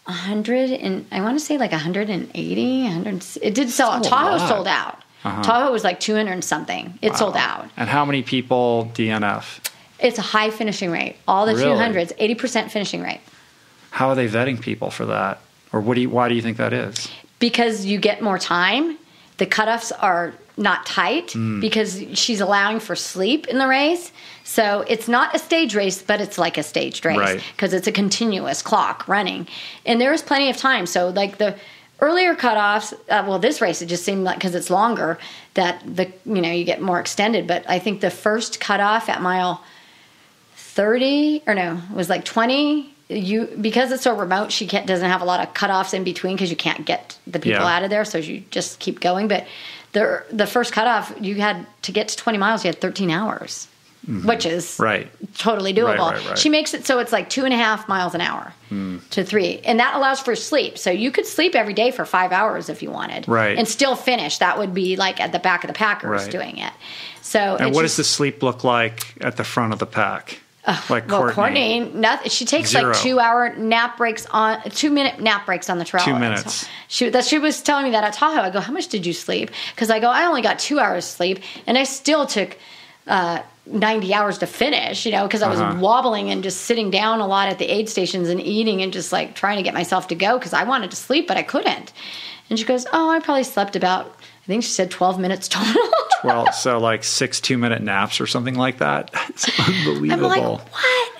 100 and I want to say like 180, 100. It did sell out. Tahoe lot. sold out. Uh-huh. Tahoe was like 200 and something. It sold out. And how many people DNF? It's a high finishing rate. All the Really? 200s, 80% finishing rate. How are they vetting people for that? Or what do you, why do you think that is? Because you get more time. The cutoffs are not tight Hmm. because she's allowing for sleep in the race. So it's not a stage race, but it's like a staged race Right. because it's a continuous clock running. And there is plenty of time. So, like the earlier cutoffs, uh, well, this race, it just seemed like because it's longer that the, you know, you get more extended. But I think the first cutoff at mile 30 or no it was like 20 you because it's so remote she can't doesn't have a lot of cutoffs in between because you can't get the people Yeah. out of there so you just keep going but the the first cutoff you had to get to 20 miles you had 13 hours which is Mm-hmm. Right. totally doable Right, right, right. she makes it so it's like two and a half miles an hour to three and that allows for sleep so you could sleep every day for five hours if you wanted Right. and still finish that would be like at the back of the packers doing it so And what just- does the sleep look like at the front of the pack? Like well, Courtney. Courtney, nothing. She takes Zero. like two hour nap breaks on two minute nap breaks on the trail. Two minutes. She that she was telling me that at Tahoe. I go, how much did you sleep? Because I go, I only got two hours sleep, and I still took. Uh, 90 hours to finish, you know, because I was Uh-huh. wobbling and just sitting down a lot at the aid stations and eating and just like trying to get myself to go because I wanted to sleep, but I couldn't. And she goes, Oh, I probably slept about, I think she said 12 minutes total. [LAUGHS] Well, so like six two minute naps or something like that. [LAUGHS] It's I'm unbelievable. like, What?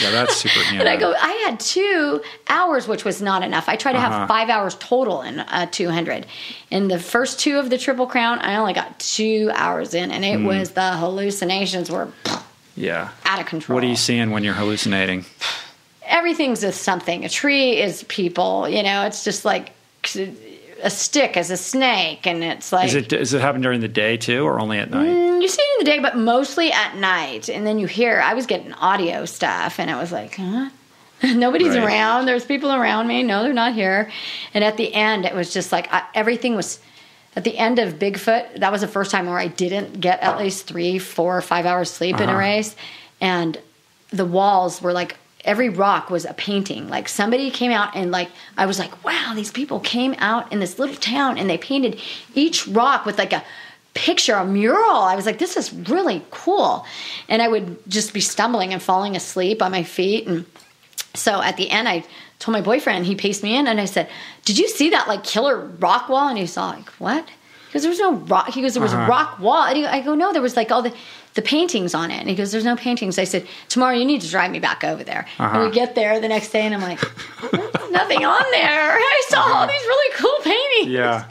yeah, that's superhuman. [LAUGHS] And I go, I had two hours, which was not enough. I tried to Uh-huh. have five hours total in uh, 200. In the first two of the Triple Crown, I only got two hours in, and it Hmm. was the hallucinations were yeah. out of control. What are you seeing when you're hallucinating? Everything's just something. A tree is people, you know, it's just like a stick as a snake, and it's like. Is it does it happen during the day too, or only at night? Mm, You see it in the day, but mostly at night. And then you hear, I was getting audio stuff, and I was like, huh? [LAUGHS] Nobody's Right. around. There's people around me. No, they're not here. And at the end, it was just like I, everything was. At the end of Bigfoot, that was the first time where I didn't get at least three, four, five hours sleep in a Uh-huh. race, and the walls were like every rock was a painting. Like somebody came out and like I was like, wow, these people came out in this little town and they painted each rock with like a picture, a mural. I was like, this is really cool. And I would just be stumbling and falling asleep on my feet. And so at the end, I told my boyfriend, he paced me in and I said, Did you see that like killer rock wall? And he saw like, What? Because there was no rock. He goes, There was Uh-huh. a rock wall. And I go, No, there was like all the, the paintings on it. And he goes, There's no paintings. I said, Tomorrow you need to drive me back over there. Uh-huh. And we get there the next day and I'm like, There's nothing on there. I saw all these really cool paintings. Yeah.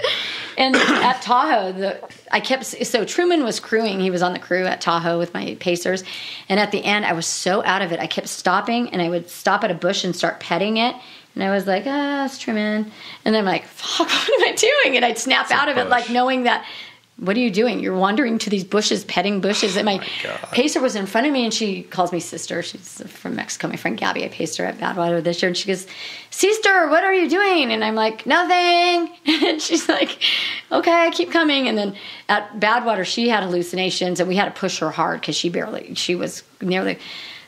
And at Tahoe, the I kept so Truman was crewing. He was on the crew at Tahoe with my pacers, and at the end, I was so out of it. I kept stopping, and I would stop at a bush and start petting it. And I was like, ah, it's Truman. And I'm like, fuck, [LAUGHS] what am I doing? And I'd snap a out of it, like knowing that, what are you doing? You're wandering to these bushes, petting bushes. Oh and my, God. pacer was in front of me, and she calls me sister. She's from Mexico. My friend Gabby, I paced her at Badwater this year, and she goes, Sister, what are you doing? And I'm like, nothing. [LAUGHS] And she's like, okay, keep coming. And then at Badwater, she had hallucinations, and we had to push her hard because she barely, she was nearly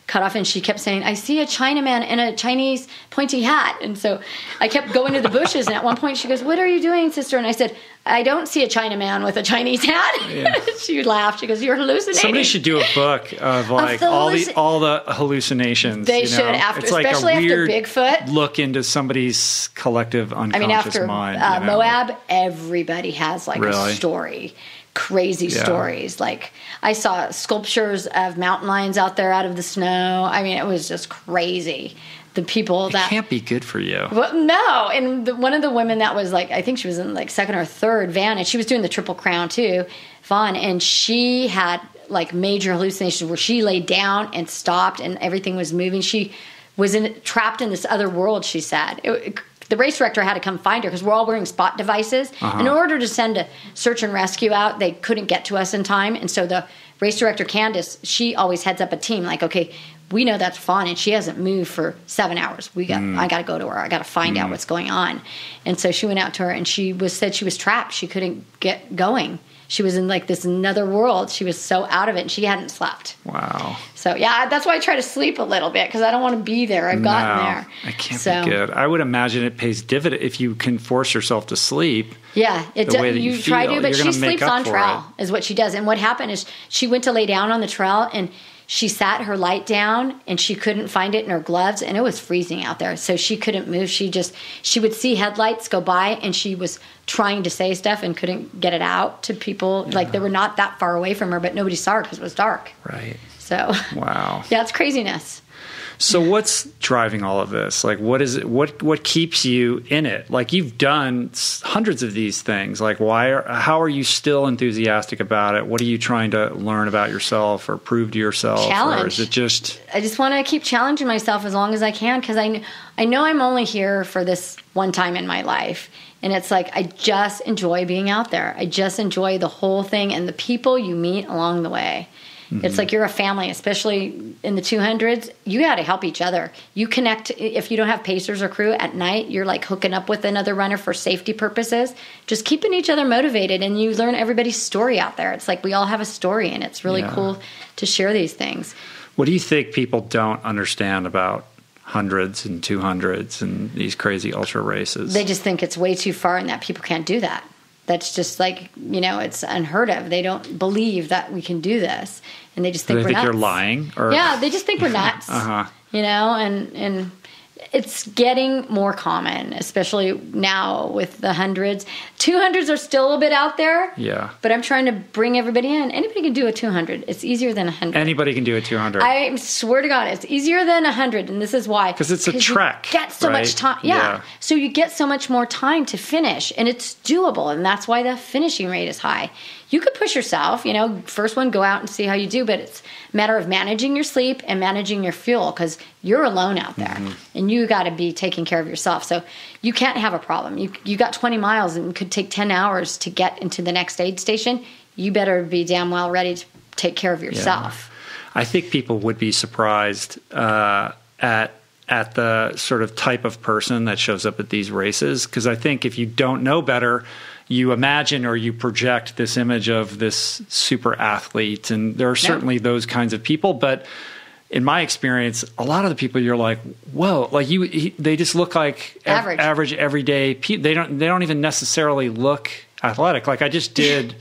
cut off. And she kept saying, I see a Chinaman in a Chinese pointy hat. And so I kept going to the bushes. And at one point, she goes, What are you doing, sister? And I said, I don't see a Chinaman with a Chinese hat. [LAUGHS] she laughed. She goes, You're hallucinating. Somebody should do a book of like the all the all the hallucinations. They you know? should after- it's like especially a after weird Bigfoot. Look into somebody's collective I unconscious mean, after mind. uh, you know? Moab, everybody has like Really? a story crazy Yeah. stories. Like I saw sculptures of mountain lions out there out of the snow. I mean, it was just crazy. The people It that can't be good for you. well, no, and the, one of the women that was like, I think she was in like second or third van, and she was doing the triple crown too, Vaughn, and she had like major hallucinations where she laid down and stopped, and everything was moving. She was in trapped in this other world. She said. It- the race director had to come find her because we're all wearing spot devices. Uh-huh. In order to send a search and rescue out, they couldn't get to us in time, and so the race director Candice, she always heads up a team. Like, okay, we know that's Fawn, and she hasn't moved for seven hours. We got, mm. I got to go to her. I got to find out mm. what's going on. And so she went out to her, and she was said she was trapped. She couldn't get going. She was in like this another world. She was so out of it, and she hadn't slept. Wow. So yeah, that's why I try to sleep a little bit because I don't want to be there. I've gotten no, there. I can't so, be good. I would imagine it pays dividend if you can force yourself to sleep. Yeah, it the do, way that you, you try feel, to, but she sleeps on trail is what she does. And what happened is she went to lay down on the trail and she sat her light down and she couldn't find it in her gloves and it was freezing out there. So she couldn't move. She just she would see headlights go by and she was trying to say stuff and couldn't get it out to people. Like they were not that far away from her, but nobody saw her because it was dark. Right. So [LAUGHS] Wow. yeah, it's craziness. So what's driving all of this? Like what is it what what keeps you in it? Like you've done hundreds of these things. Like why are how are you still enthusiastic about it? What are you trying to learn about yourself or prove to yourself or Challenge. is it just I just want to keep challenging myself as long as I can because I, I know I'm only here for this one time in my life. And it's like, I just enjoy being out there. I just enjoy the whole thing and the people you meet along the way. It's like you're a family, especially in the 200s. You got to help each other. You connect, if you don't have pacers or crew at night, you're like hooking up with another runner for safety purposes. Just keeping each other motivated and you learn everybody's story out there. It's like we all have a story and it's really Yeah. cool to share these things. what do you think people don't understand about hundreds and two hundreds and these crazy ultra races? they just think it's way too far and that people can't do that. That's just like you know, it's unheard of. They don't believe that we can do this, and they just do think they we're think nuts. you're lying? Or Yeah, they just think we're nuts. [LAUGHS] Uh-huh. You know, and and it's getting more common, especially now with the hundreds. Two hundreds are still a bit out there. Yeah. But I'm trying to bring everybody in. Anybody can do a 200. It's easier than a hundred. Anybody can do a 200. I swear to God, it's easier than a 100, and this is why. Because it's a you trek, get so right? much time. Yeah. Yeah. So you get so much more time to finish, and it's doable, and that's why the finishing rate is high. You could push yourself, you know, first one, go out and see how you do, but it's a matter of managing your sleep and managing your fuel because you're alone out there, Mm-hmm. and you got to be taking care of yourself. So you can't have a problem. You you got 20 miles and could take 10 hours to get into the next aid station. You better be damn well ready to take care of yourself. I think people would be surprised uh, at at the sort of type of person that shows up at these races because I think if you don't know better, you imagine or you project this image of this super athlete, and there are certainly those kinds of people, but. In my experience, a lot of the people you're like, whoa, like you, he, they just look like Average. average everyday people. They don't, they don't even necessarily look athletic. Like I just did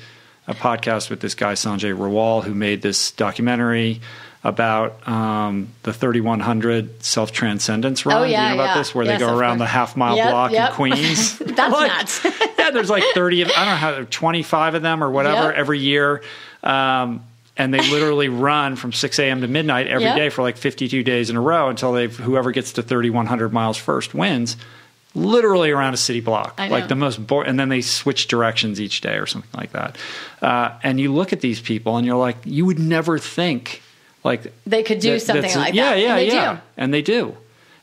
a podcast with this guy Sanjay Rawal who made this documentary about um, the 3100 self transcendence run. Oh, Do you know about yeah. this? Where Yes, they go around course. the half mile Yep, block yep. in Queens. [LAUGHS] That's Like, nuts. [LAUGHS] yeah, there's like 30 of I don't know how 25 of them or whatever Yep. every year. Um, and they literally [LAUGHS] run from 6 a.m. to midnight every day for like 52 days in a row until they whoever gets to 3,100 miles first wins. Literally around a city block, like the most boring. And then they switch directions each day or something like that. Uh, and you look at these people and you're like, you would never think like They could do that- something like yeah, that. Yeah, and they yeah, and they do,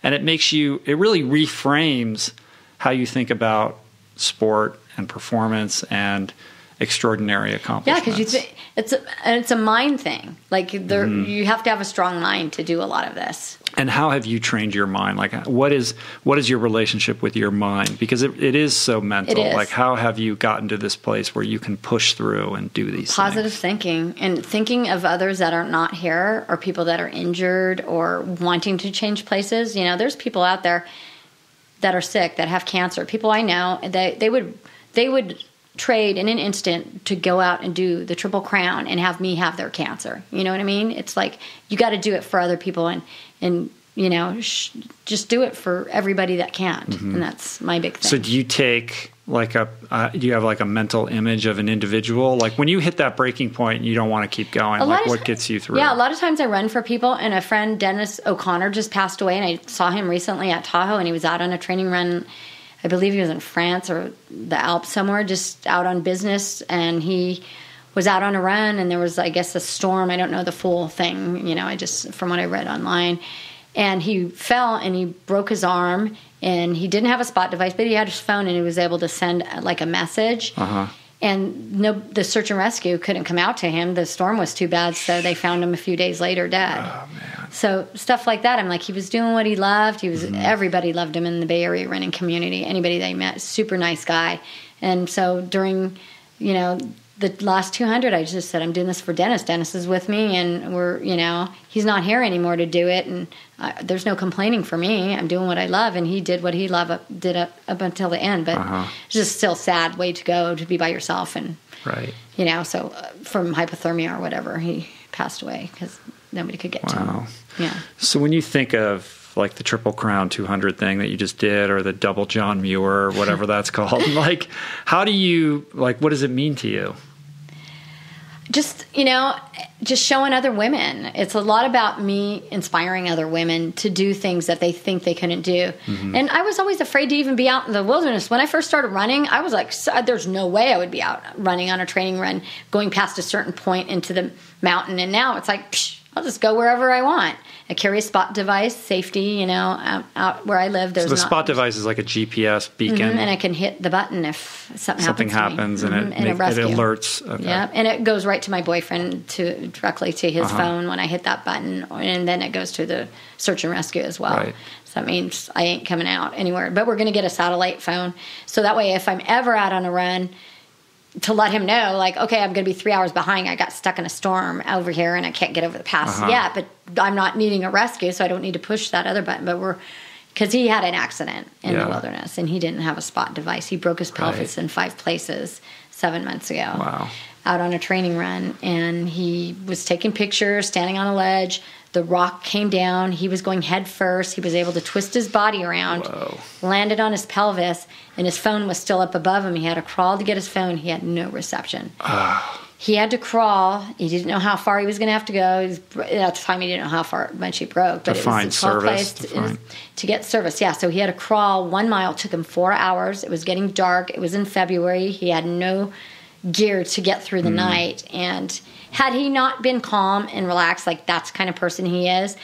and it makes you. It really reframes how you think about sport and performance and extraordinary accomplishments. Yeah, because you think it's a, and it's a mind thing. Like there, Mm-hmm. you have to have a strong mind to do a lot of this. and how have you trained your mind? Like, what is what is your relationship with your mind? Because it, it is so mental. Is. Like, how have you gotten to this place where you can push through and do these Positive things? thinking and thinking of others that are not here or people that are injured or wanting to change places. You know, there's people out there that are sick that have cancer. People I know they they would they would trade in an instant to go out and do the triple crown and have me have their cancer. You know what I mean? It's like you got to do it for other people and and you know sh- just do it for everybody that can't. And that's my big thing. Mm-hmm. So, do you take like a uh, do you have like a mental image of an individual like when you hit that breaking point you don't want to keep going A like what gets you through Yeah, a lot of times I run for people, and a friend, Dennis O'Connor, just passed away, and I saw him recently at Tahoe, and he was out on a training run. I believe he was in France or the Alps somewhere, just out on business, and he was out on a run, and there was, I guess, a storm. I don't know the full thing, you know, I just from what I read online, and he fell and he broke his arm, and he didn't have a spot device, but he had his phone, and he was able to send like a message. Uh-huh and no the search and rescue couldn't come out to him. The storm was too bad so they found him a few days later dead. Oh man. So stuff like that i'm like he was doing what he loved. He was mm-hmm. everybody loved him in the bay area running community. Anybody they met super nice guy. And so during you know the last 200 i just said i'm doing this for dennis. Dennis is with me and we're you know he's not here anymore to do it and uh, there's no complaining for me. I'm doing what i love and he did what he loved up, did up, up until the end but Uh-huh. it's just still sad way to go to be by yourself and right. you know so uh, from hypothermia or whatever he passed away because nobody could get to Wow. him yeah. So when you think of like the triple crown 200 thing that you just did or the double john muir or whatever that's [LAUGHS] called like how do you like what does it mean to you just you know just showing other women. It's a lot about me inspiring other women to do things that they think they couldn't do. Mm-hmm. And i was always afraid to even be out in the wilderness. When i first started running i was like "So- there's no way i would be out running on a training run going past a certain point into the mountain. And now it's like psh, i'll just go wherever i want i carry a spot device safety you know out, out where i live there's the not, spot device is like a gps beacon Mhm, and I can hit the button if something, something happens, happens and, Mhm, it, make, it rescue. alerts okay. Yeah, and it goes right to my boyfriend to directly to his Uh-huh. phone when I hit that button, and then it goes to the search and rescue as well. Right. So that means I ain't coming out anywhere. But we're going to get a satellite phone, so that way if I'm ever out on a run, to let him know, like, okay, I'm going to be three hours behind. I got stuck in a storm over here, and I can't get over the pass Uh-huh. yet. But I'm not needing a rescue, so I don't need to push that other button. But we're because he had an accident in Yeah. the wilderness, and he didn't have a spot device. He broke his pelvis Right. in five places seven months ago wow out on a training run and he was taking pictures standing on a ledge the rock came down. He was going head first. He was able to twist his body around Whoa. landed on his pelvis and his phone was still up above him. He had to crawl to get his phone. He had no reception. Ah. He had to crawl. He didn't know how far he was going to have to go. Was, at the time he didn't know how far much he broke but To it find was a 12 service, place to to, was- to get service. Yeah so he had to crawl one mile. Took him four hours. It was getting dark. It was in february. He had no gear to get through the hmm. night. And had he not been calm and relaxed, like that's the kind of person he is,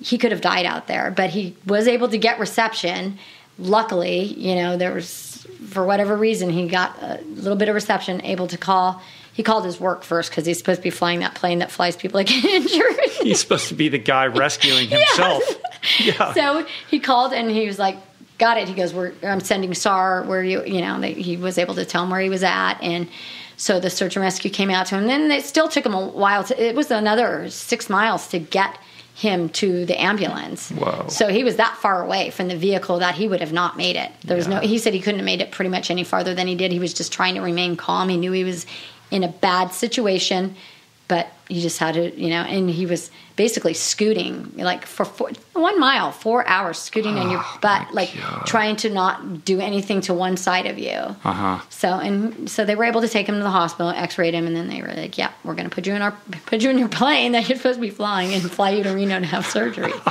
he could have died out there. But he was able to get reception. Luckily, you know, there was, for whatever reason, he got a little bit of reception, able to call. He called his work first because he's supposed to be flying that plane that flies people that [LAUGHS] get injured. he's supposed to be the guy rescuing [LAUGHS] himself [LAUGHS] yeah so he called and he was like, "Got it." He goes, "We're I'm sending SAR where you you know." They, he was able to tell him where he was at, and so the search and rescue came out to him. Then it still took him a while. To, it was another six miles to get him to the ambulance. Whoa. So he was that far away from the vehicle that he would have not made it. There was no. He said he couldn't have made it pretty much any farther than he did. He was just trying to remain calm. He knew he was in a bad situation but he just had to, you know, and he was basically scooting like for four, one mile, four hours, scooting on your Oh, [SIGHS] butt, like God. trying to not do anything to one side of you. uh-huh So and so they were able to take him to the hospital, X-rayed him, and then they were like, "Yeah, we're going to put you in our put you in your [LAUGHS] plane that you're supposed to be flying and fly you to Reno to have surgery." [LAUGHS]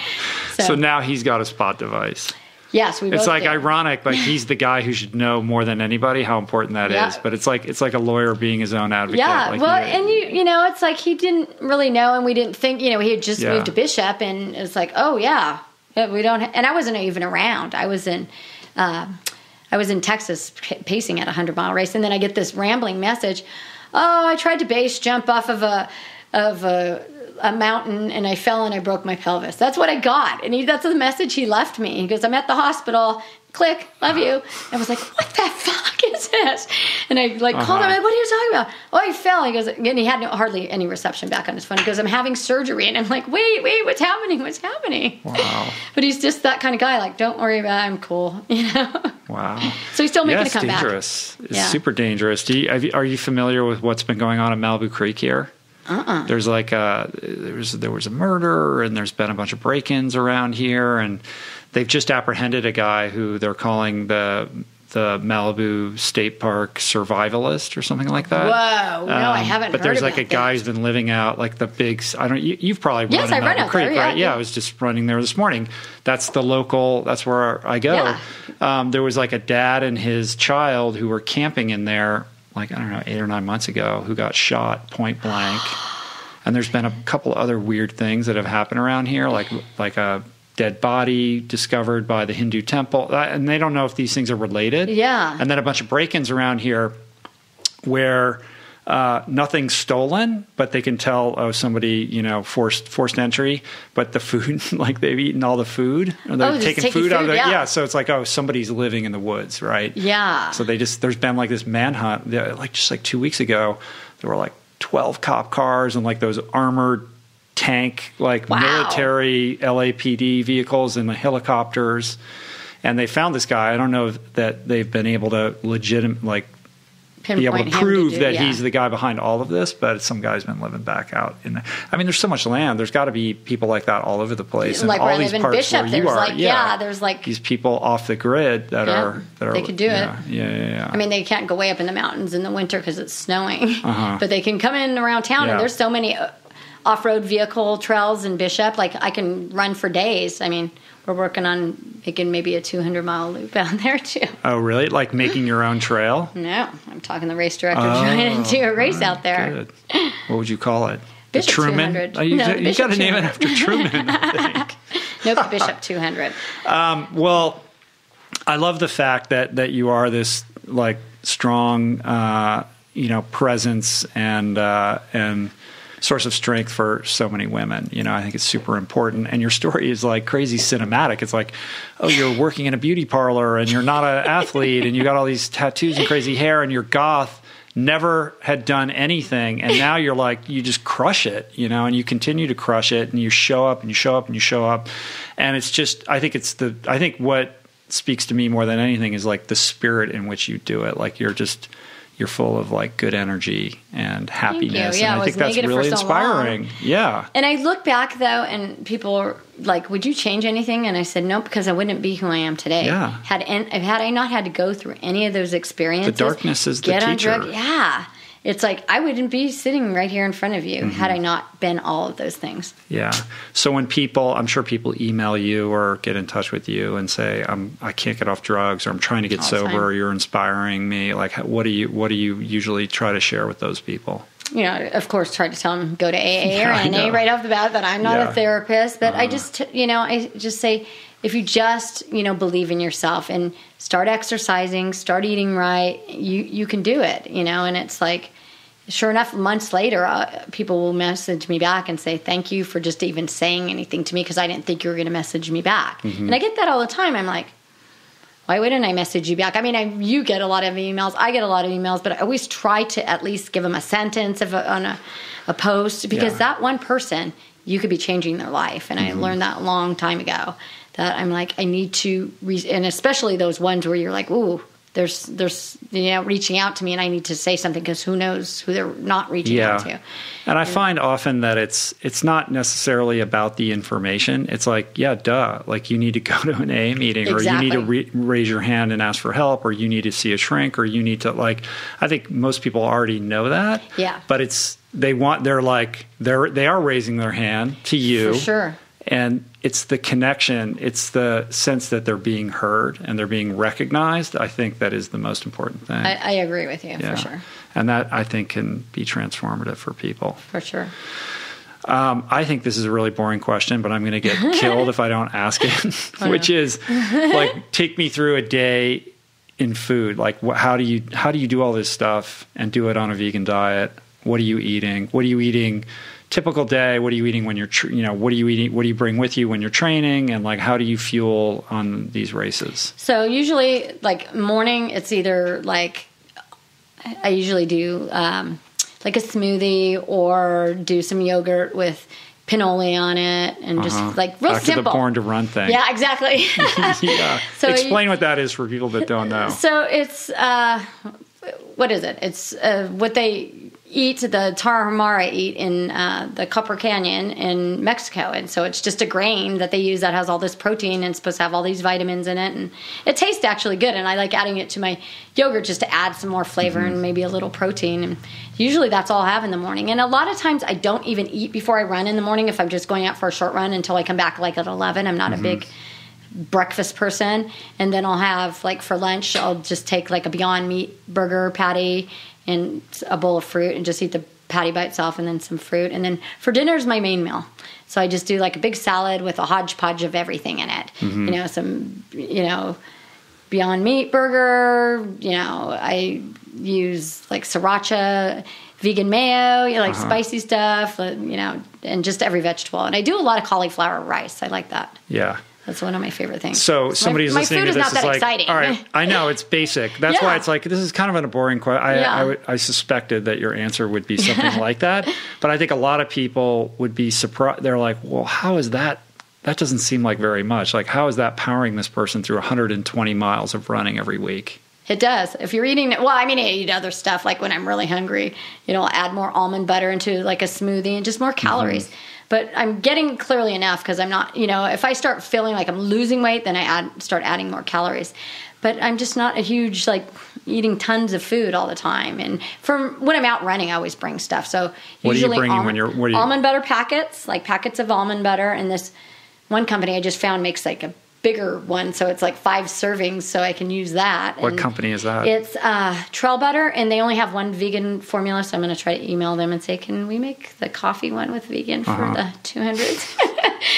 So, so now he's got a spot device yes, we. It's like did. ironic, like [LAUGHS] he's the guy who should know more than anybody how important that is. Yeah. But it's like it's like a lawyer being his own advocate. Yeah, like well, and you you know, it's like he didn't really know, and we didn't think, you know, he had just Yeah. moved to Bishop, and it's like, oh yeah, we don't, and I wasn't even around. I was in, uh, I was in Texas pacing at a hundred mile race, and then I get this rambling message. Oh, I tried to base jump off of a of a, a mountain, and I fell and I broke my pelvis. That's what I got, and he, that's the message he left me. He goes, I'm at the hospital. Click, love you. I was like, what the fuck is this? And I like called him. Uh-huh. like, What are you talking about? Oh, I fell. He goes, and he had no, hardly any reception back on his phone. He goes, I'm having surgery, and I'm like, wait, wait, what's happening? What's happening? Wow. [LAUGHS] But he's just that kind of guy. Like, don't worry about. it. I'm cool. [LAUGHS] You know. Wow. so he's still making yeah, a it's comeback. dangerous. It's Yeah. super dangerous. Do you, are you familiar with what's been going on at Malibu Creek here? Uh-uh. There's like a there was there was a murder and there's been a bunch of break-ins around here and they've just apprehended a guy who they're calling the the Malibu State Park survivalist or something like that. Whoa, no, I Um, haven't But heard there's like a guy who's been living out like the big. I don't. You, you've probably Yes, run I run out there, Creek, yeah. right? Yeah, I was just running there this morning. That's the local. That's where I go. Yeah. Um, there was like a dad and his child who were camping in there, like I don't know, eight or nine months ago, who got shot point blank. and there's been a couple other weird things that have happened around here, like like a dead body discovered by the Hindu temple, and they don't know if these things are related. Yeah. and then a bunch of break-ins around here where uh, nothing's stolen, but they can tell oh somebody you know forced forced entry, but the food [LAUGHS] like they've eaten all the food or they're Oh, taking taking food, out of food, there. yeah. so it's like oh somebody's living in the woods, right? Yeah. So they just there's been like this manhunt, yeah, like just like two weeks ago, there were like twelve cop cars and like those armored tank like Wow. military LAPD vehicles and the helicopters. And they found this guy. I don't know that they've been able to legitimate like be able to prove do- that yeah. he's the guy behind all of this, but some guy's been living back out in. The, I mean, there's so much land. There's got to be people like that all over the place, and Like all these parts Bishop, where you are. like- yeah, there's like- these people off the grid that Yeah, are that are they could do it. yeah, Yeah, yeah, yeah. I mean, they can't go way up in the mountains in the winter because it's snowing, Uh-huh. [LAUGHS] but they can come in around town. Yeah. And there's so many uh, off-road vehicle trails in Bishop. Like I can run for days. I mean, we're working on making maybe a 200 mile loop [LAUGHS] out there too. oh, really? Like making your own trail? No, I'm talking the race director Oh, trying to do a race out there. Good. What would you call it? [LAUGHS] Bishop the Truman. 200. Oh, you No, you got to name it after Truman. I [LAUGHS] think. Nope, Bishop 200. Well, I love the fact that that you are this like strong, uh, you know, presence and uh, and source of strength for so many women. You know, I think it's super important. And your story is like crazy cinematic. It's like, oh, you're working in a beauty parlor and you're not an athlete and you got all these tattoos and crazy hair and you're goth. Never had done anything, and now you're like you just crush it, you know, and you continue to crush it, and you show up and you show up and you show up, and it's just I think it's the I think what speaks to me more than anything is like the spirit in which you do it. Like you're just you're full of like good energy and happiness. Yeah, and I think that's really so long. inspiring. Yeah. And I look back though, and people are like, "Would you change anything?" And I said, "No, because I wouldn't be who I am today. Yeah. Had and had I not had to go through any of those experiences, the darkness is the teacher. drug, yeah." It's like I wouldn't be sitting right here in front of you Mm-hmm. had I not been all of those things. Yeah. So when people, I'm sure people email you or get in touch with you and say, "I'm I can't get off drugs," or "I'm trying to get All sober," or "You're inspiring me." Like, what do you what do you usually try to share with those people? You know, of course, try to tell them go to AA [LAUGHS] Yeah, or NA right off the bat that I'm not Yeah. Uh-huh. a therapist, but I just, you know, I just say if you just, you know, believe in yourself and start exercising, start eating right, you you can do it, you know, and it's like. Sure enough, months later, uh, people will message me back and say, Thank you for just even saying anything to me because I didn't think you were going to message me back. Mm-hmm. And I get that all the time. I'm like, why wouldn't I message you back? I mean, I, you get a lot of emails. I get a lot of emails, but I always try to at least give them a sentence of a, on a, a post because Yeah. that one person, you could be changing their life. And I learned that a long time ago that I'm like, I need to, re- and especially those ones where you're like, ooh, there's, there's, you know, reaching out to me and I need to say something because who knows who they're not reaching out to. And I find often that it's it's not necessarily about the information. It's like, yeah, duh. Like you need to [LAUGHS] go to an AA meeting, or you need to re- raise your hand and ask for help, or you need to see a shrink, or you need to like. I think most people already know that. Yeah. But it's they want they're like they're they are raising their hand to you For sure. And it's the connection it's the sense that they're being heard and they're being recognized i think that is the most important thing I, I agree with you yeah. for sure. and that i think can be transformative for people For sure. um, i think this is a really boring question but i'm going to get [LAUGHS] killed if i don't ask it [LAUGHS] which is [LAUGHS] like take me through a day in food like wh- how do you how do you do all this stuff and do it on a vegan diet what are you eating what are you eating typical day what are you eating when you're you know what are you eating what do you bring with you when you're training and like how do you fuel on these races So usually, like morning, it's either like I usually do um, like a smoothie or do some yogurt with pinole on it, and just Uh-huh. like real back simple. to the born to run thing Yeah, exactly. [LAUGHS] [LAUGHS] yeah So you- explain what that is for people that don't know so it's uh, what is it? It's uh, what they eat the tarahumara eat in uh, the Copper Canyon in Mexico, and so it's just a grain that they use that has all this protein and it's supposed to have all these vitamins in it, and it tastes actually good. And I like adding it to my yogurt just to add some more flavor mm-hmm. and maybe a little protein. And usually that's all I have in the morning. And a lot of times I don't even eat before I run in the morning if I'm just going out for a short run until I come back like at eleven. I'm not mm-hmm. a big breakfast person and then I'll have like for lunch I'll just take like a beyond meat burger patty and a bowl of fruit and just eat the patty by itself and then some fruit. And then for dinner is my main meal. So I just do like a big salad with a hodgepodge of everything in it. Mm-hmm. You know, some, you know, Beyond Meat burger. You know, I use like sriracha, vegan mayo, you know, like uh-huh. spicy stuff, uh, you know, and just every vegetable. And I do a lot of cauliflower rice. I like that. Yeah. That's one of my favorite things. So somebody who's listening to this is, is like, exciting. all right, I know it's [LAUGHS] basic. That's yeah. why it's like this is kind of a boring question. I, yeah. I, I, suspected that your answer would be something like that, but I think a lot of people would be surprised. They're like, well, how is that? That doesn't seem like very much. Like, how is that powering this person through 120 miles of running every week? It does. If you're eating, it well, I mean, I eat other stuff like when I'm really hungry, you know, I'll add more almond butter into like a smoothie and just more calories. Mm-hmm but I'm getting clearly enough because I'm not, you know, if I start feeling like I'm losing weight, then I add, start adding more calories. But I'm just not a huge like eating tons of food all the time. And from when I'm out running, I always bring stuff. So what usually are you almond, when you're what are you? almond butter packets, like packets of almond butter, and this one company I just found makes like a bigger one, so it's like five servings, so I can use that. What and company is that? It's uh, Trail Butter, and they only have one vegan formula, so I'm going to try to email them and say, can we make the coffee one with vegan for uh-huh. the 200s?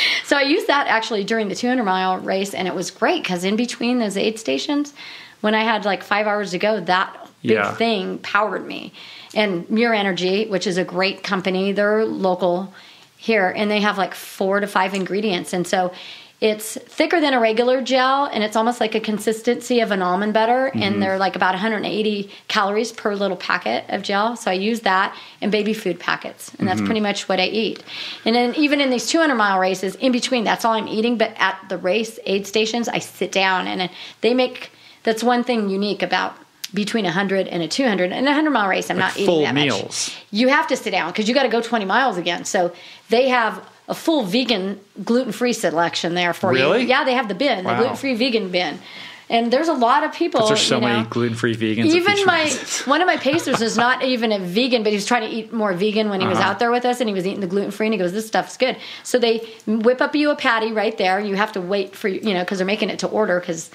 [LAUGHS] so I used that actually during the 200 mile race, and it was great because in between those aid stations, when I had like five hours to go, that big yeah. thing powered me. And Muir Energy, which is a great company, they're local here, and they have like four to five ingredients, and so it's thicker than a regular gel, and it's almost like a consistency of an almond butter. Mm-hmm. And they're like about 180 calories per little packet of gel. So I use that in baby food packets, and that's mm-hmm. pretty much what I eat. And then even in these 200 mile races, in between, that's all I'm eating. But at the race aid stations, I sit down, and they make. That's one thing unique about between a 100 and a 200 and a 100 mile race i'm like not eating that meals. much you have to sit down because you got to go 20 miles again so they have a full vegan gluten free selection there for really? you. Yeah, they have the bin, wow. the gluten free vegan bin. And there's a lot of people. There's so you know, many gluten free vegans. Even my [LAUGHS] one of my pacers is not even a vegan, but he was trying to eat more vegan when he uh-huh. was out there with us, and he was eating the gluten free. And he goes, "This stuff's good." So they whip up you a patty right there. You have to wait for you know because they're making it to order because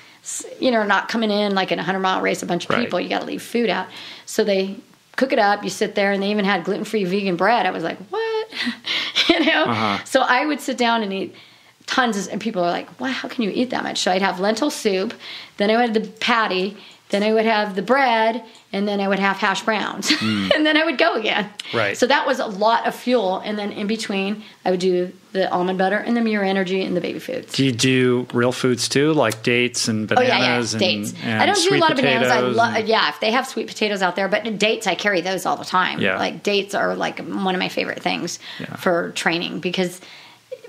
you know not coming in like in a hundred mile race a bunch of right. people. You got to leave food out. So they cook it up. You sit there, and they even had gluten free vegan bread. I was like, "What?" [LAUGHS] you know? Uh-huh. So I would sit down and eat tons of, and people are like, wow, how can you eat that much? So I'd have lentil soup, then I would have the patty, then I would have the bread, and then I would have hash browns, [LAUGHS] mm. and then I would go again. Right. So that was a lot of fuel, and then in between, I would do the almond butter and the Muir Energy and the baby foods. Do you do real foods too, like dates and bananas? Oh yeah, yeah, dates. And, I don't do a lot of bananas. I love, and... yeah, if they have sweet potatoes out there, but dates, I carry those all the time. Yeah. Like dates are like one of my favorite things yeah. for training because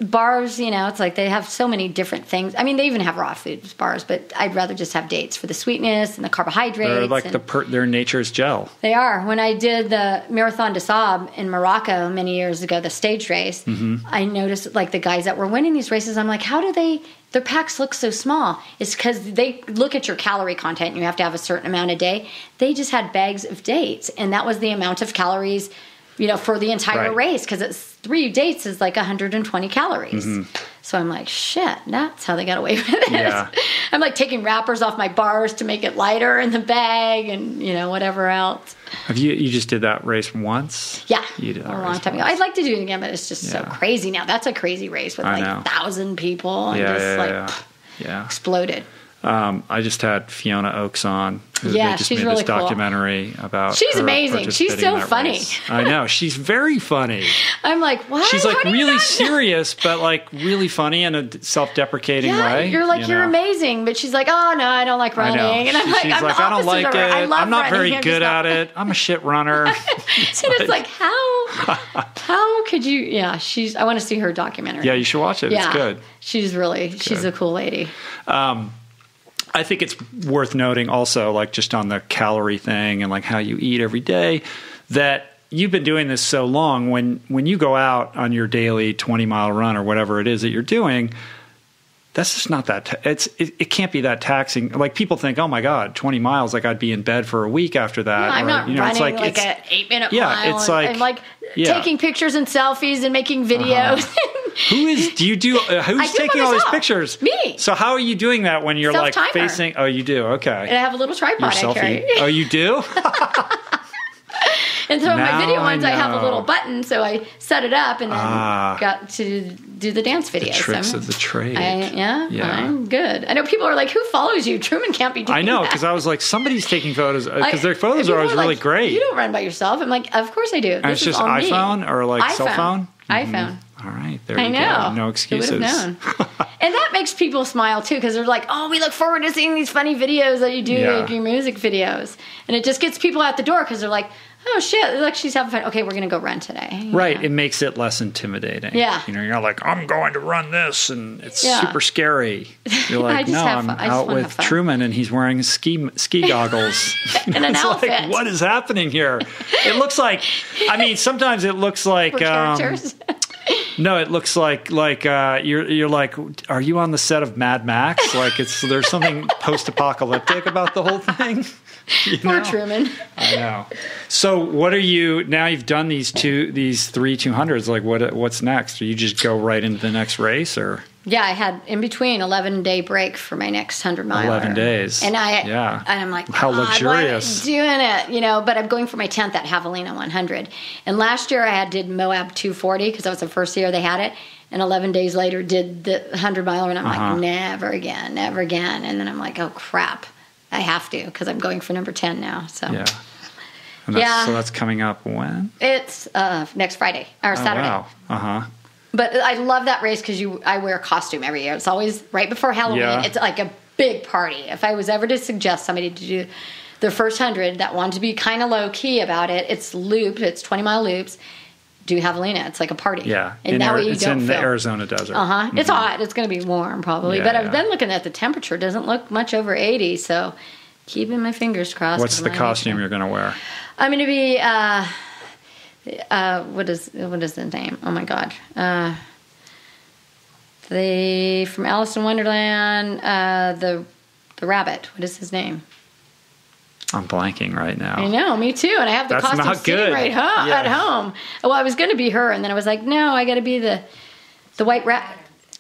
bars, you know, it's like they have so many different things. I mean, they even have raw foods bars, but I'd rather just have dates for the sweetness and the carbohydrates. They're like the per- they're nature's gel. They are. When I did the Marathon des Sables in Morocco many years ago, the stage race, mm-hmm. I noticed like the guys that were winning these races. I'm like, how do they? Their packs look so small. It's because they look at your calorie content. You have to have a certain amount a day. They just had bags of dates, and that was the amount of calories you know, for the entire right. race because it's three dates is like 120 calories. Mm-hmm. So I'm like, shit, that's how they got away [LAUGHS] with it. Yeah. I'm like taking wrappers off my bars to make it lighter in the bag and, you know, whatever else. Have you, you just did that race once? Yeah. You did that a long time once. ago. I'd like to do it again, but it's just yeah. so crazy now. That's a crazy race with like a thousand people and yeah, just like yeah. exploded. Um, I just had Fiona Oakes on. Who, yeah, just she's made really this documentary cool. about. She's amazing. She's so funny. Race. I know she's very funny. [LAUGHS] I'm like, what? She's like really serious, but like really funny in a self-deprecating yeah, way. You're like, you are amazing, but she's like, oh no, I don't like running, and I'm like, she's I'm like, I don't like it. I am not running. very good at it. I'm a shit [LAUGHS] runner. [LAUGHS] and it's like, like how how could you? Yeah, she's. I want to see her documentary. Yeah, you should watch it. Yeah, it's good. She's really. It's she's good. a cool lady. Um, I think it's worth noting also, like just on the calorie thing and like how you eat every day, that you've been doing this so long when when you go out on your daily 20 mile run or whatever it is that you're doing that's just not that ta- it's it, it can't be that taxing like people think oh my god 20 miles like i'd be in bed for a week after that I'm or, not you know, running it's like, like, it's, an eight minute yeah, it's and, like- and like yeah. taking pictures and selfies and making videos. [LAUGHS] who is do you do uh, [LAUGHS] who's do taking all these pictures Me. so how are you doing that when you're like Self-timer. facing oh you do okay and I have a little your tripod I carry. selfie oh you do [LAUGHS] And so in my video I ones, I, have a little button, so I set it up and then Ah. got to do the dance videos. tricks I'm- of the trade I, yeah, Yeah. I'm good. I know people are like, "Who follows you?" Truman can't be doing I know because I was like somebody's taking photos because their photos are always like, really great You don't run by yourself. I'm like, of course I do. and This it's is just all me. iPhone or like cell phone iPhone. all right there I you know. go no Who excuses would have known? [LAUGHS] and that makes people smile too because they're like, "Oh, we look forward to seeing these funny videos that you do, Yeah. like your music videos." And it just gets people out the door because they're like, "Oh shit, look, she's having fun. Okay, we're gonna go run today." Right. It makes it less intimidating. Yeah. You know, you're not like, I'm going to run this and it's Yeah. super scary. You're [LAUGHS] like, no, I'm fun. I just out with. Truman and he's wearing ski ski [LAUGHS] goggles. And an [LAUGHS] it's outfit. like, what is happening here? It looks like, I mean, sometimes it looks like, um, no, it looks like, like, uh, you're, you're like, are you on the set of Mad Max? Like it's, there's something post apocalyptic about the whole thing. You Poor know? Truman. I know. So, what are you now? You've done these two, these three two hundreds. Like, what? What's next? Do you just go right into the next race, or Yeah, I had in between eleven day break for my next hundred mile. 11 days. and I Yeah. and I'm like, How "God, why am luxurious." doing it, you know. But I'm going for my tenth at Javelina 100. And last year I had did Moab 240 because that was the first year they had it. And 11 days later did the 100 miler, and I'm Uh-huh. like, never again, never again. And then I'm like, oh crap, I have to because I'm going for number 10 now. So yeah? That's, Yeah. So that's coming up when? it's uh, next Friday or Saturday. Oh, wow. Uh huh. But I love that race because you I wear a costume every year. It's always right before Halloween. Yeah. It's like a big party. If I was ever to suggest somebody to do their first hundred that wanted to be kind of low key about it, it's loop. It's twenty mile loops. Do Javelina. It's like a party. Yeah. and in that Ari- way you it's don't in the. Arizona desert. Uh huh. It's hot. It's going to be warm probably. Yeah, but I've yeah. been looking at the temperature. It doesn't look much over eighty. So keeping my fingers crossed. What's the costume you're going to wear? I'm going to be. Uh, uh, what is what is the name? Oh my god. Uh, the from Alice in Wonderland. Uh, the the rabbit. What is his name? I'm blanking right now. I know, me too. And I have the That's costume not sitting good. right home, Yeah. at home. Well, I was going to be her, and then I was like, no, I got to be the the white rat.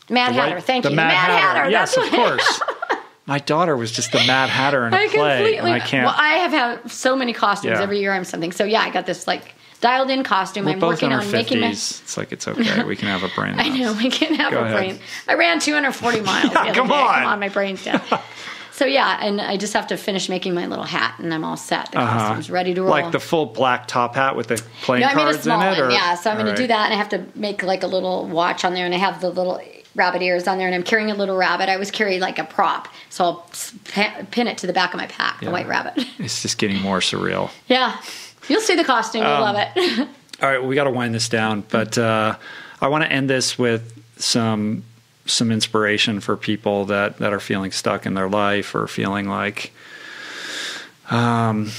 Mad The white- Hatter. Thank the you. Mad, Mad Hatter. Yes, of course. [LAUGHS] My daughter was just the Mad Hatter in a I play, completely. and I can't. Well, I have had so many costumes Yeah. every year. I'm something. So yeah, I got this like dialed in costume. we're I'm both working in our on making my. It's like it's okay. We can have a brain. [LAUGHS] I know we can have Go a ahead. brain. I ran 240 miles. [LAUGHS] other come on. Come on, my brain's down. So yeah, and I just have to finish making my little hat, and I'm all set. The costume's ready to roll. Uh-huh. Like the full black top hat with the playing no, I made a cards small in it, one. or Yeah, so I'm going All to do that, and I have to make like a little watch on there, and I have the little rabbit ears on there, and I'm carrying a little rabbit. I always carry like a prop, so I'll pin it to the back of my pack, Yeah. the white rabbit. [LAUGHS] It's just getting more surreal. yeah, you'll see the costume. You'll Um, love it. [LAUGHS] All right, we got to wind this down, but uh, I want to end this with some some inspiration for people that that are feeling stuck in their life or feeling like um,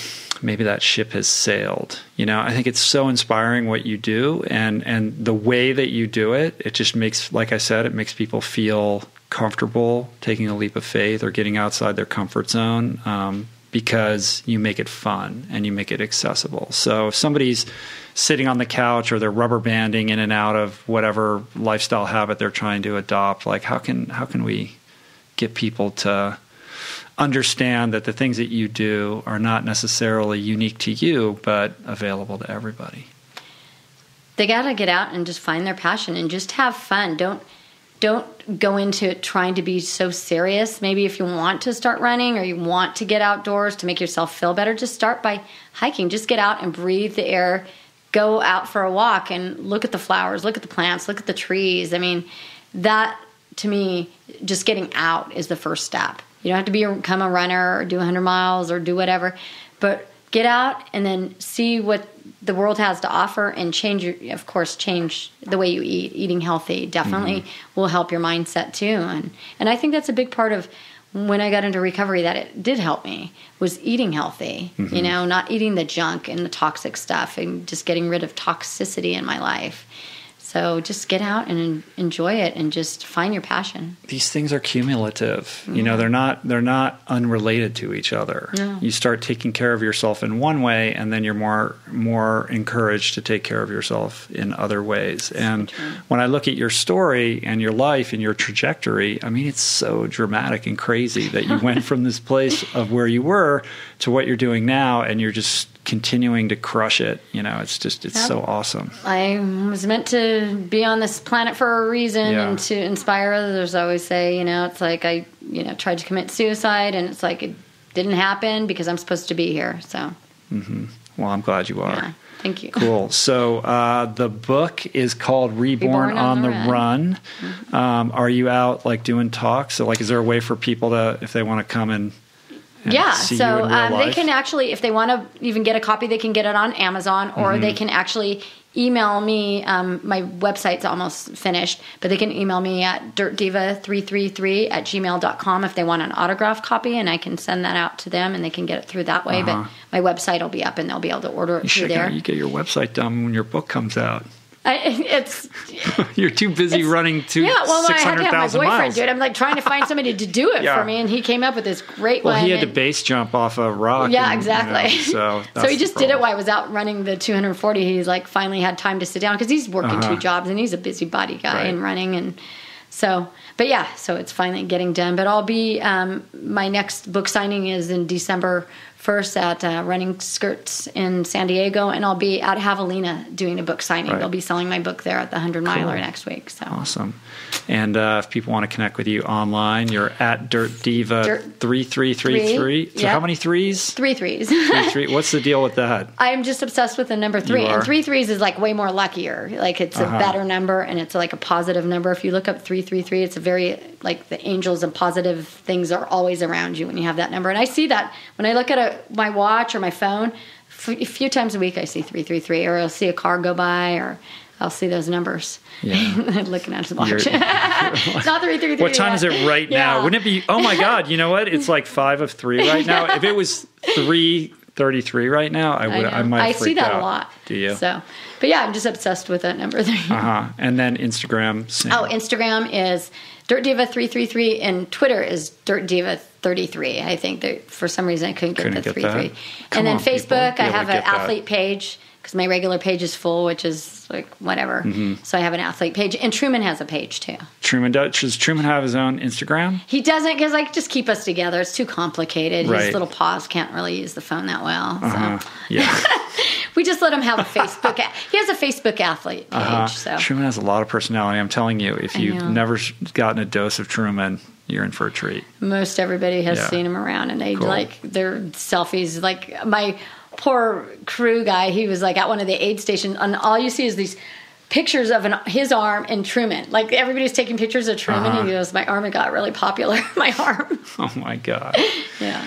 maybe that ship has sailed. You know, I think it's so inspiring what you do, and and the way that you do it. It just makes, like I said, it makes people feel comfortable taking a leap of faith or getting outside their comfort zone. Um, because you make it fun and you make it accessible. So if somebody's sitting on the couch or they're rubber banding in and out of whatever lifestyle habit they're trying to adopt, like how can how can we get people to understand that the things that you do are not necessarily unique to you, but available to everybody? they got to get out and just find their passion and just have fun. Don't don't go into it trying to be so serious. Maybe if you want to start running or you want to get outdoors to make yourself feel better, just start by hiking. Just get out and breathe the air. Go out for a walk and look at the flowers, look at the plants, look at the trees. I mean, that to me, just getting out is the first step. You don't have to be become a runner or do 100 miles or do whatever, but get out and then see what the world has to offer and change your of course change the way you eat eating healthy definitely will help your mindset too and and i think that's a big part of when I got into recovery that it did help me was eating healthy, Mm-hmm. you know, not eating the junk and the toxic stuff and just getting rid of toxicity in my life. So just get out and enjoy it and just find your passion. these things are cumulative. You know, mm-hmm. they're not they're not unrelated to each other. No. You start taking care of yourself in one way and then you're more more encouraged to take care of yourself in other ways. And when I look at your story and your life and your trajectory, I mean it's so dramatic and crazy that you went [LAUGHS] from this place of where you were to what you're doing now and you're just continuing to crush it. You know, it's just it's Yep. so awesome. I was meant to be on this planet for a reason Yeah. and to inspire others. I always say, you know, it's like I, you know, tried to commit suicide and it's like it didn't happen because I'm supposed to be here. So, Well, I'm glad you are. yeah, thank you. Cool. So uh, the book is called Reborn, Reborn on, on the the Run. Um, are you out like doing talks? So like, is there a way for people to, if they want to come and yeah so you in real um, they can actually if they want to even get a copy they can get it on amazon or Mm-hmm. they can actually email me um, my website's almost finished but they can email me at dirtdiva333 at gmail.com if they want an autograph copy and i can send that out to them and they can get it through that way Uh-huh. but my website will be up and they'll be able to order it You through there you get your website done when your book comes out. I, it's [LAUGHS] You're too busy running to yeah well I had to have my boyfriend miles. do it i'm like trying to find somebody to do it Yeah. for me and he came up with this great well, one he had to base jump off a rock. Yeah, and, you exactly. know, so [LAUGHS] so he just did it while I was out running the 240. He's like finally had time to sit down because he's working Uh-huh. two jobs and he's a busybody guy Right. and running and so. But yeah, so it's finally getting done. But I'll be um, my next book signing is in December first at uh, Running Skirts in San Diego, and I'll be at Javelina doing a book signing. Right. They'll be selling my book there at the Hundred Miler Cool. next week. So Awesome. And uh, if people want to connect with you online, you're at Dirt Diva Dirt- three three three three. So how many threes? three threes. Three, [LAUGHS] three. What's the deal with that? I'm just obsessed with the number three, and three threes is like way more luckier. Like it's Uh-huh. a better number, and it's like a positive number. If you look up three three three, it's a very like the angels and positive things are always around you when you have that number. And I see that when I look at a, my watch or my phone. A few times a week, I see three three three, or I'll see a car go by, or I'll see those numbers. Yeah. [LAUGHS] looking at his watch. It's [LAUGHS] not three three three. What time is it right now? Wouldn't it be? Oh my God! You know what? It's like five of three right now. [LAUGHS] If it was three thirty-three right now, I would. I, I, might. I see that out. a lot. Do you? So, but yeah, I'm just obsessed with that number three. Uh huh. And then Instagram. Same. Oh, Instagram is Dirt Diva three three three, and Twitter is Dirt Diva thirty three. I think that for some reason I couldn't get Couldn't the get three that? three. Come And then on. Facebook, I have an get that. athlete page because my regular page is full, which is like whatever. Mm-hmm. So I have an athlete page, and Truman has a page too. Truman does. Does Truman have his own Instagram? He doesn't because like just keep us together. It's too complicated. Right. His little paws can't really use the phone that well. So Uh, yeah. [LAUGHS] we just let him have a Facebook. he has a Facebook athlete page. Uh, So Truman has a lot of personality. I'm telling you, if you've never gotten a dose of Truman, you're in for a treat. most everybody has Yeah. seen him around and they Cool. like their selfies like my poor crew guy he was like at one of the aid stations and all you see is these pictures of an, his arm and truman like everybody's taking pictures of truman Uh-huh. and he goes my arm got really popular my arm [LAUGHS] Oh my God. yeah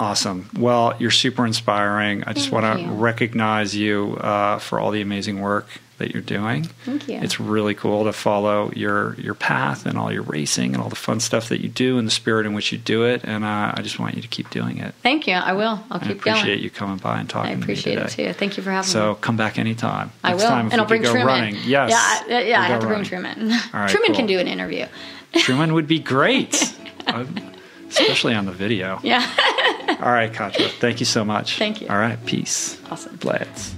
Awesome. Well, you're super inspiring. I just want to recognize you uh, for all the amazing work that you're doing. Thank you. It's really cool to follow your your path and all your racing and all the fun stuff that you do and the spirit in which you do it. And uh, I just want you to keep doing it. thank you i will i'll I keep appreciate going Appreciate you coming by and talking i to me appreciate it today. too thank you for having So me So come back anytime. I Next will, time and I'll bring go Truman. running. Yes. yeah, I, yeah, we'll I have to bring. Truman. All right, [LAUGHS] Truman cool. can do an interview. Truman would be great, [LAUGHS] Uh, especially on the video. Yeah, [LAUGHS] All right, Catra. Thank you so much. Thank you. All right, peace. awesome. Blades.